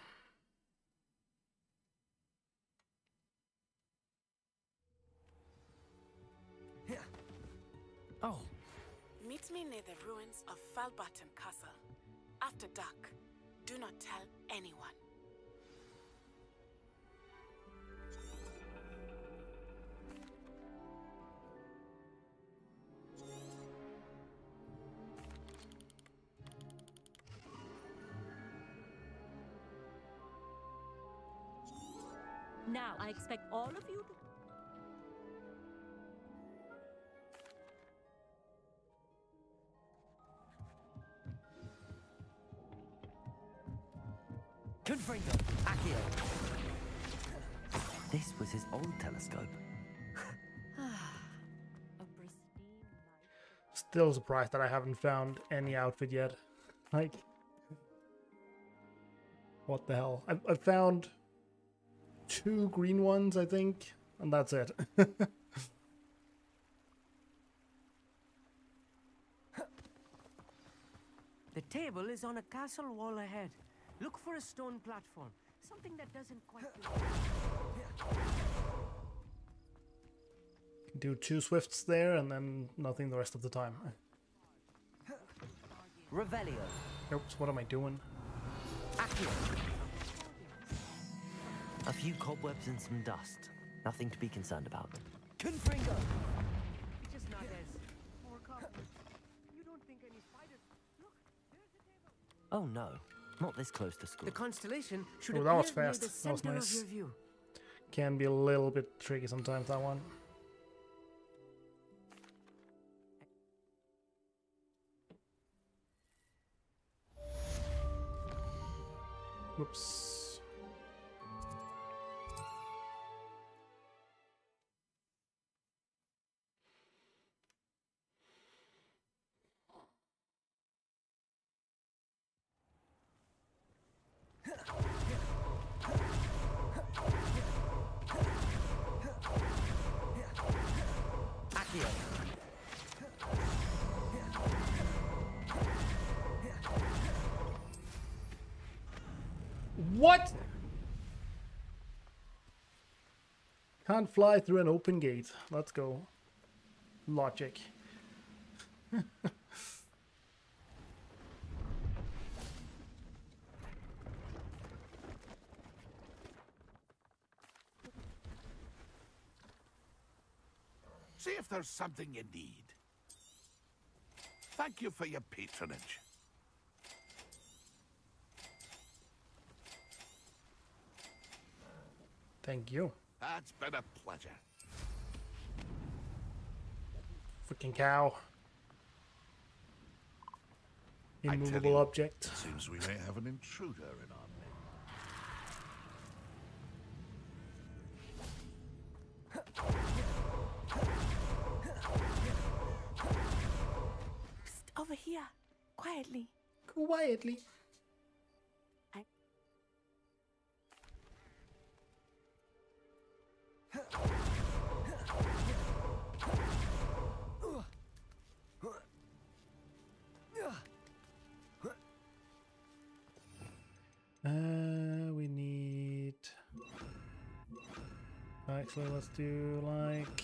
Oh, Meet me near the ruins of Falbatton Castle. After dark. Do not tell anyone. Now, I expect all of you to. Confringo! Accio! This was his old telescope. Still surprised that I haven't found any outfit yet. Like, what the hell? I, I found two green ones, I think, and that's it. The table is on a castle wall ahead. Look for a stone platform. Something that doesn't quite Do two swifts there and then nothing the rest of the time. Revelio. Oops, what am I doing? Accio. A few cobwebs and some dust. Nothing to be concerned about. Confringo! Just not as. More common. You don't think any spiders. Look, there's the table. Oh no, not this close to school. The constellation should Oh, appear that was near fast. the That was center nice. of your view. Can be a little bit tricky sometimes, that one. Whoops. Can't fly through an open gate. Let's go. Logic. See if there's something you need. Thank you for your patronage. Thank you. That's been a pleasure. Freaking cow. Immovable you, object. Seems we may have an intruder in our Psst, over here. Quietly. Quietly. Actually, let's do like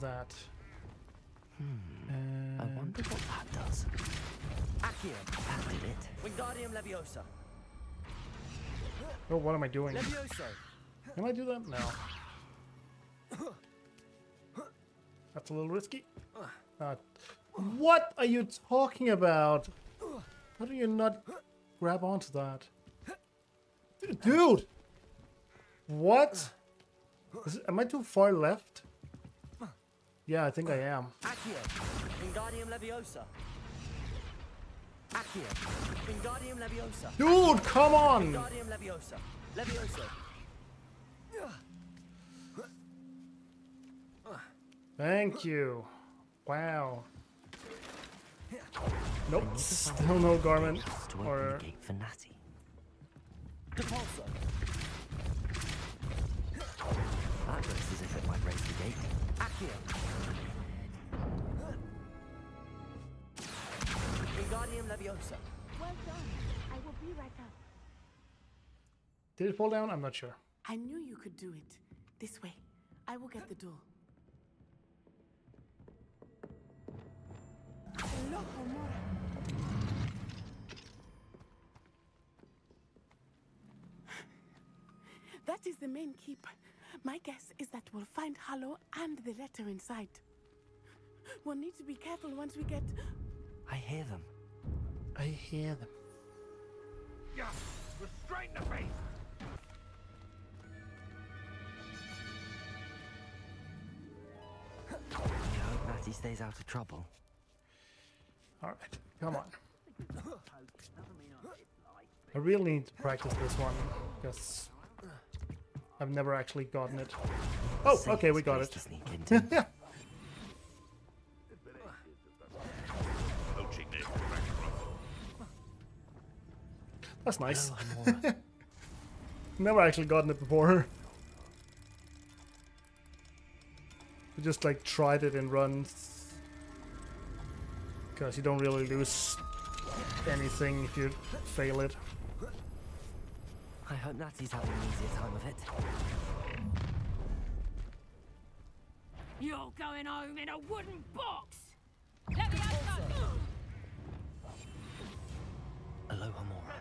that. Hmm. I Uh, wonder what that does. Accio. That did it. Wingardium Leviosa. oh, what am I doing? Levioso. Can I do that? No. That's a little risky. Uh, what are you talking about? How do you not grab onto that? Dude! What? Is am I too far left? Yeah, I think I am. Accio. Wingardium Leviosa. Accio. Wingardium Leviosa. Dude, come on! Wingardium Leviosa. Levioso. Thank you. Wow. Nope, still no garment. Or the gate for Natty. Depulso. That looks as if it might raise the gate. Accio. Wingardium Leviosa. Well done. I will be right up. did it fall down? I'm not sure. I knew you could do it. This way. I will get the door. That is the main keep. My guess is that we'll find Harlow and the letter inside. We'll need to be careful once we get. I hear them. I hear them. Yeah, restrain the beast! I hope Natty stays out of trouble. Alright, come on. I really need to practice this one, because I've never actually gotten it. Oh, okay, we got it. it. That's nice. Never actually gotten it before. We just like tried it in runs. Because you don't really lose anything if you fail it. I hope Natty's having an easier time of it. You're going home in a wooden box! Let me have some! Alohomora.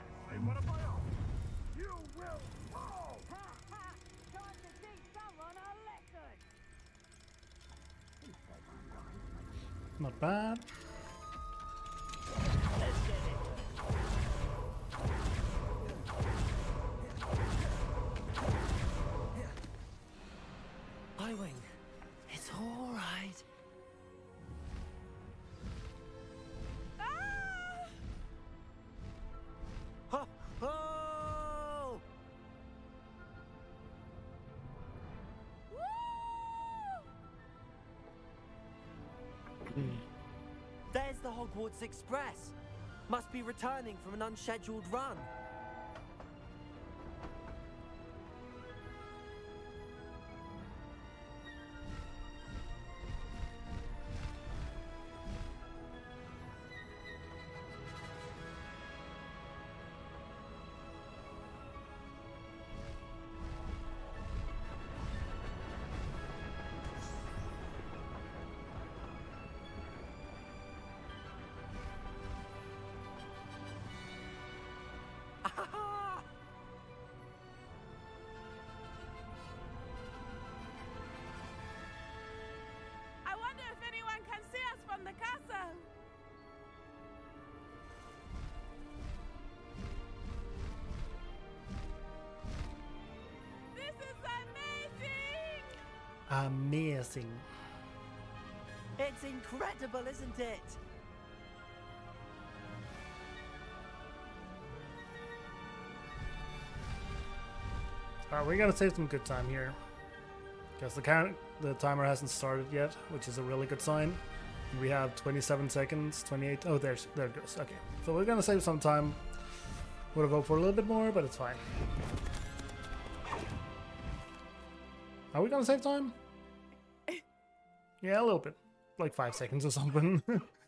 You will fall! Time to teach someone a lesson! Not bad. It's alright. Ah! Ho! Ho! There's the Hogwarts Express. Must be returning from an unscheduled run. amazing. It's incredible, isn't it? All right, we gotta save some good time here, because the count, the timer hasn't started yet, which is a really good sign. We have 27 seconds, 28. Oh, there's there it goes. Okay, so we're gonna save some time. Would have hoped for a little bit more, but it's fine. Are we gonna save time? Yeah, a little bit, like five seconds or something.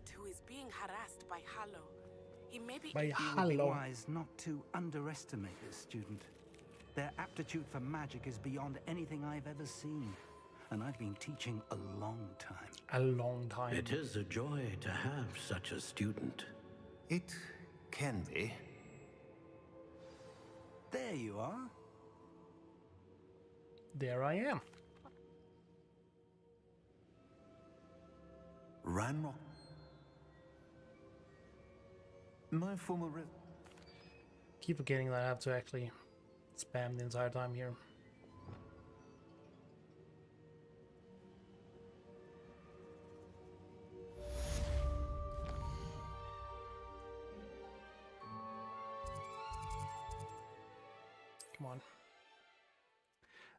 of a wizard who is being harassed by Harlow. He may be. By It be wise not to underestimate this student. Their aptitude for magic is beyond anything I've ever seen. And I've been teaching a long time. A long time. It is a joy to have such a student. It can be. There you are. There I am. Ranrok. My former re- Keep forgetting that I have to actually spam the entire time here. Come on.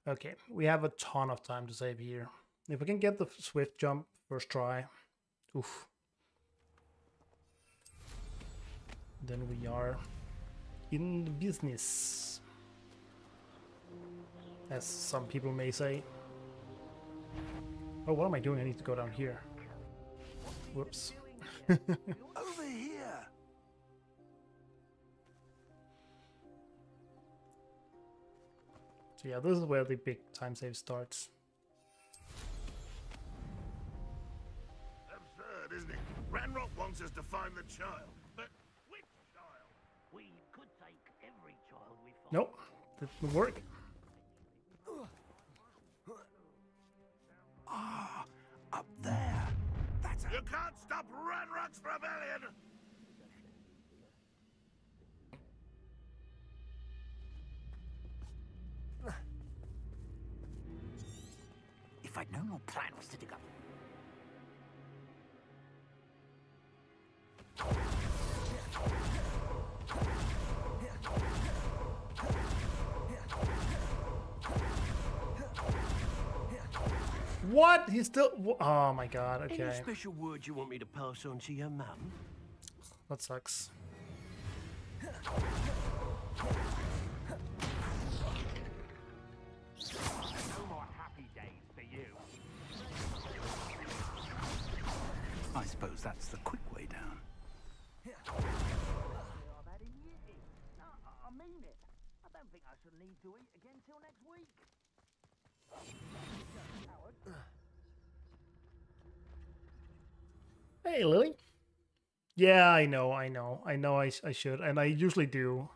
Okay, we have a ton of time to save here. If we can get the swift jump first try, oof. Then we are in the business. As some people may say. Oh, what am I doing? I need to go down here. Whoops. Over here. So yeah, this is where the big time save starts. Absurd, isn't it? Ranrok wants us to find the child. Nope, that would work. Ah, up there. That's You can't stop Ranrok's rebellion! If I'd known your plan was to dig up. What? He's still. Oh my god, Okay. Any special words you want me to pass on to your mum? That sucks. No more happy days for you. I suppose that's the quick way down. I mean it. I don't think I should need to eat again till next week. Hey, Lily. Yeah, I know, I know, I know. I, I should, and I usually do.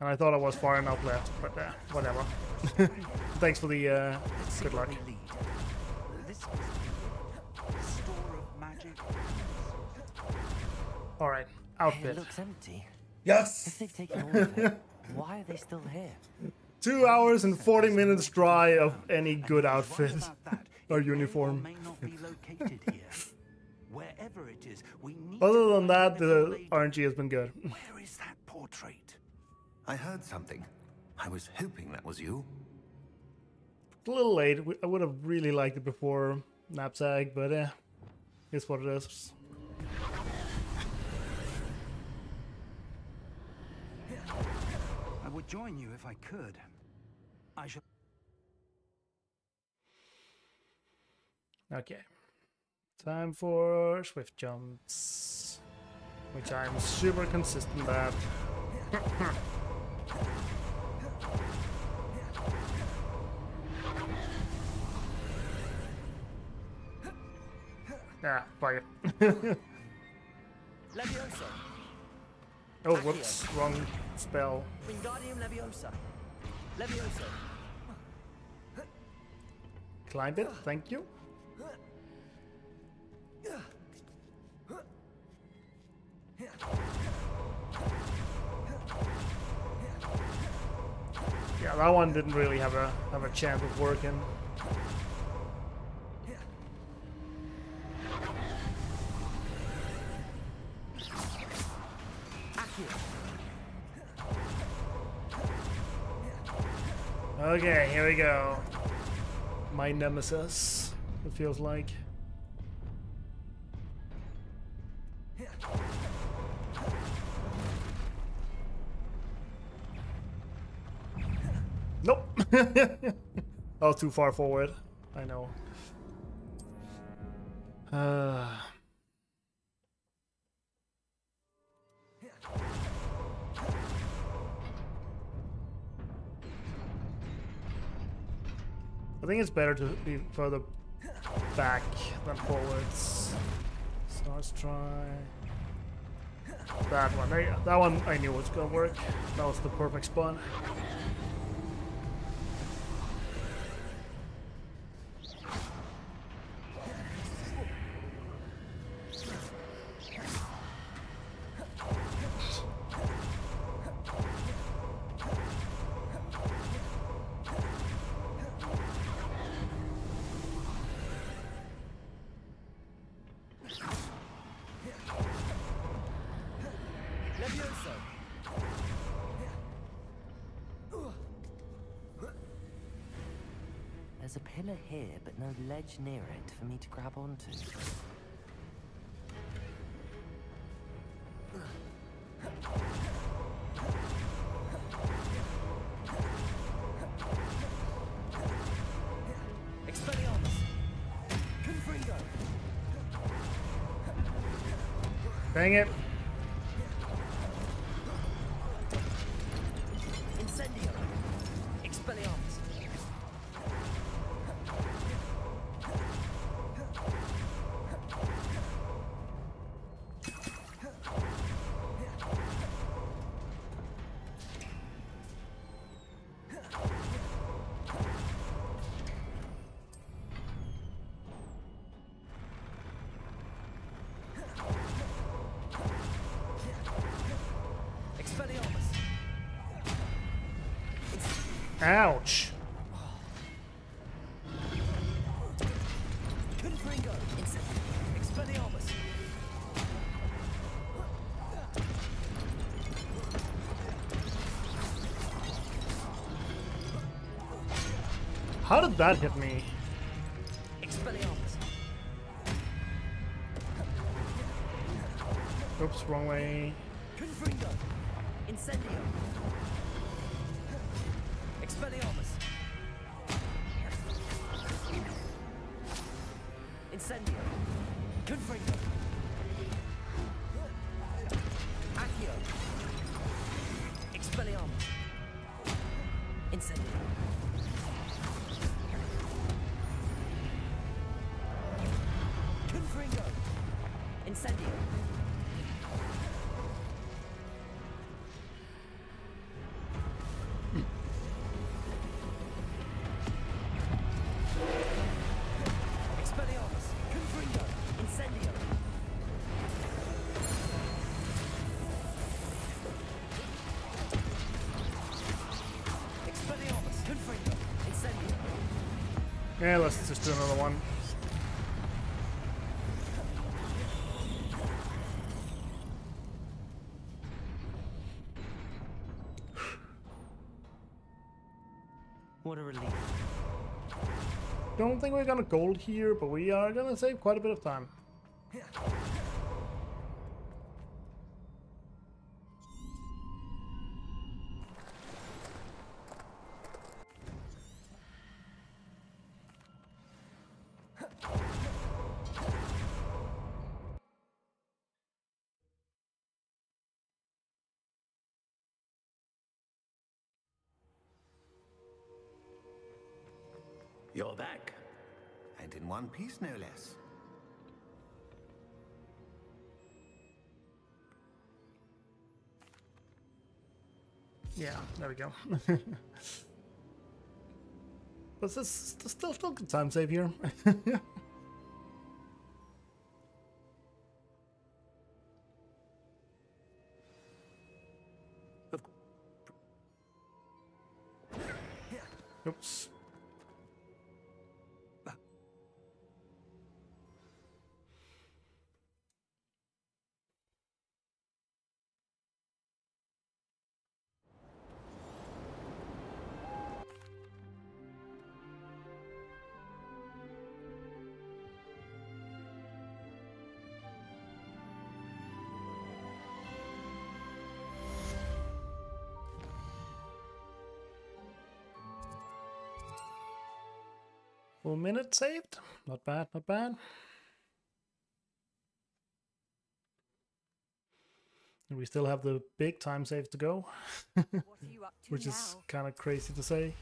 And I thought I was far enough left, but uh, whatever. Thanks for the uh, good luck. This must be a store of magic. All right, It outfit. looks empty. Yes. If they've taken all of it, why are they still here? Two hours and forty minutes dry of any good outfit or uniform. Wherever it is, we need Other than that, the the lady. RNG has been good. Where is that portrait? I heard something. I was hoping that was you. a little late. I would have really liked it before knapsack, but eh, it's what it is. I would join you if I could. I shall. Okay. Time for swift jumps. Which I'm super consistent at. yeah, fuck it. Oh, Leviosa. oh, whoops. Wrong spell. Wingardium Leviosa. Leviosa. Climb it, thank you. Yeah, that one didn't really have a have a chance of working. Okay, here we go. My nemesis, it feels like. that was too far forward. I know. Uh, I think it's better to be further back than forwards. So let's try that one. That one I knew was gonna work. That was the perfect spawn. Ledge near it for me to grab onto. Dang it. Ouch. How did that hit me? Oops, wrong way. Incendio. Yeah, let's just do another one. What a relief. Don't think we're gonna gold here, but we are gonna save quite a bit of time. There we go. but this, still still good time save here. Full minute saved. Not bad, not bad. And we still have the big time save to go. Which is kind of crazy to say.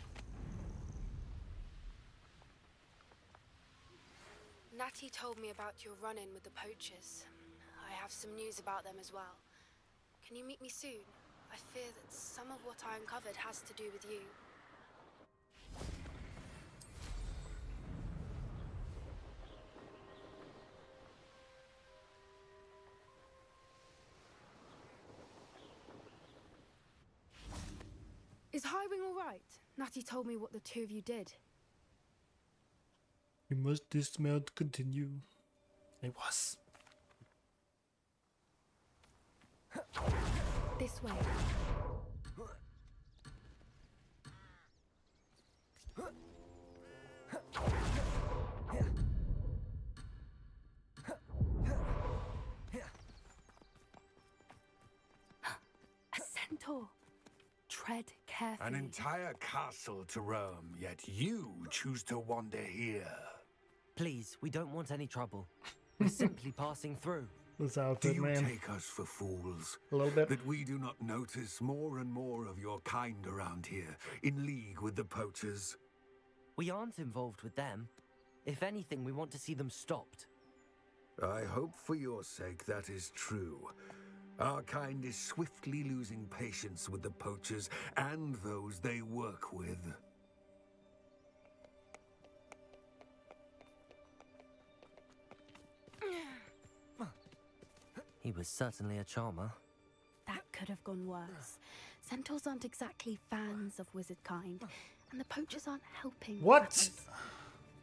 Natty told me about your run-in with the poachers. I have some news about them as well. Can you meet me soon? I fear that some of what I uncovered has to do with you. Is all right? Natty told me what the two of you did. We must dismount continue. It was. This way. Tread carefully. An entire castle to roam, yet you choose to wander here. Please, we don't want any trouble. We're simply passing through. This Do outfit, you man. take us for fools? A little bit. That we do not notice more and more of your kind around here, in league with the poachers? We aren't involved with them. If anything, we want to see them stopped. I hope for your sake that is true. Our kind is swiftly losing patience with the poachers and those they work with. He was certainly a charmer. That could have gone worse. Centaurs aren't exactly fans of wizard kind, and the poachers aren't helping. What?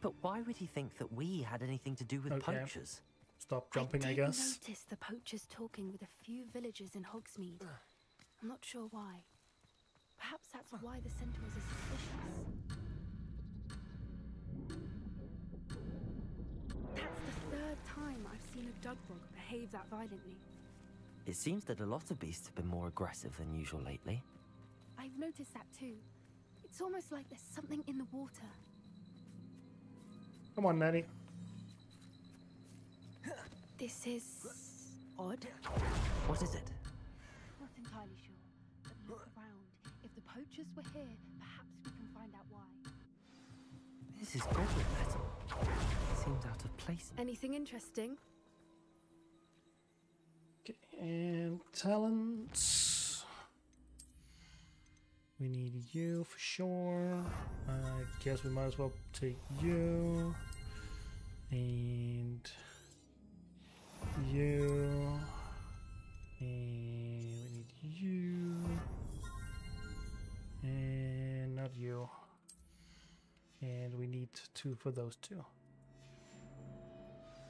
But why would he think that we had anything to do with Okay. poachers? Stop jumping, I, did guess. notice the poachers talking with a few villagers in Hogsmeade. I'm not sure why. Perhaps that's why the centaurs are suspicious. That's the third time I've seen a Dugbog behave that violently. It seems that a lot of beasts have been more aggressive than usual lately. I've noticed that too. It's almost like there's something in the water. Come on, Natty. This is odd. What is it? Not entirely sure. But look around. If the poachers were here, perhaps we can find out why. This is goblin metal. Seems out of place. Anything interesting? Okay, and talents. We need you for sure. I guess we might as well take you. And you. And we need you. And not you. And we need two for those two.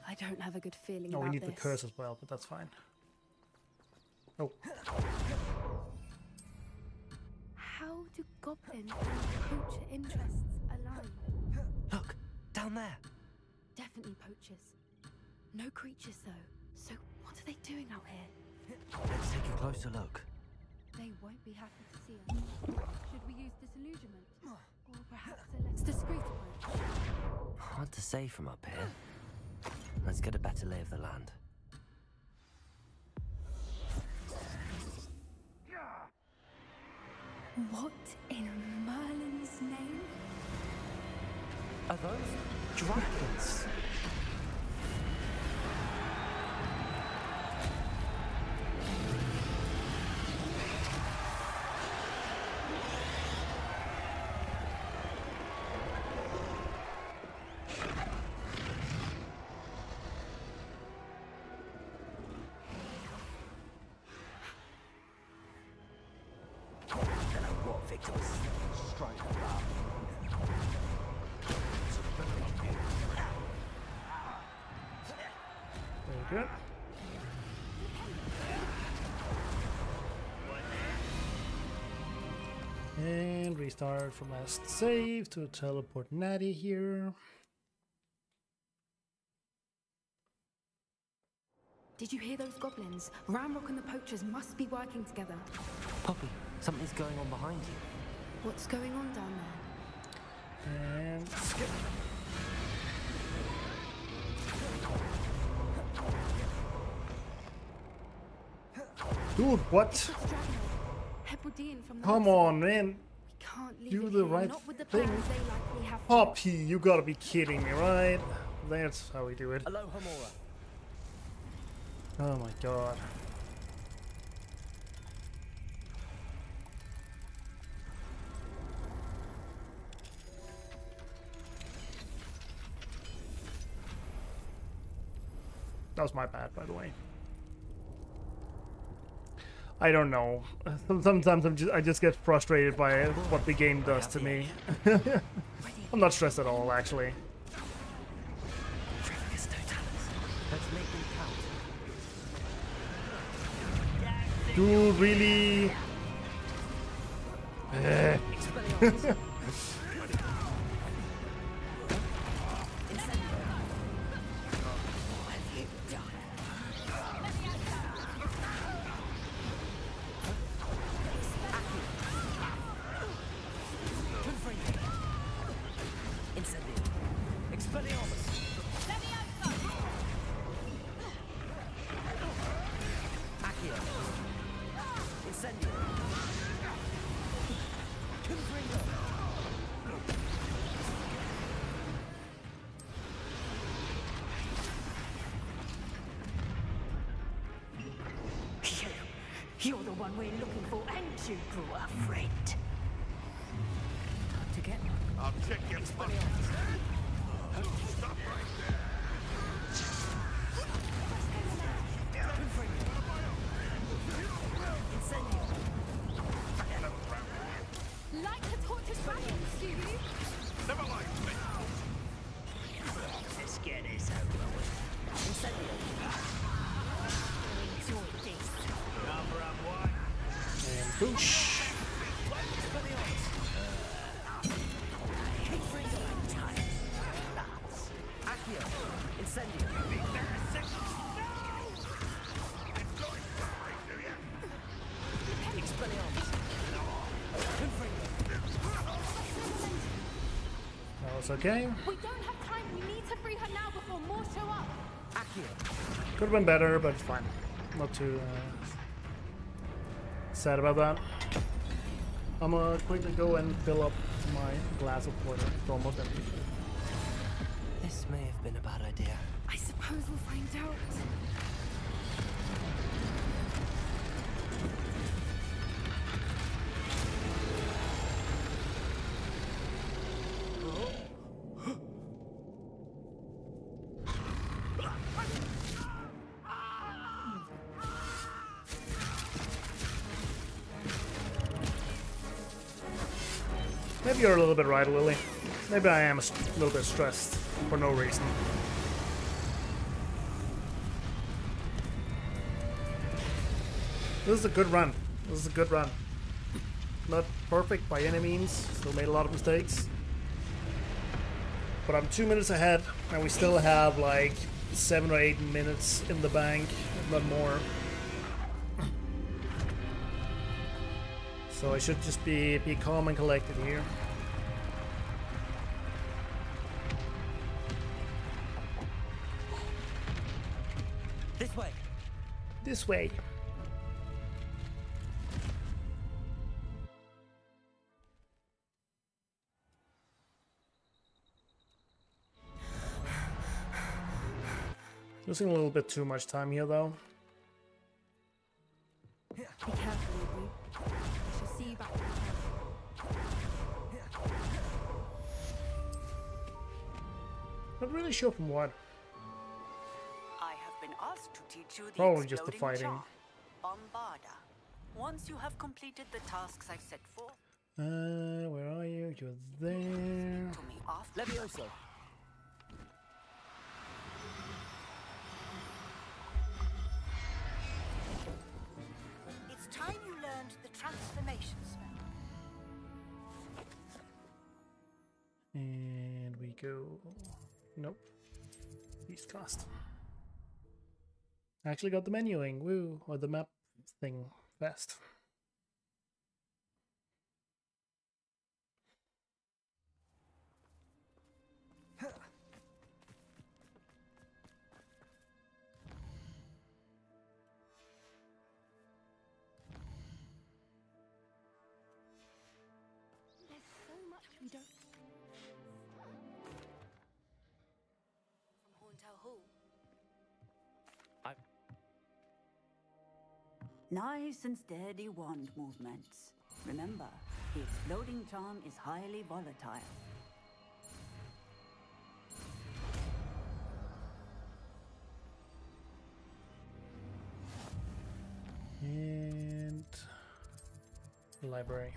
I don't have a good feeling Oh, about we need this. the curse as well, but that's fine. Oh, How do goblins and poacher interests align? Look, down there. Definitely poachers. No creatures though. So what are they doing out here? Let's take a closer look. They won't be happy to see us. Should we use disillusionment? Or perhaps a less discreet approach? Hard to say from up here. Let's get a better lay of the land. What in Merlin's name? Are those dragons? Restart from last save to teleport Natty here. Did you hear those goblins? Ranrok and the poachers must be working together. Poppy, something's going on behind you. What's going on down there? And skip. Dude, what? Hebridean from the Come on, man. Can't leave Do the here, right not with the thing. plans they likely have. Poppy, you gotta be kidding me, right? That's how we do it. Aloha Oh my god. That was my bad, by the way. I don't know. Sometimes I'm just, I just get frustrated by what the game does to me. I'm not stressed at all, actually. Dude, really? okay. We don't have time. We need to free her now before more show up. Accio. Could have been better, but it's fine. Not too uh, sad about that. I'm gonna quickly go and fill up my glass of water. It's almost empty. This may have been a bad idea. I suppose we'll find out. Maybe you're a little bit right, Lily. Maybe I am a little bit stressed for no reason. This is a good run. This is a good run. Not perfect by any means. Still made a lot of mistakes. But I'm two minutes ahead, and we still have like seven or eight minutes in the bank, if not more. So I should just be be calm and collected here. This way. Losing a little bit too much time here, though. Be careful, Aubrey. I shall see you back. Not really sure from what to the Probably just the fighting. Bombarda. Once you have completed the tasks I've set for. Uh, where are you? You're there. To me after Levioso. It's time you learned the transformation spell. And we go. Nope. East cast. I actually got the menuing, woo, or the map thing fast. Nice and steady wand movements. Remember, the exploding charm is highly volatile. And library.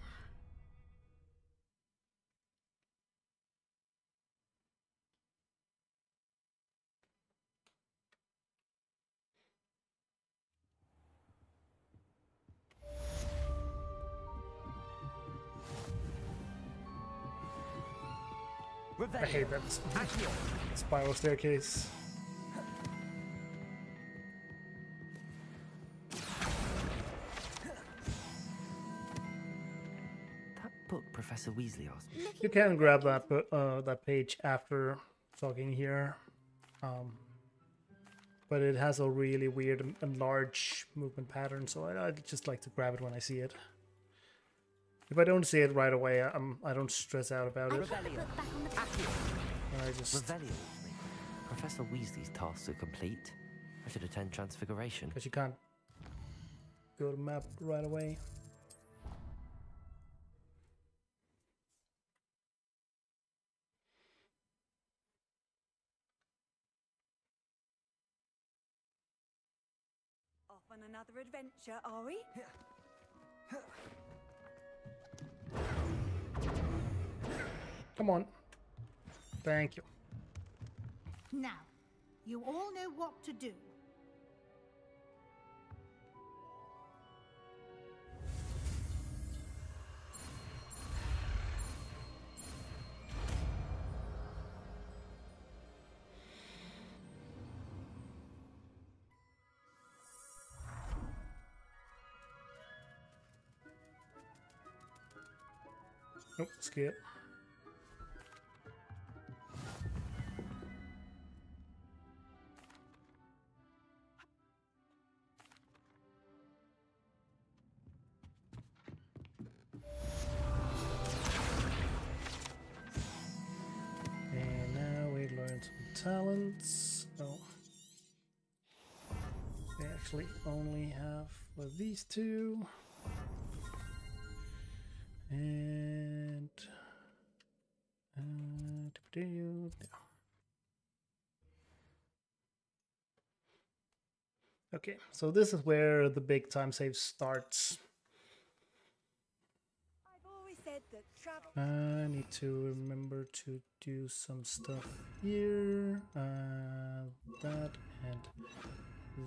I hate that spiral staircase. That book Professor Weasley asked. You can grab that uh, that page after talking here, um, but it has a really weird and- and large movement pattern. So I, I just like to grab it when I see it. If I don't see it right away, I'm I don't stress out about it. I just Revelio. Professor Weasley's tasks are complete. I should attend Transfiguration. because you can't go to map right away. Off on another adventure, are we? Come on. Thank you. Now, you all know what to do. Nope, skip. And now we learn some talents. Oh. We actually only have these two. And uh, Okay, so this is where the big time save starts. I've always said that travel. I need to remember to do some stuff here. Uh, that and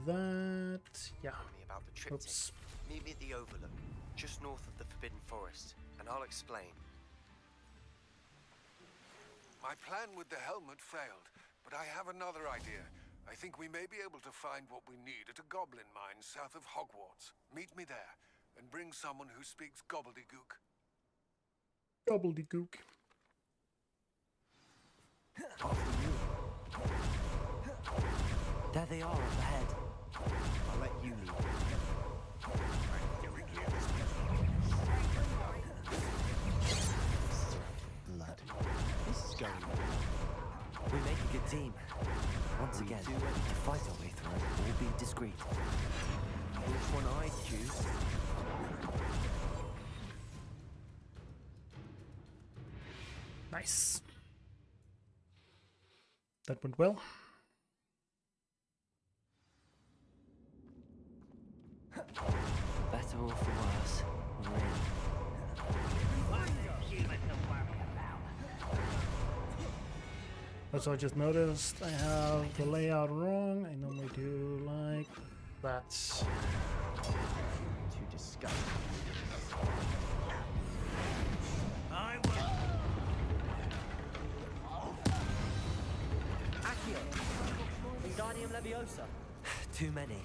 that. Yeah. me about the triptych. Oops. Meet me at the Overlook, just north of the Forbidden Forest, and I'll explain. My plan with the helmet failed, but I have another idea. I think we may be able to find what we need at a goblin mine south of Hogwarts. Meet me there, and bring someone who speaks gobbledygook. Gobbledygook. There they are up ahead. Team. Once again, to fight our way through all be discreet. Which one I choose? Nice. That went well. For better or for worse, Also, I just noticed I have the layout wrong. I normally do like that. To discuss. I will. Wingardium Leviosa. Too many.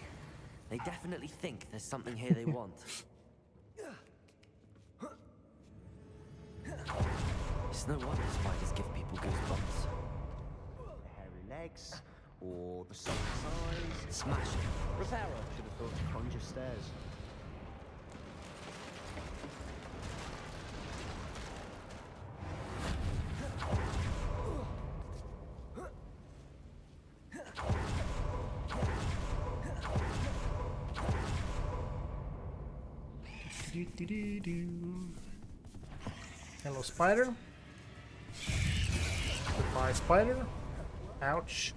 They definitely think there's something here they want. It's no wonder spiders give people goosebumps. Legs, or the soft size. Smash it. Reparo should have thought to stairs. Hello, spider. Goodbye, spider. Ouch.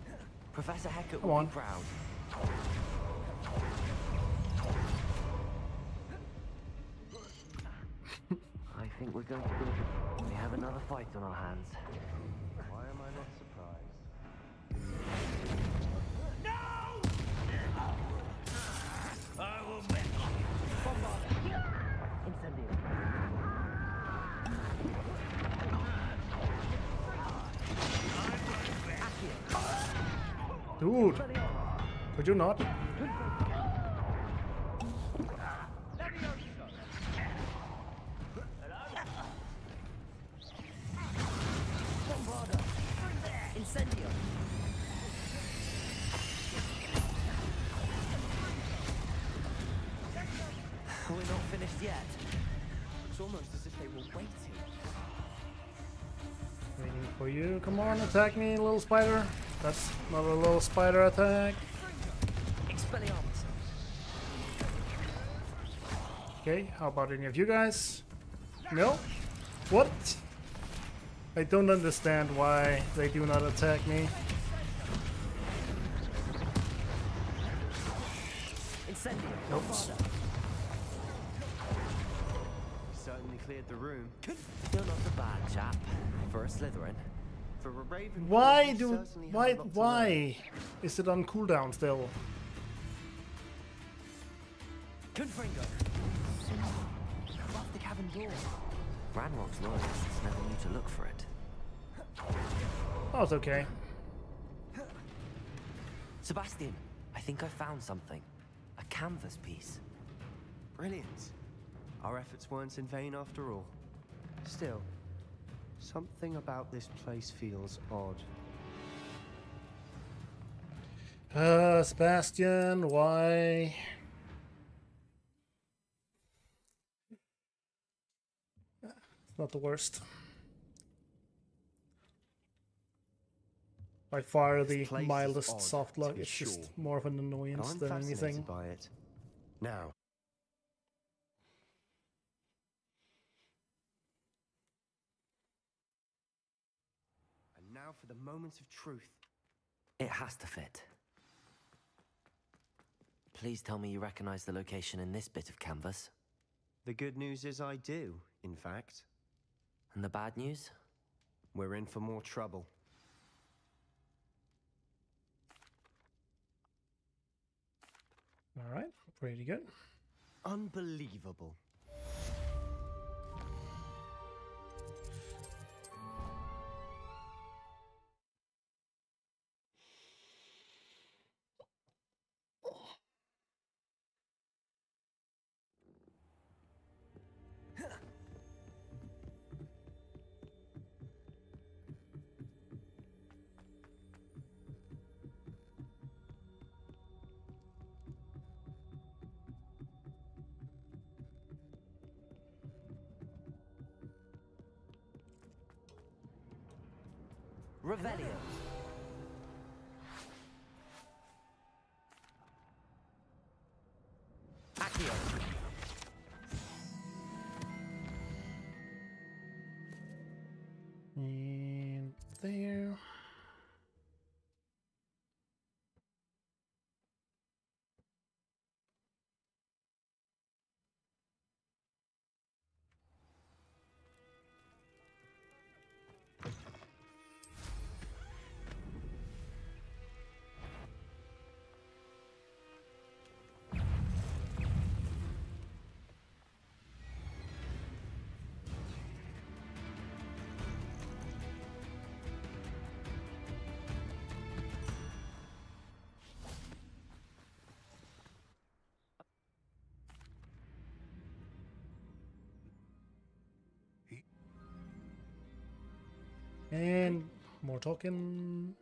Professor Hecat Come will on. be proud. I think we're going to be. We have another fight on our hands. Why am I not surprised? For you. Come on, attack me, little spider. That's not a little spider attack. Okay, how about any of you guys? No? What? I don't understand why they do not attack me. Oops. Certainly cleared the room. You're not a bad chap. For a Slytherin. For a Raven. Why do why why is it on cooldown still? Confringo. Above the cabin door. Ranrok's loyalists never knew to look for it. Oh, it's okay. Sebastian, I think I found something. A canvas piece. Brilliant. Our efforts weren't in vain after all. Still, something about this place feels odd. Uh, Sebastian, why? It's not the worst. By far the mildest soft be It's just more of an annoyance than anything. by it. Now, and now for the moment of truth. It has to fit. Please tell me you recognize the location in this bit of canvas. The good news is I do, in fact. And the bad news? We're in for more trouble. All right, pretty good. Unbelievable. And more talking.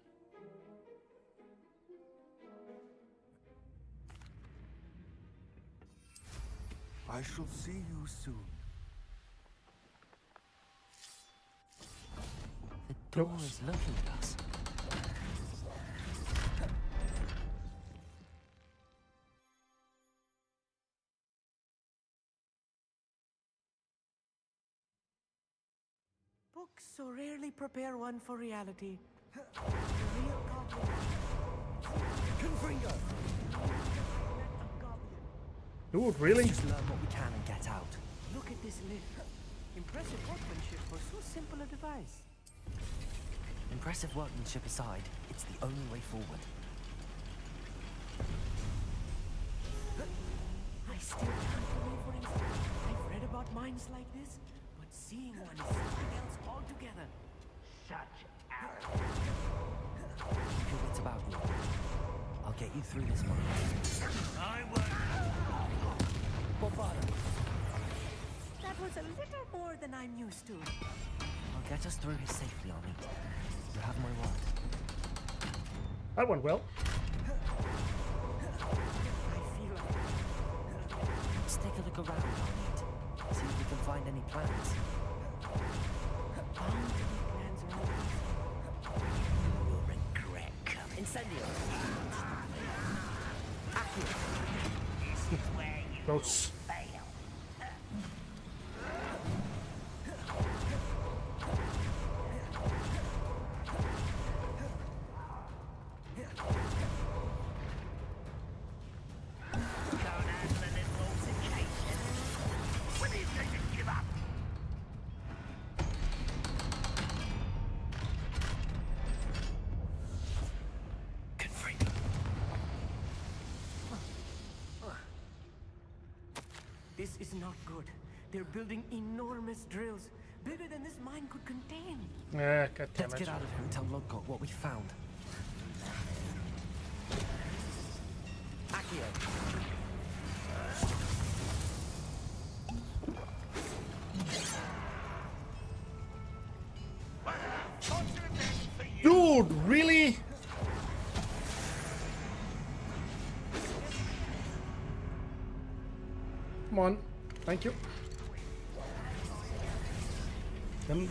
I shall see you soon. The door is looking at us. Books so rarely prepare one for reality. The real goblin. Confringo! Dude, really? Let's just learn what we can and get out. Look at this lift. Impressive workmanship for so simple a device. Impressive workmanship aside, it's the only way forward. I still can't believe we're in. I've read about mines like this, but seeing one is something else altogether. Such arrogance. Keep your wits about you. I'll get you through this one. I work. Bombarda, That was a little more than I'm used to. I'll get us through here safely, Amit. You have my word. That went well. Let's take a look around, Amit. See if we can find any plans. Incendio! Gross. They're building enormous drills, bigger than this mine could contain. Ah, God Let's get out of here and tell Lodgok what we found.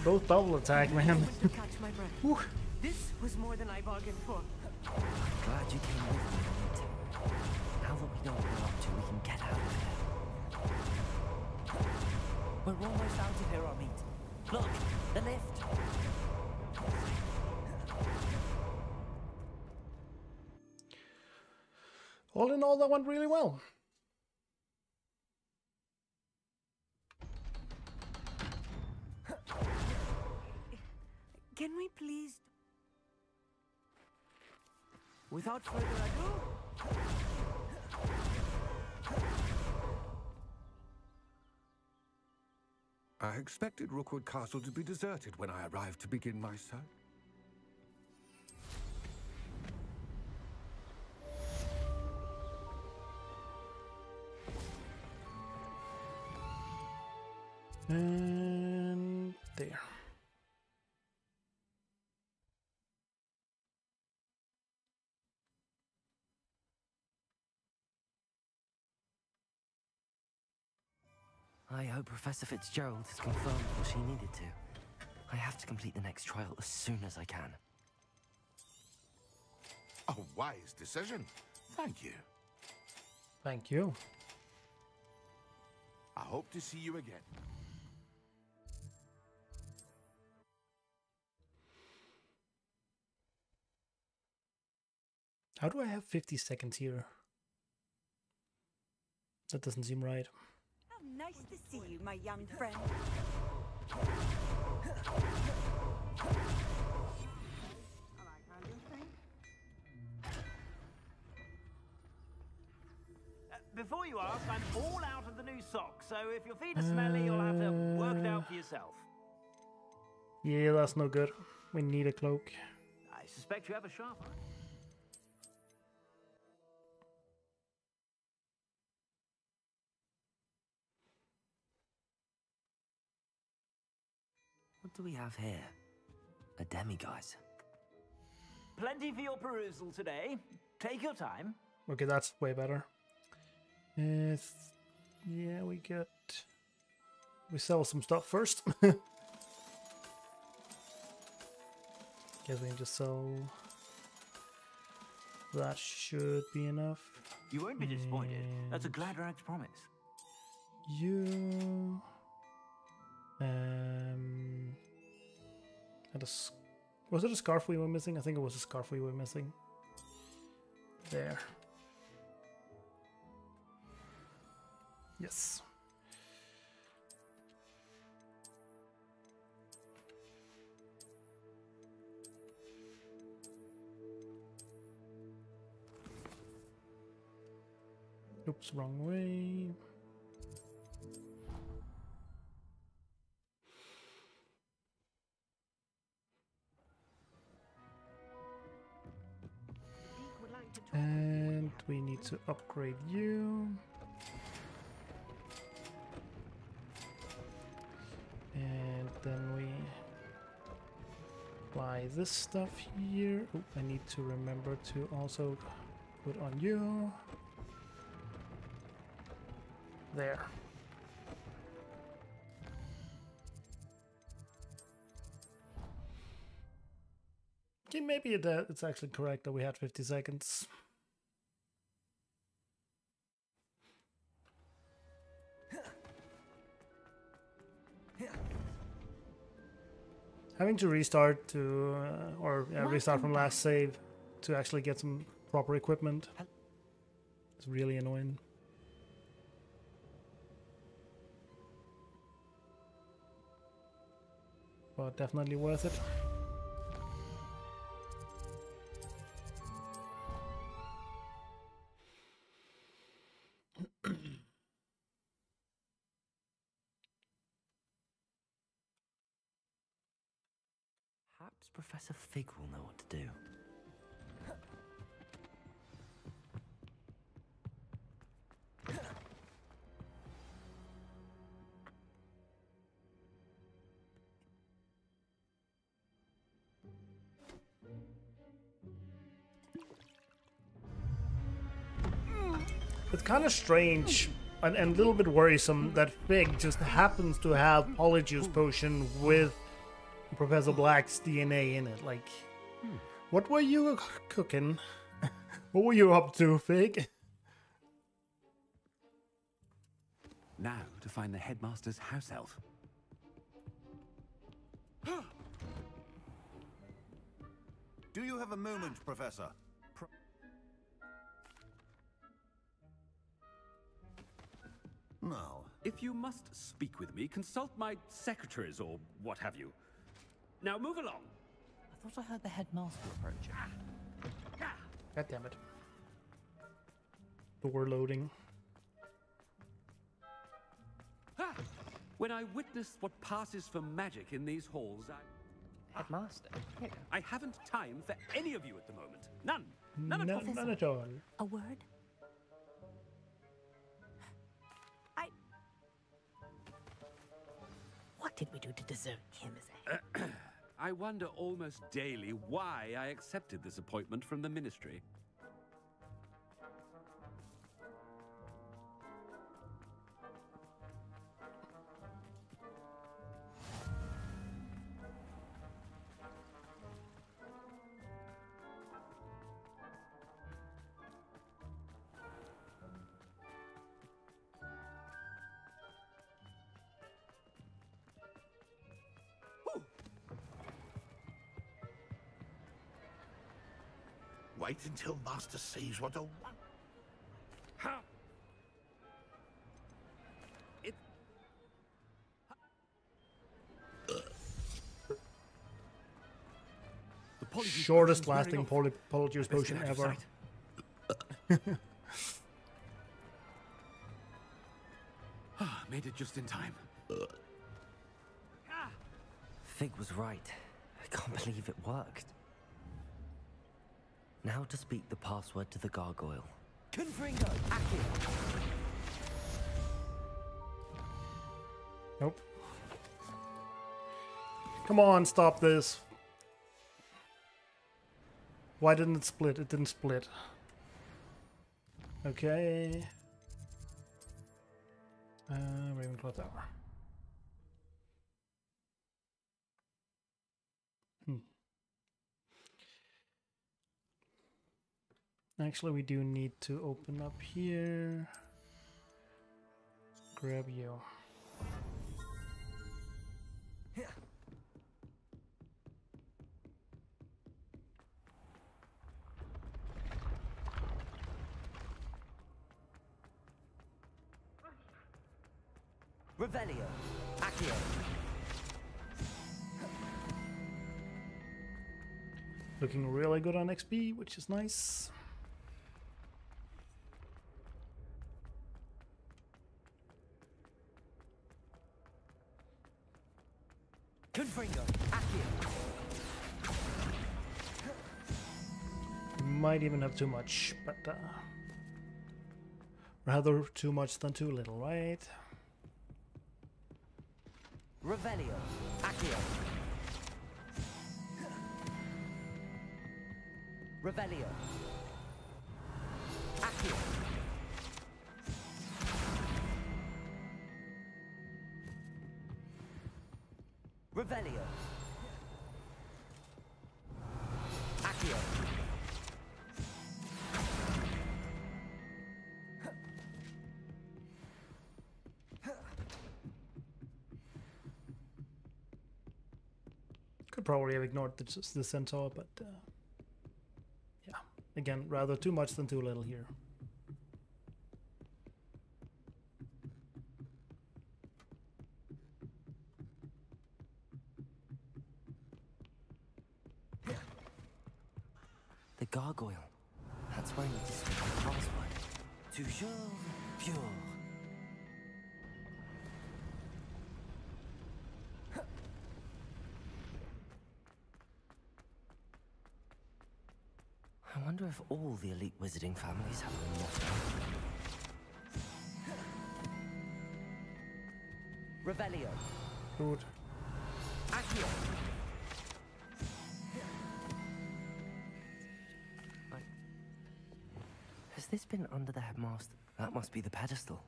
Both double attack, man. to catch my breath. This was more than I bargained for. Glad you came with me, Amit. Now that we know what we're up to, we can get out of here. We're almost out of here, Amit. Look, the lift. All in all, that went really well. Without further ado... I expected Rookwood Castle to be deserted when I arrived to begin my search. I hope Professor Fitzgerald has confirmed what she needed to. I have to complete the next trial as soon as I can. A wise decision. Thank you. Thank you. I hope to see you again. How do I have 50 seconds here? That doesn't seem right. How nice to see you, my young friend. Uh, Before you ask, I'm all out of the new socks, so if your feet are smelly, you'll have to work it out for yourself. Yeah, that's no good. We need a cloak. I suspect you have a sharp eye. Do we have here? a demiguise. Plenty for your perusal today. Take your time. Okay, that's way better. Uh, yeah, we get... We sell some stuff first. Guess we can just sell... That should be enough. You won't be disappointed. That's a Gladrag's promise. You... Um... Had a, was it a scarf we were missing? I think it was a scarf we were missing. There. Yes. Oops, wrong way. To upgrade you. And then we buy this stuff here. I need to remember to also put on you. There. Okay, maybe it, uh, it's actually correct that we had 50 seconds. Having to restart to, uh, or restart from last save to actually get some proper equipment. It's really annoying. But definitely worth it. Professor Fig will know what to do. It's kind of strange and, and a little bit worrisome that Fig just happens to have Polyjuice Potion with Professor Black's DNA in it. Like, what were you cooking? what were you up to, Fig? Now to find the headmaster's house elf. Do you have a moment, Professor? No. If you must speak with me, consult my secretaries or what have you. Now move along. I thought I heard the headmaster approaching. God damn it. Door loading. When I witness what passes for magic in these halls, I... Headmaster? I haven't time for any of you at the moment. None. None at all. None, none at all. A word? I. What did we do to deserve him as a I wonder almost daily why I accepted this appointment from the ministry. Until Master sees what a one. How? It. The Shortest lasting poly- Polyjuice Potion ever. Ah, Made it just in time. Fig was right. I can't believe it worked. Now to speak the password to the gargoyle. Confringo, Accio. Nope. Come on, stop this. Why didn't it split? It didn't split. Okay. Uh, Ravenclaw Tower. Hmm. Actually, we do need to open up here. Grab you. Revelio. Accio. Looking really good on XP, which is nice. Might even have too much, but uh, rather too much than too little, right? Revelio. Accio. Revelio. Accio. Revelio. Probably have ignored the, the centaur, but uh, yeah. Again, rather too much than too little here. The gargoyle. That's where I need to speak the password. Toujours pure. Wonder if all the elite wizarding families have a motto. Revelio. Good. Accio. Has this been under the headmaster? That must be the pedestal.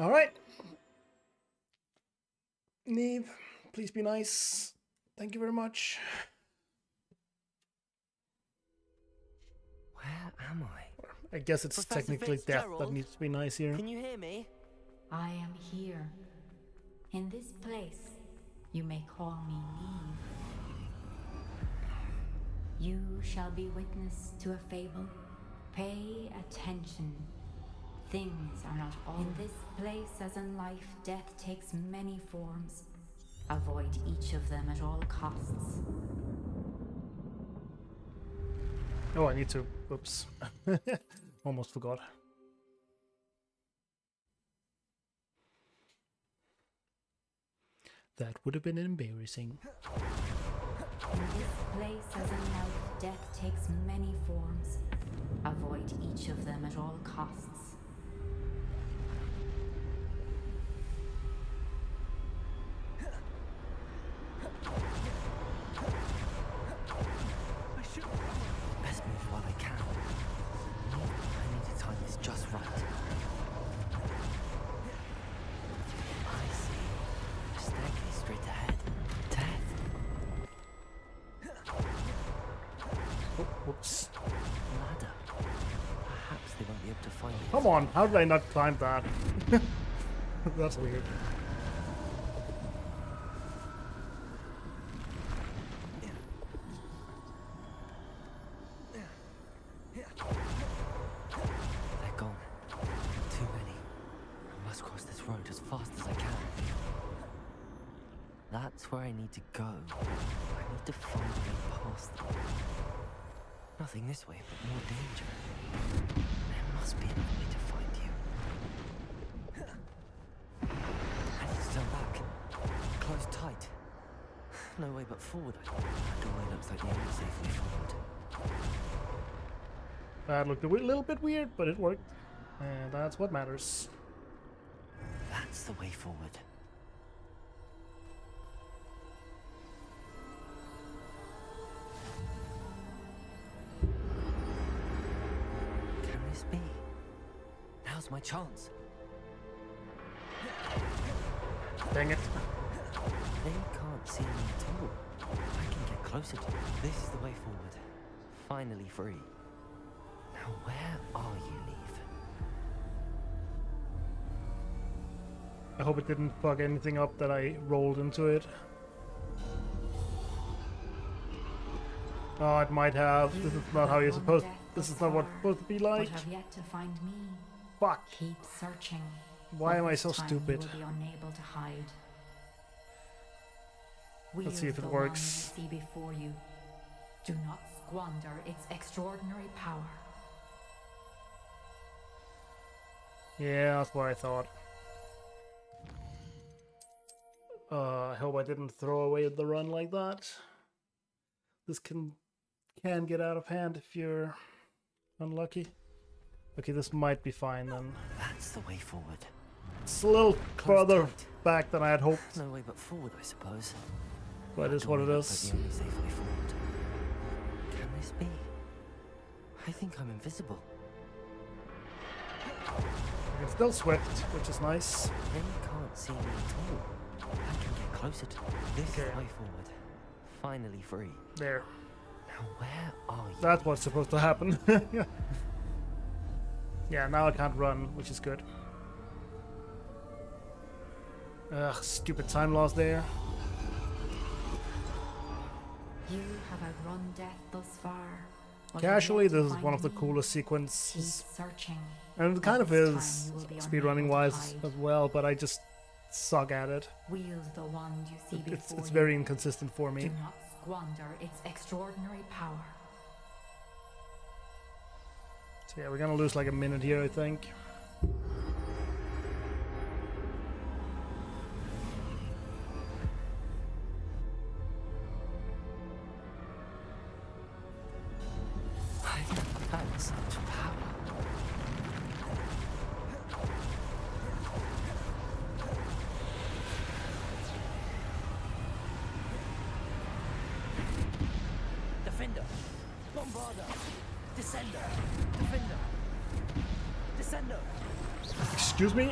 All right. Niamh, please be nice. Thank you very much. Am I? I guess it's Professor technically death that needs to be nice here. Can you hear me? I am here. In this place, you may call me Niamh. You shall be witness to a fable. Pay attention. Things are not all. In this place, as in life, death takes many forms. Avoid each of them at all costs. Oh, I need to. Oops. Almost forgot. That would have been embarrassing. In this place, as in life, death takes many forms. Avoid each of them at all costs. On, how did I not climb that? That's weird. That looked a little bit weird, but it worked. And that's what matters. That's the way forward. Can this be? Now's my chance. Dang it. They can't see me at all. I can get closer to them. This is the way forward. Finally free. Now where are you, Leaf? I hope it didn't fuck anything up that I rolled into it. Oh, it might have. This is not how you're supposed. This is not what it's supposed to be like. But have yet to find me. Fuck. Keep searching. Why am I so stupid? You be to hide. Let's see if it the works. wand you see before you. Do not squander its extraordinary power. Yeah, that's what I thought. Uh, I hope I didn't throw away the run like that. This can can get out of hand if you're unlucky. Okay, this might be fine then. That's the way forward. It's a little further back than I had hoped, No way but forward, I suppose. but what it is. the only forward. Can this be? I think I'm invisible. It's still swift, which is nice. They can't see me at all. I can get closer to them. This is the way forward. Finally free. There. Now where are you? That's what's supposed to happen. yeah, now I can't run, which is good. Ugh, stupid time loss there. You have outrun death thus far. Casually, this is one of the me. coolest Keep sequences. searching. And it kind of is speedrunning wise as well, but I just suck at it. Wield the wand you see It- It's, it's very inconsistent for Do me. not squander its extraordinary power. So yeah, we're gonna lose like a minute here, I think.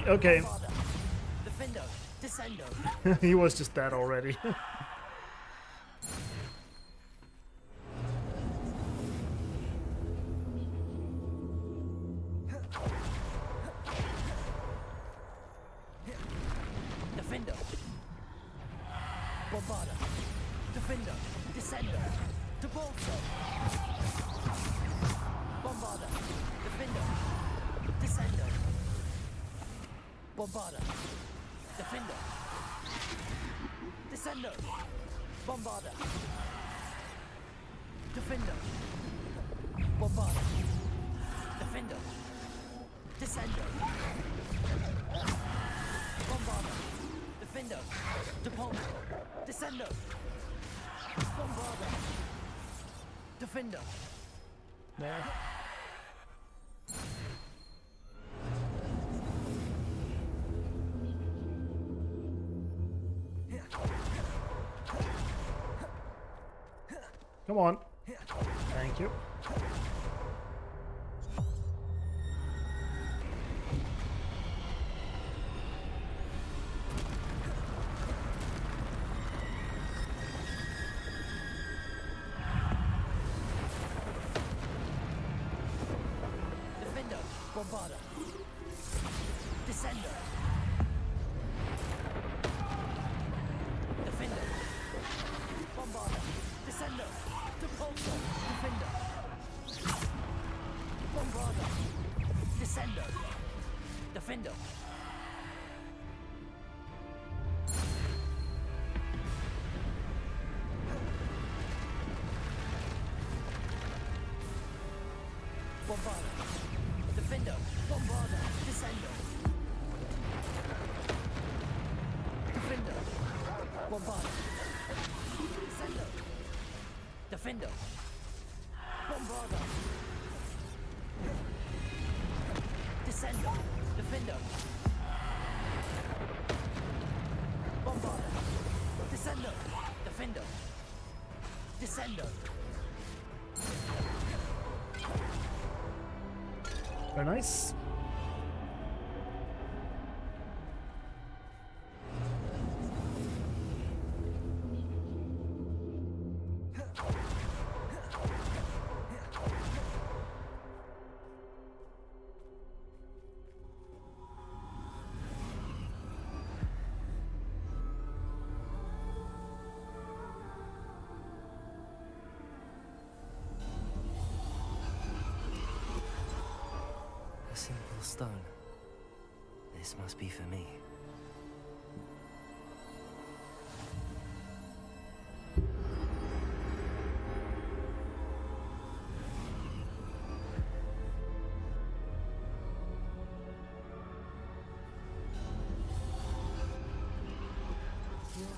Okay. He was just dead already. nice. Beautiful stone. This must be for me.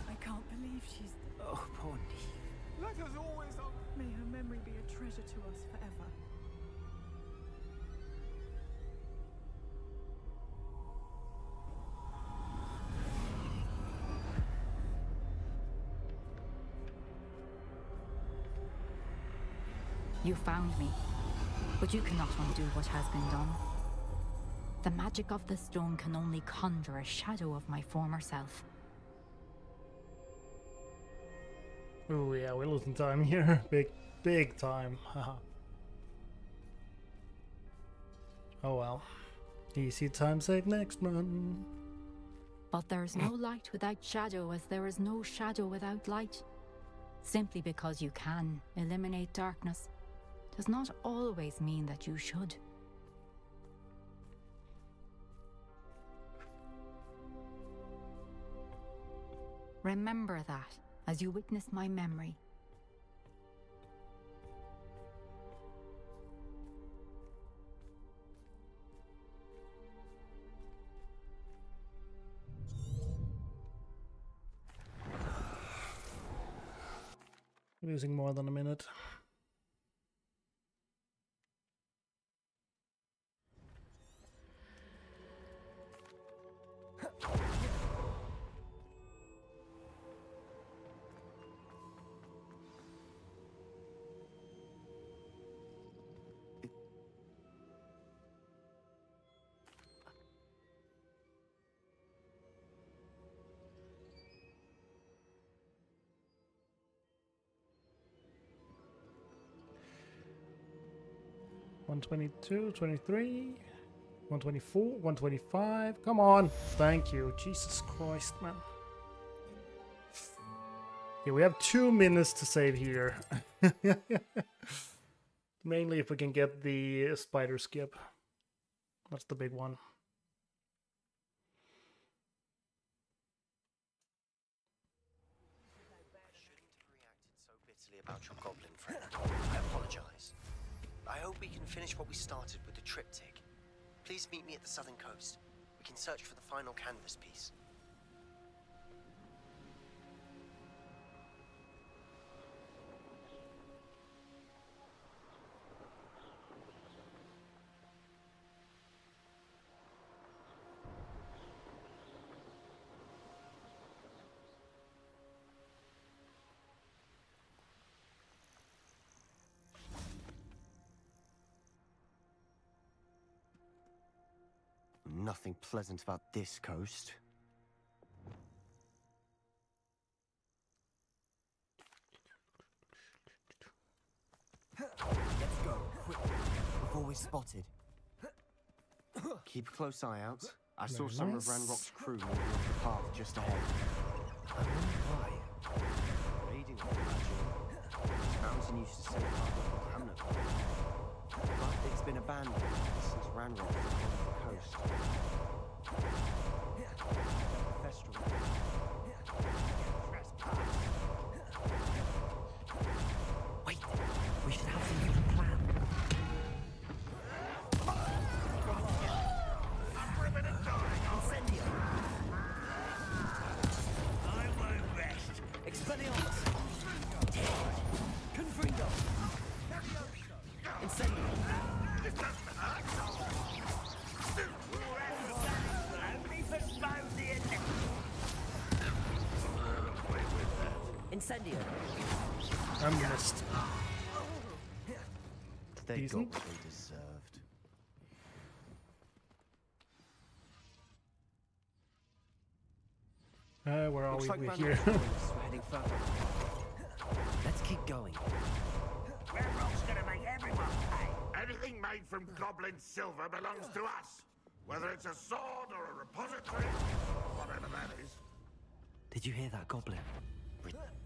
I can't believe she's. Oh, poor Niamh. Let us always. May her memory be a treasure to us forever. You found me, but you cannot undo what has been done. The magic of the stone can only conjure a shadow of my former self. Oh yeah, we're losing time here. Big, big time. Oh well. Easy time save next run. But there is no light without shadow, as there is no shadow without light. Simply because you can eliminate darkness does not always mean that you should. Remember that as you witness my memory. Losing more than a minute. One twenty-two, twenty-three, one twenty-four, one twenty-five. Come on, thank you, Jesus Christ, man. Yeah, we have two minutes to save here. Mainly if we can get the spider skip. That's the big one. about your finish what we started with the triptych. Please meet me at the southern coast. We can search for the final canvas piece. Nothing pleasant about this coast. Let's go, quick, before we're spotted. Keep a close eye out. I saw Very some of Ranrok's crew moving off the path just ahead. I wonder why. Raiding, I imagine. Mountain used to say part of the hamlet. But it's been abandoned since Ranrok took Incendio! I missed. They Decent. got what they deserved. Uh, where are Looks we? like We're Ranrok's here. joined. We're. Let's keep going. Ranrok's gonna make everyone pay. Anything made from goblin silver belongs to us. Whether it's a sword or a repository, whatever that is. Did you hear that goblin?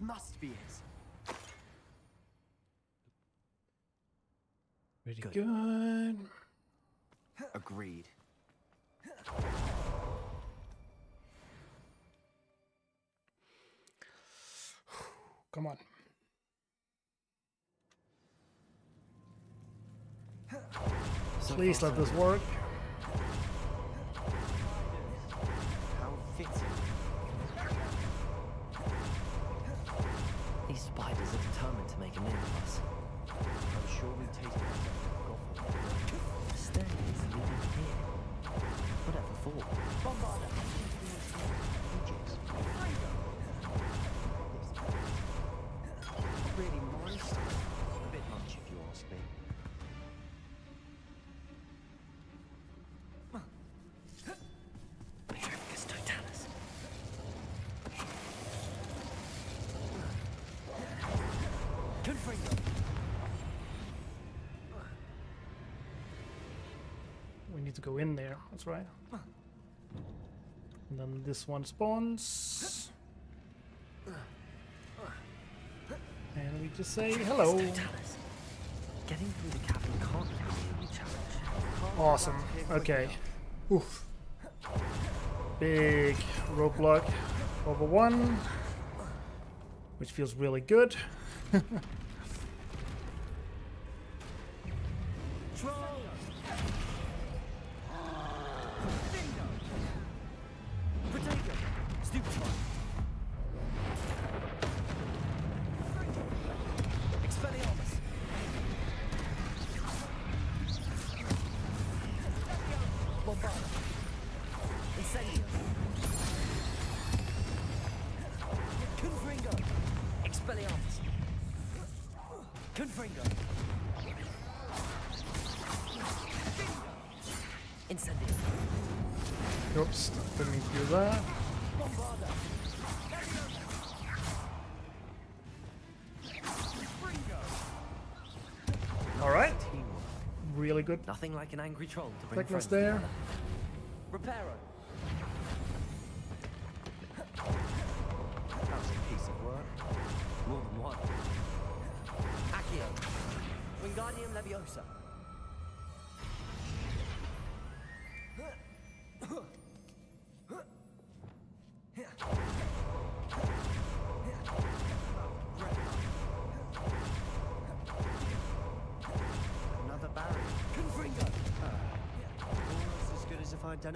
must be it. Pretty good. Agreed. Come on. Please let this work. Spiders are determined to make a meal of us. I'm sure we taste better. Goblin. The stairs leading here. Whatever for? Bombarda. Go in there. That's right. And then this one spawns. And we just say hello. Getting through the cavern can't be challenge. Awesome. Okay. Oof. Big roadblock over one, which feels really good. good. Nothing like an angry troll to bring friends there. together.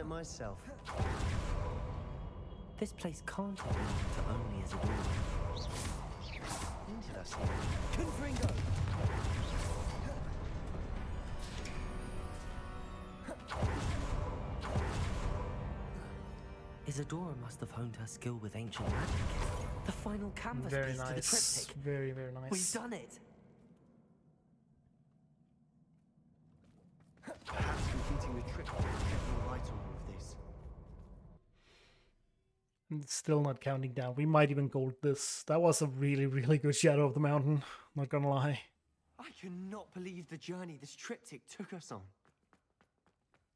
It myself. This place can't have belonged to only Isidora. Hinted us here. Confringo. Isidora must have honed her skill with ancient magic. The final canvas Very piece to the nice. triptych. Very, very nice. We've done it. Still not counting down. We might even gold this. That was a really, really good Shadow of the Mountain. Not gonna lie. I cannot believe the journey this triptych took us on.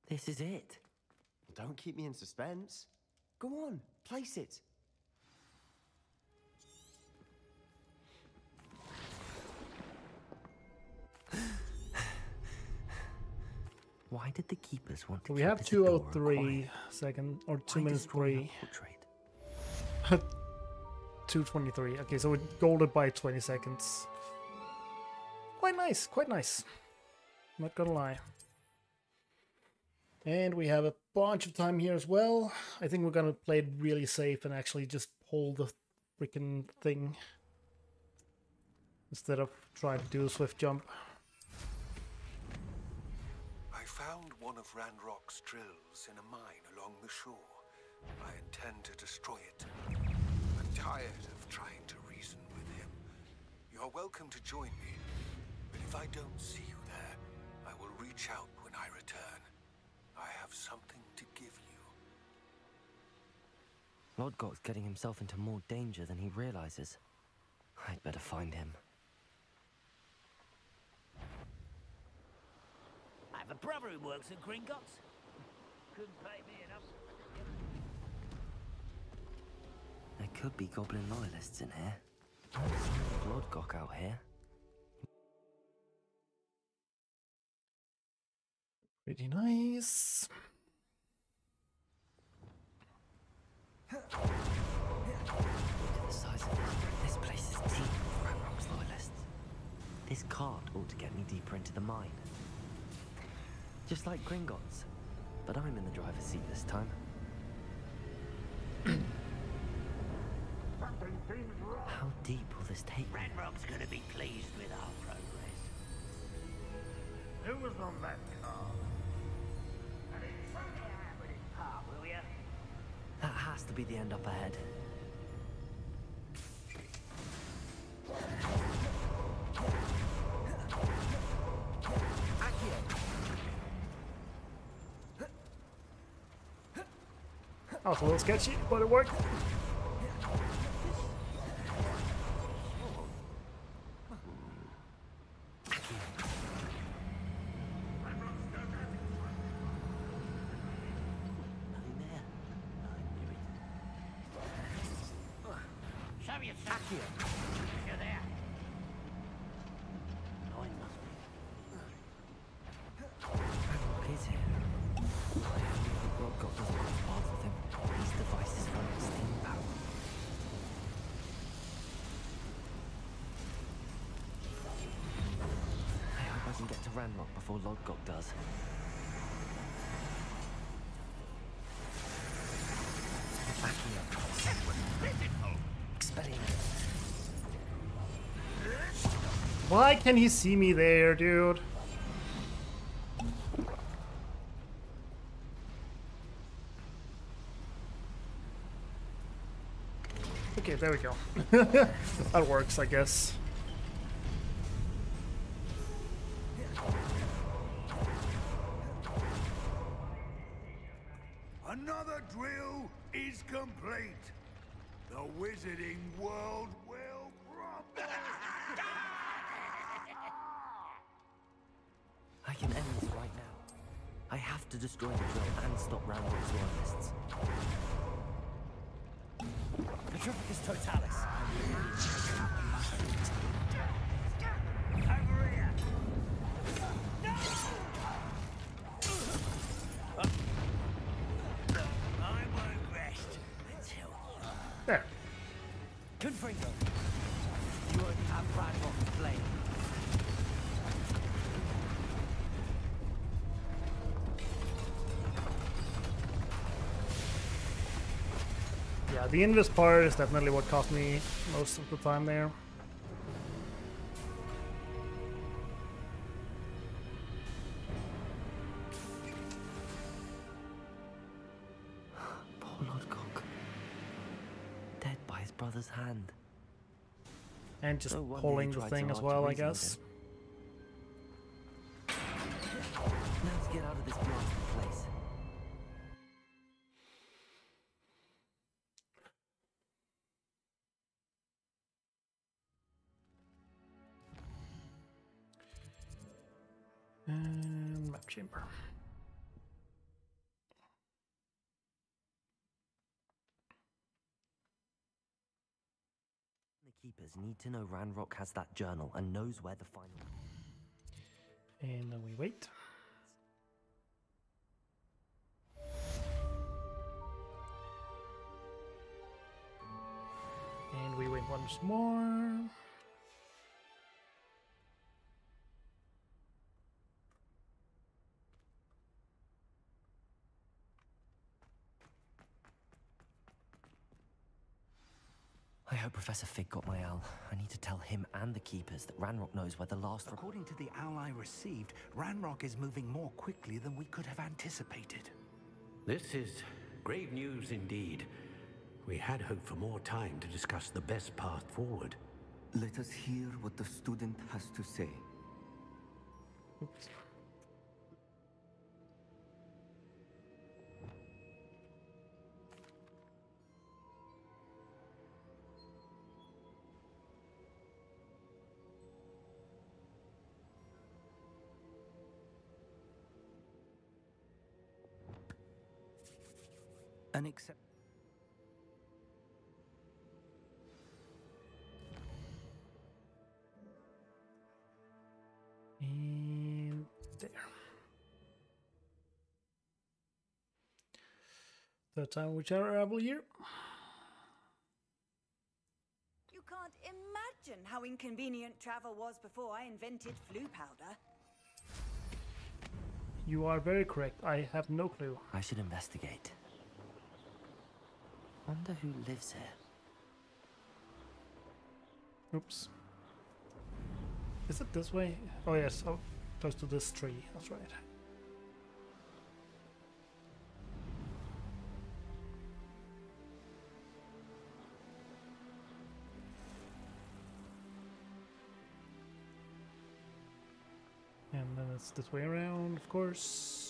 This is it. Don't keep me in suspense. Go on, place it. Why did the keepers want to So we keep have 203 second or 2 Why minutes destroy 3. portrait? 223. Okay, so we golded by 20 seconds. Quite nice, quite nice. Not gonna lie. And we have a bunch of time here as well. I think we're gonna play it really safe and actually just pull the freaking thing instead of trying to do a swift jump. I found one of Ranrok's drills in a mine along the shore. I intend to destroy it. I'm tired of trying to reason with him. You're welcome to join me, but if I don't see you there, I will reach out when I return. I have something to give you. Lodgok's getting himself into more danger than he realizes. I'd better find him. I have a brother who works at Gringotts. Couldn't pay me There could be goblin loyalists in here. Of Lodgok out here. Pretty nice. Look at the size of this. This place is deep with Ranrok's loyalists. This cart ought to get me deeper into the mine. Just like Gringotts. But I'm in the driver's seat this time. How deep will this take me? Gonna be pleased with our progress. Who was on that car? And it's something out with his part, will ya? That has to be the end up ahead. That was a little sketchy, but it worked. Why can he see me there, dude? Okay, there we go. that works, I guess. Another drill is complete. The wizarding world will crumble. I can end this right now. I have to destroy the drill and stop Ranrok's loyalists. Petrificus Totalis. Uh, the invis part is definitely what cost me most of the time there. Poor Lodgok. Dead by his brother's hand. And just he pulling the thing as well, I guess. Need to know Ranrok has that journal and knows where the final. And then we wait. And we wait once more. Hope Professor Fig got my owl. I need to tell him and the keepers that Ranrok knows where the last. According to the owl I received, Ranrok is moving more quickly than we could have anticipated. This is grave news indeed. We had hoped for more time to discuss the best path forward. Let us hear what the student has to say. An accept. And there. Third time we travel here. You can't imagine how inconvenient travel was before I invented Floo powder. You are very correct. I have no clue. I should investigate. Wonder who lives here. Oops. Is it this way? Oh yes, oh, close to this tree. That's right. And then it's this way around, of course.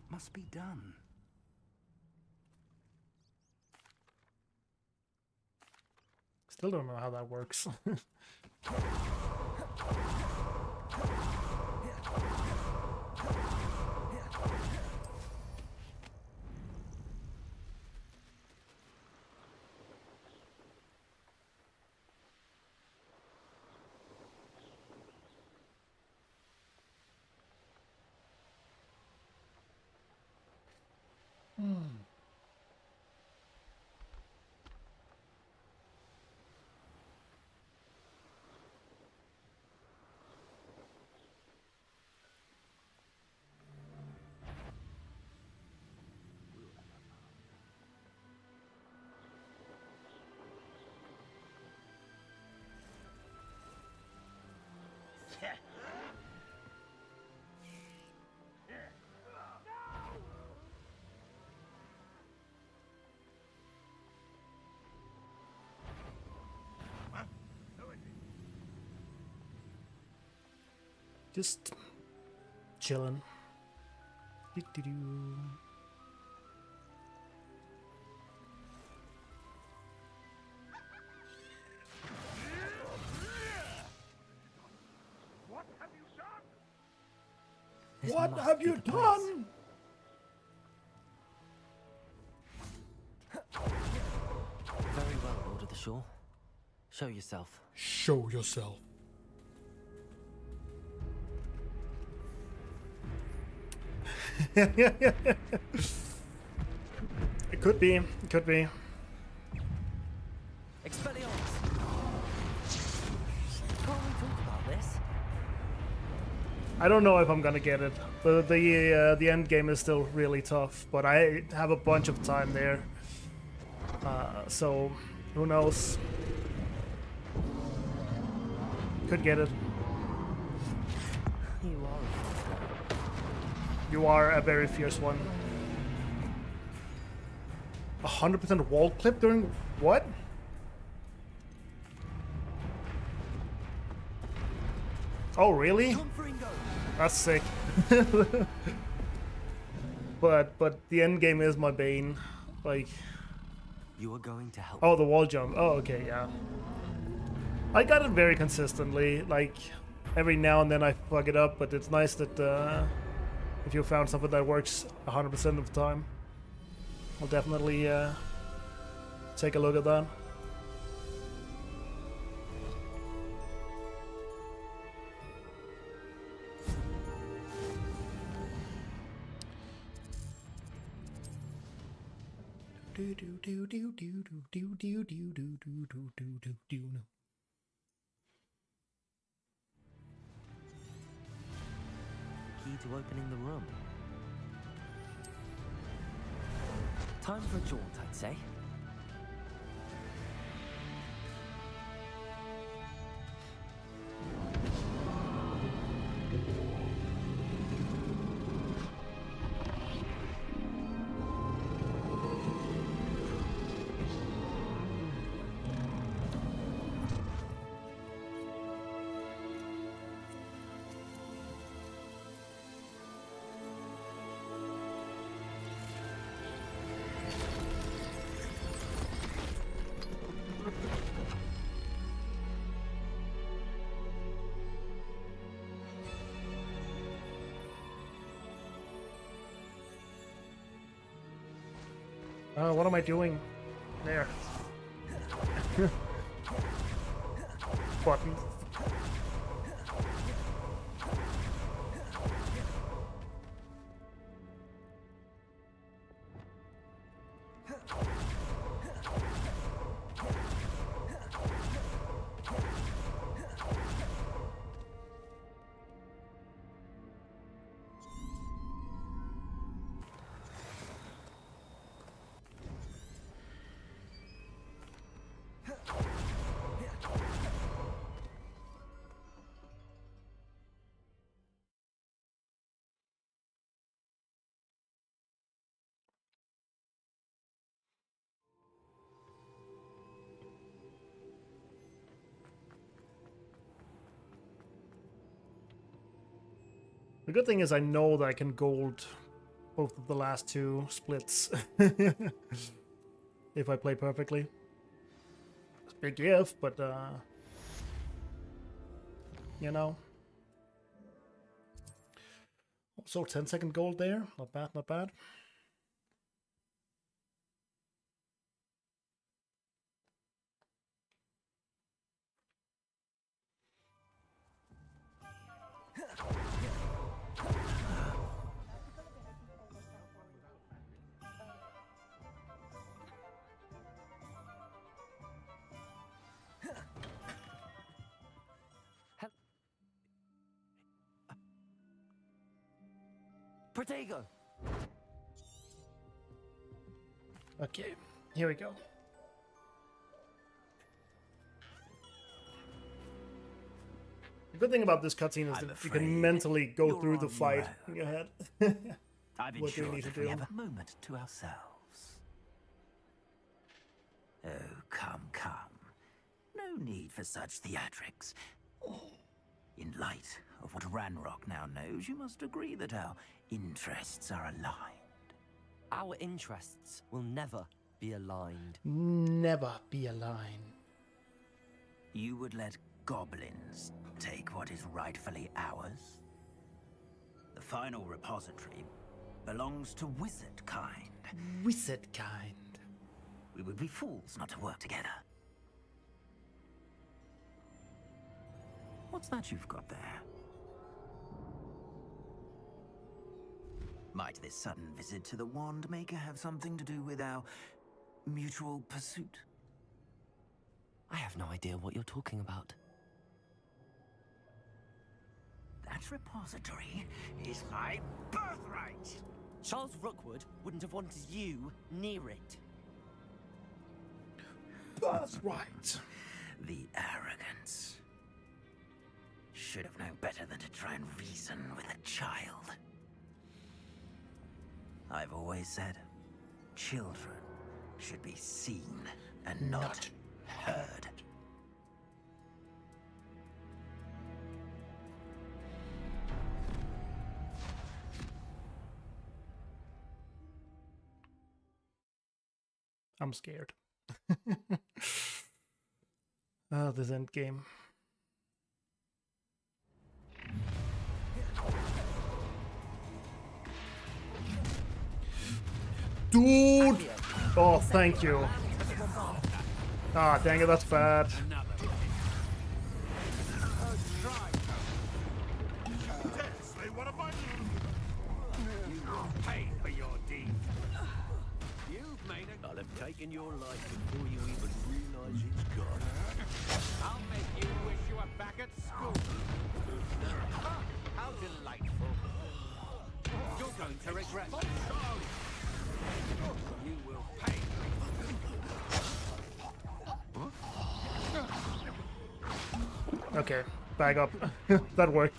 What must be done. Still don't know how that works. Just chilling. Have you done? This What have you done? Very well, Lord of the Shore. Show yourself. Show yourself. it could be. It could be. Expelliarmus! Can't we talk about this? I don't know if I'm gonna get it, but the uh, the end game is still really tough. But I have a bunch of time there, uh, so who knows? Could get it. You are a fighter. You are a very fierce one. Hundred percent wall clip during what? Oh really? That's sick. but but the end game is my bane. Like You are going to help. oh the wall jump. Oh okay yeah. I got it very consistently. Like every now and then I fuck it up, but it's nice that uh, if you found something that works 100% of the time, I'll definitely uh, take a look at that. Do do do do do do do do do do do do do do do. Key to opening the room. Time for a jaunt, I'd say. Oh, what am I doing? There. Button. The good thing is I know that I can gold both of the last two splits if I play perfectly. It's a big if, but uh, you know. Also 10 second gold there. Not bad, not bad. Protego! Okay, here we go. The good thing about this cutscene is I'm that you can mentally go through the fight in your head. I've what do we need to that we have a moment to ourselves. Oh, come, come. No need for such theatrics. In light of what Ranrok now knows, you must agree that our interests are aligned. Our interests will never be aligned. Never be aligned. You would let goblins take what is rightfully ours? The final repository belongs to wizard kind. Wizard kind. We would be fools not to work together. What's that you've got there? Might this sudden visit to the Wand Maker have something to do with our mutual pursuit? I have no idea what you're talking about. That repository is my birthright! Charles Rookwood wouldn't have wanted you near it. Birthright. The arrogance. Should have known better than to try and reason with a child. I've always said, children should be seen and not, heard. I'm scared. oh, this end game. Dude! Oh, thank you. Ah, dang it, that's bad. Seriously, what am I You will pay for your deed. You've made it. I'll have taken your life before you even realize it's gone. I'll make you wish you were back at school. Ah, How delightful. You're going to regret Okay, back up. that worked.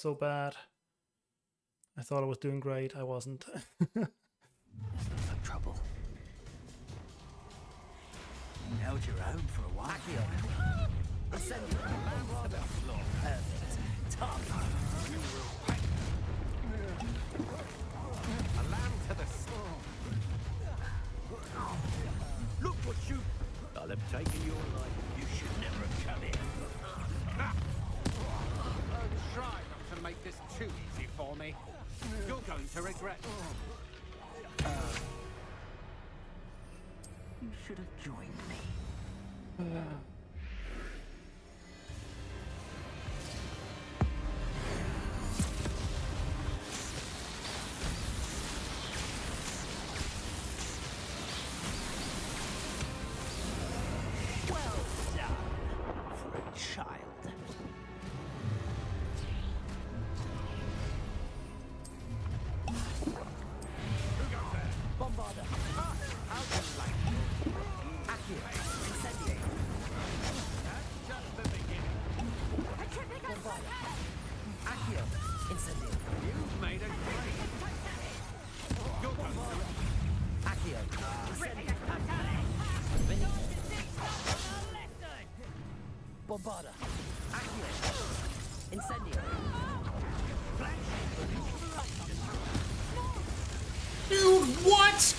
so bad. I thought I was doing great. I wasn't.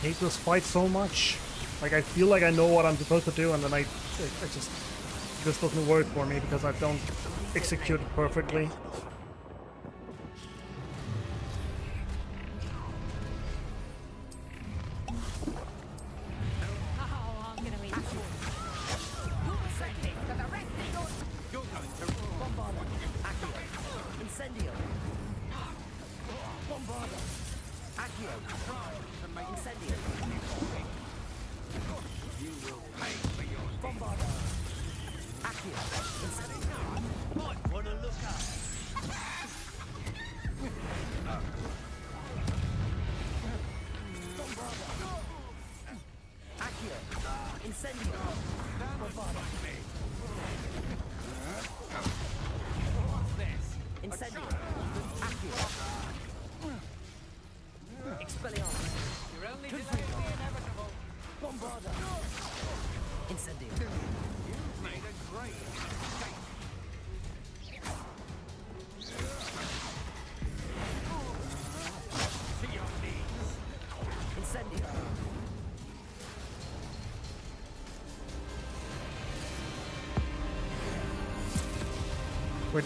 hate this fight so much. Like, I feel like I know what I'm supposed to do, and then I, I, I just... This doesn't work for me because I don't execute perfectly.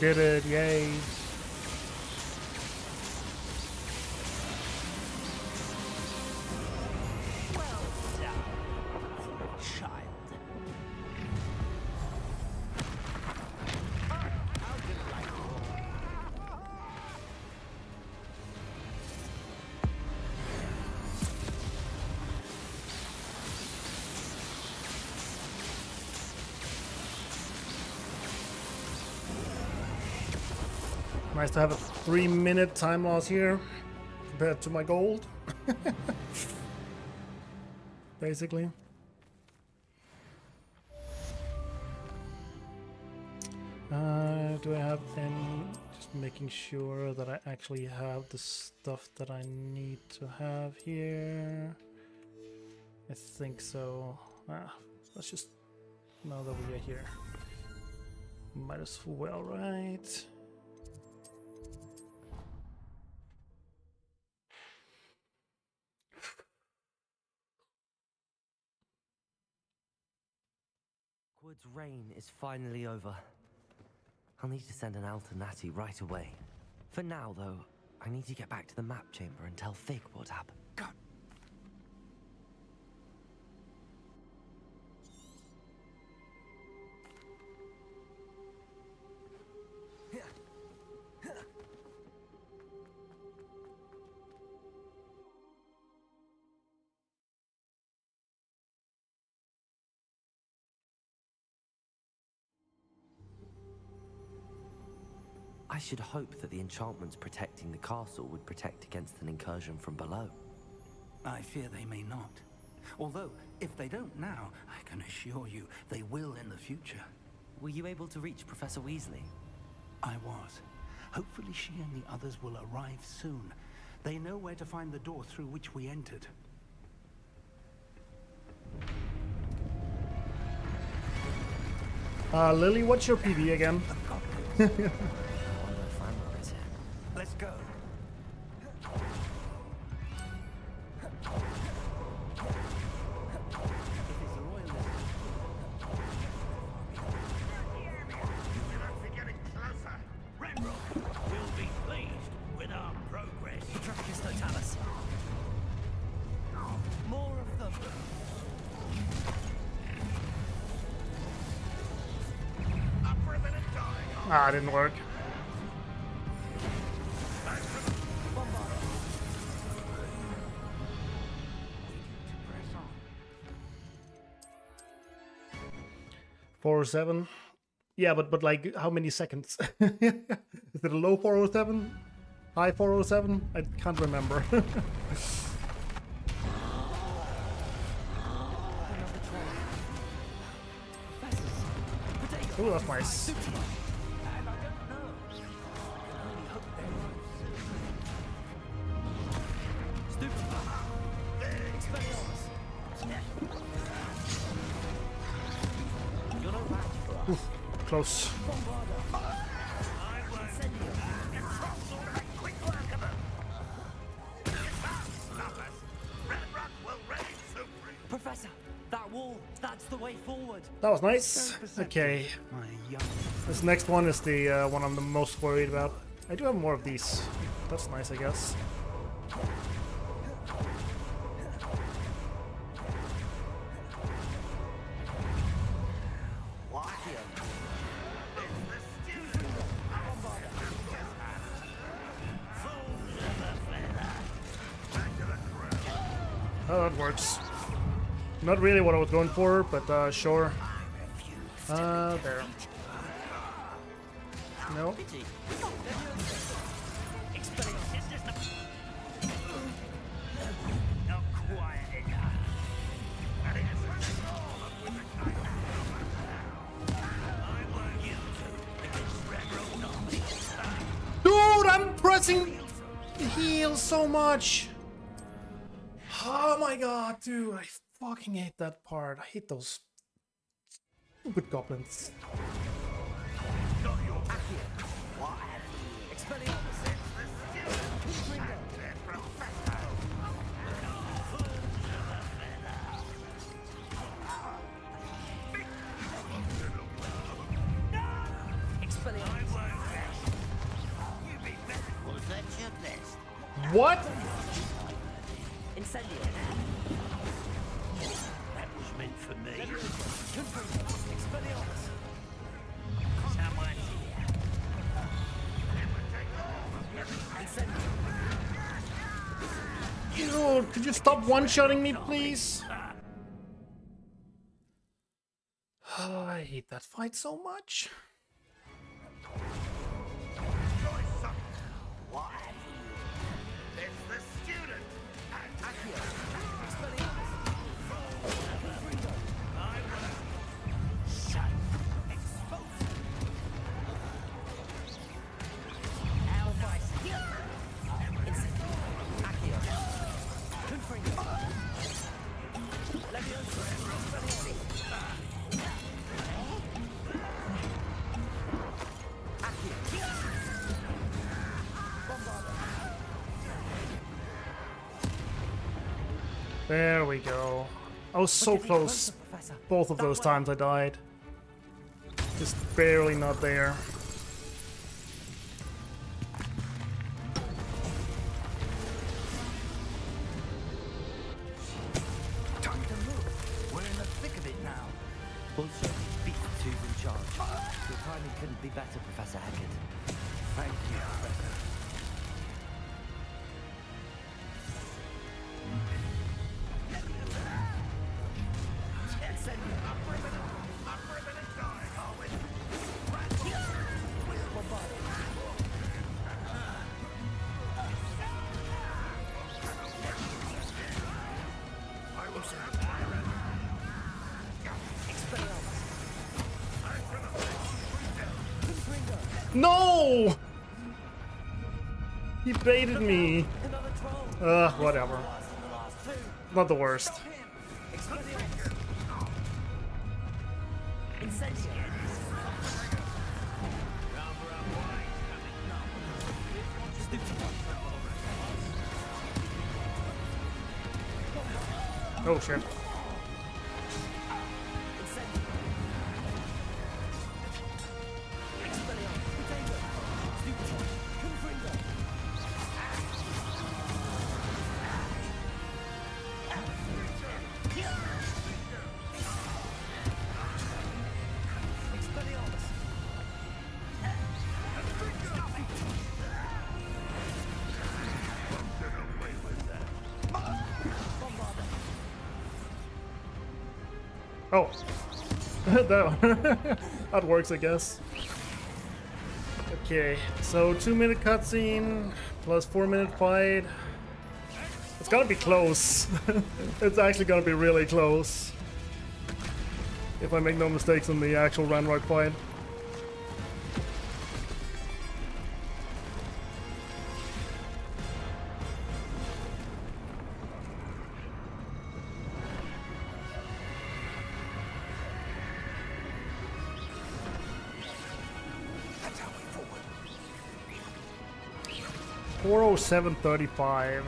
did it. Yay. Nice to have a three minute time loss here compared to my gold. Basically. Uh, do I have any... Just making sure that I actually have the stuff that I need to have here. I think so. Ah, let's just... Now that we are here. Might as well, right? Wood's reign is finally over. I'll need to send an Alternati right away. For now, though, I need to get back to the map chamber and tell Fig what happened. I should hope that the enchantments protecting the castle would protect against an incursion from below. I fear they may not. Although, if they don't now, I can assure you they will in the future. Were you able to reach Professor Weasley? I was. Hopefully she and the others will arrive soon. They know where to find the door through which we entered. Uh, Lily, what's your PV again? of them. Ah, it didn't work. Four oh seven. Yeah, but but like how many seconds? Is it a low four oh seven? High four oh seven? I can't remember. Oh, that's nice. Nice. Okay. This next one is the uh, one I'm the most worried about. I do have more of these. That's nice, I guess. Oh, that works. Not really what I was going for, but uh, sure. Uh, there. No. Dude, I'm pressing heal so much. Oh my god, dude, I fucking hate that part. I hate those stupid goblins. What? Incendio. That was meant for me. Dude, could you stop one-shotting me, please? Oh, I hate that fight so much. Was so close. Both of those times I died. Just barely not there. No! He baited me. Uh, whatever. Not the worst. Oh shit. That, that works, I guess. Okay, so two minute cutscene plus four minute fight. It's gonna be close. it's actually gonna be really close. If I make no mistakes in the actual Ranrok fight. Four oh seven thirty five.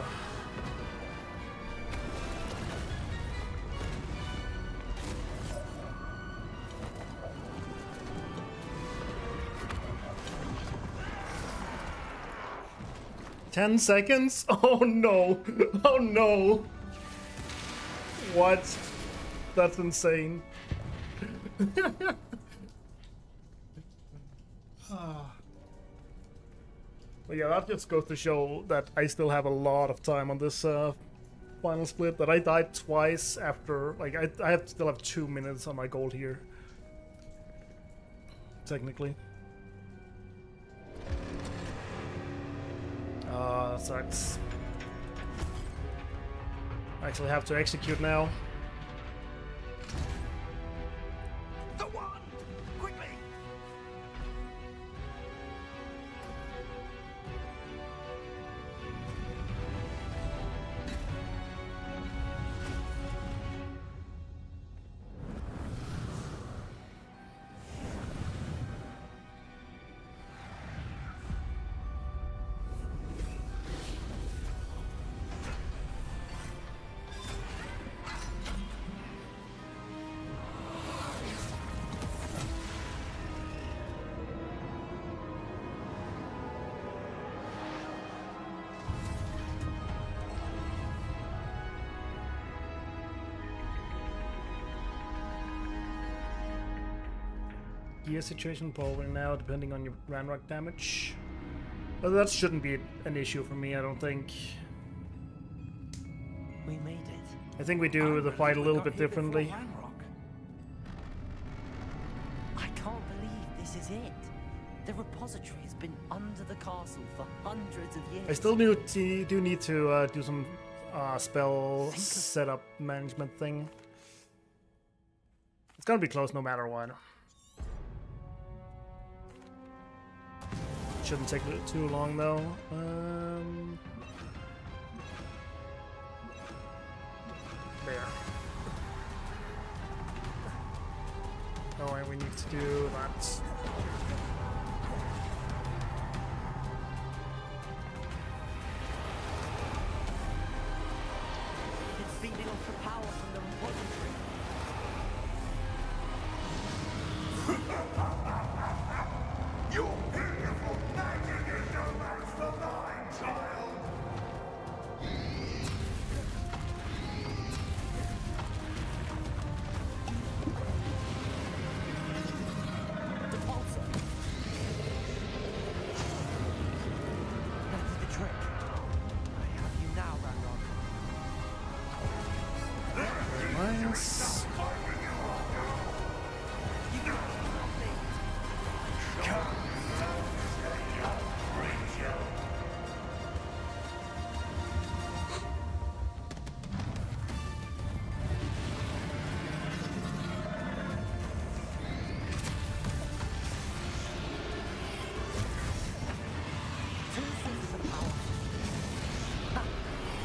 Ten seconds? Oh no! Oh no! What? That's insane. But yeah, that just goes to show that I still have a lot of time on this uh, final split. That I died twice after, like I, I have still have two minutes on my gold here. Technically. Uh, sucks. I actually have to execute now. Gear situation probably now, depending on your Ranrok damage. But that shouldn't be an issue for me, I don't think. We made it. I think we do the fight a little bit differently. I can't believe this is it. The repository has been under the castle for hundreds of years. I still do, do need to uh, do some uh, spell setup management thing. It's gonna be close no matter what. Shouldn't take too long though. Um, there. Oh, and we need to do that.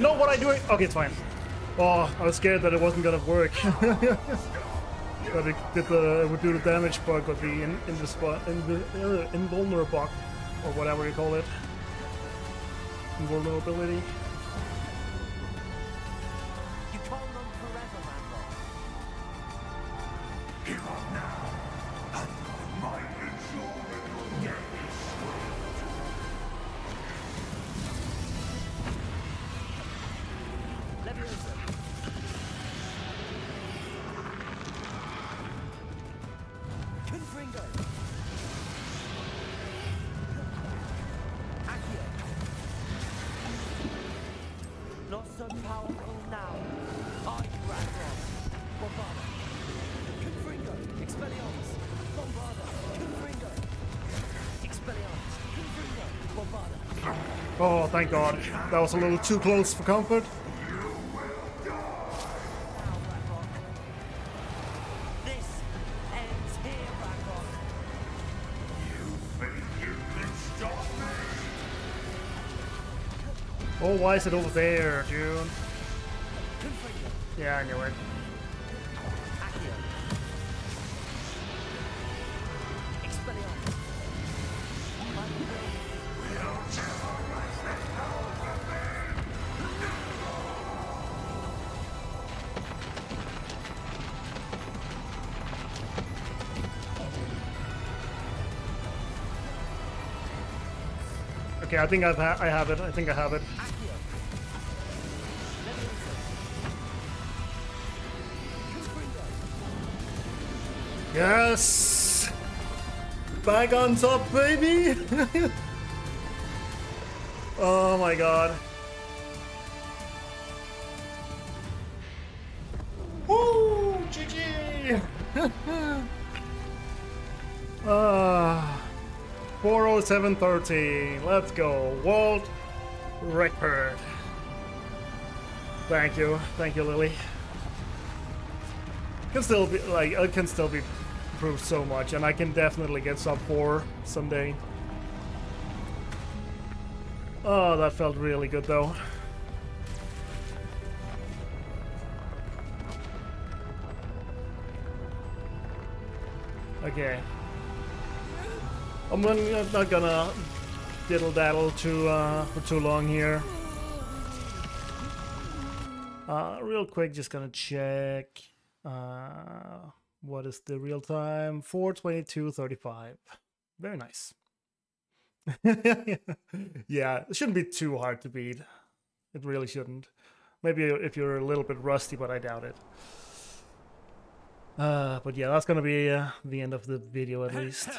No, what I doing? Okay, it's fine. Oh, I was scared that it wasn't gonna work. that it did the would do the damage bug or the in, in the spot in the uh, invulnerable bug or whatever you call it. Invulnerability. God. That was a little too close for comfort. This ends here, Ranrok. think you can stop me? Oh, why is it over there, dude? Yeah, I knew it. Think I've ha I have it. I think I have it. Yes! Back on top, baby! oh my god. 40730. Let's go. World record. Thank you. Thank you, Lily. Can still be like it can still be improved so much, and I can definitely get sub four someday. Oh, that felt really good though. Okay. I'm not gonna diddle daddle too uh, for too long here. Uh, real quick, just gonna check. Uh, what is the real time? 422.35. Very nice. yeah, it shouldn't be too hard to beat. It really shouldn't. Maybe if you're a little bit rusty, but I doubt it. Uh, but yeah, that's gonna be uh, the end of the video at least.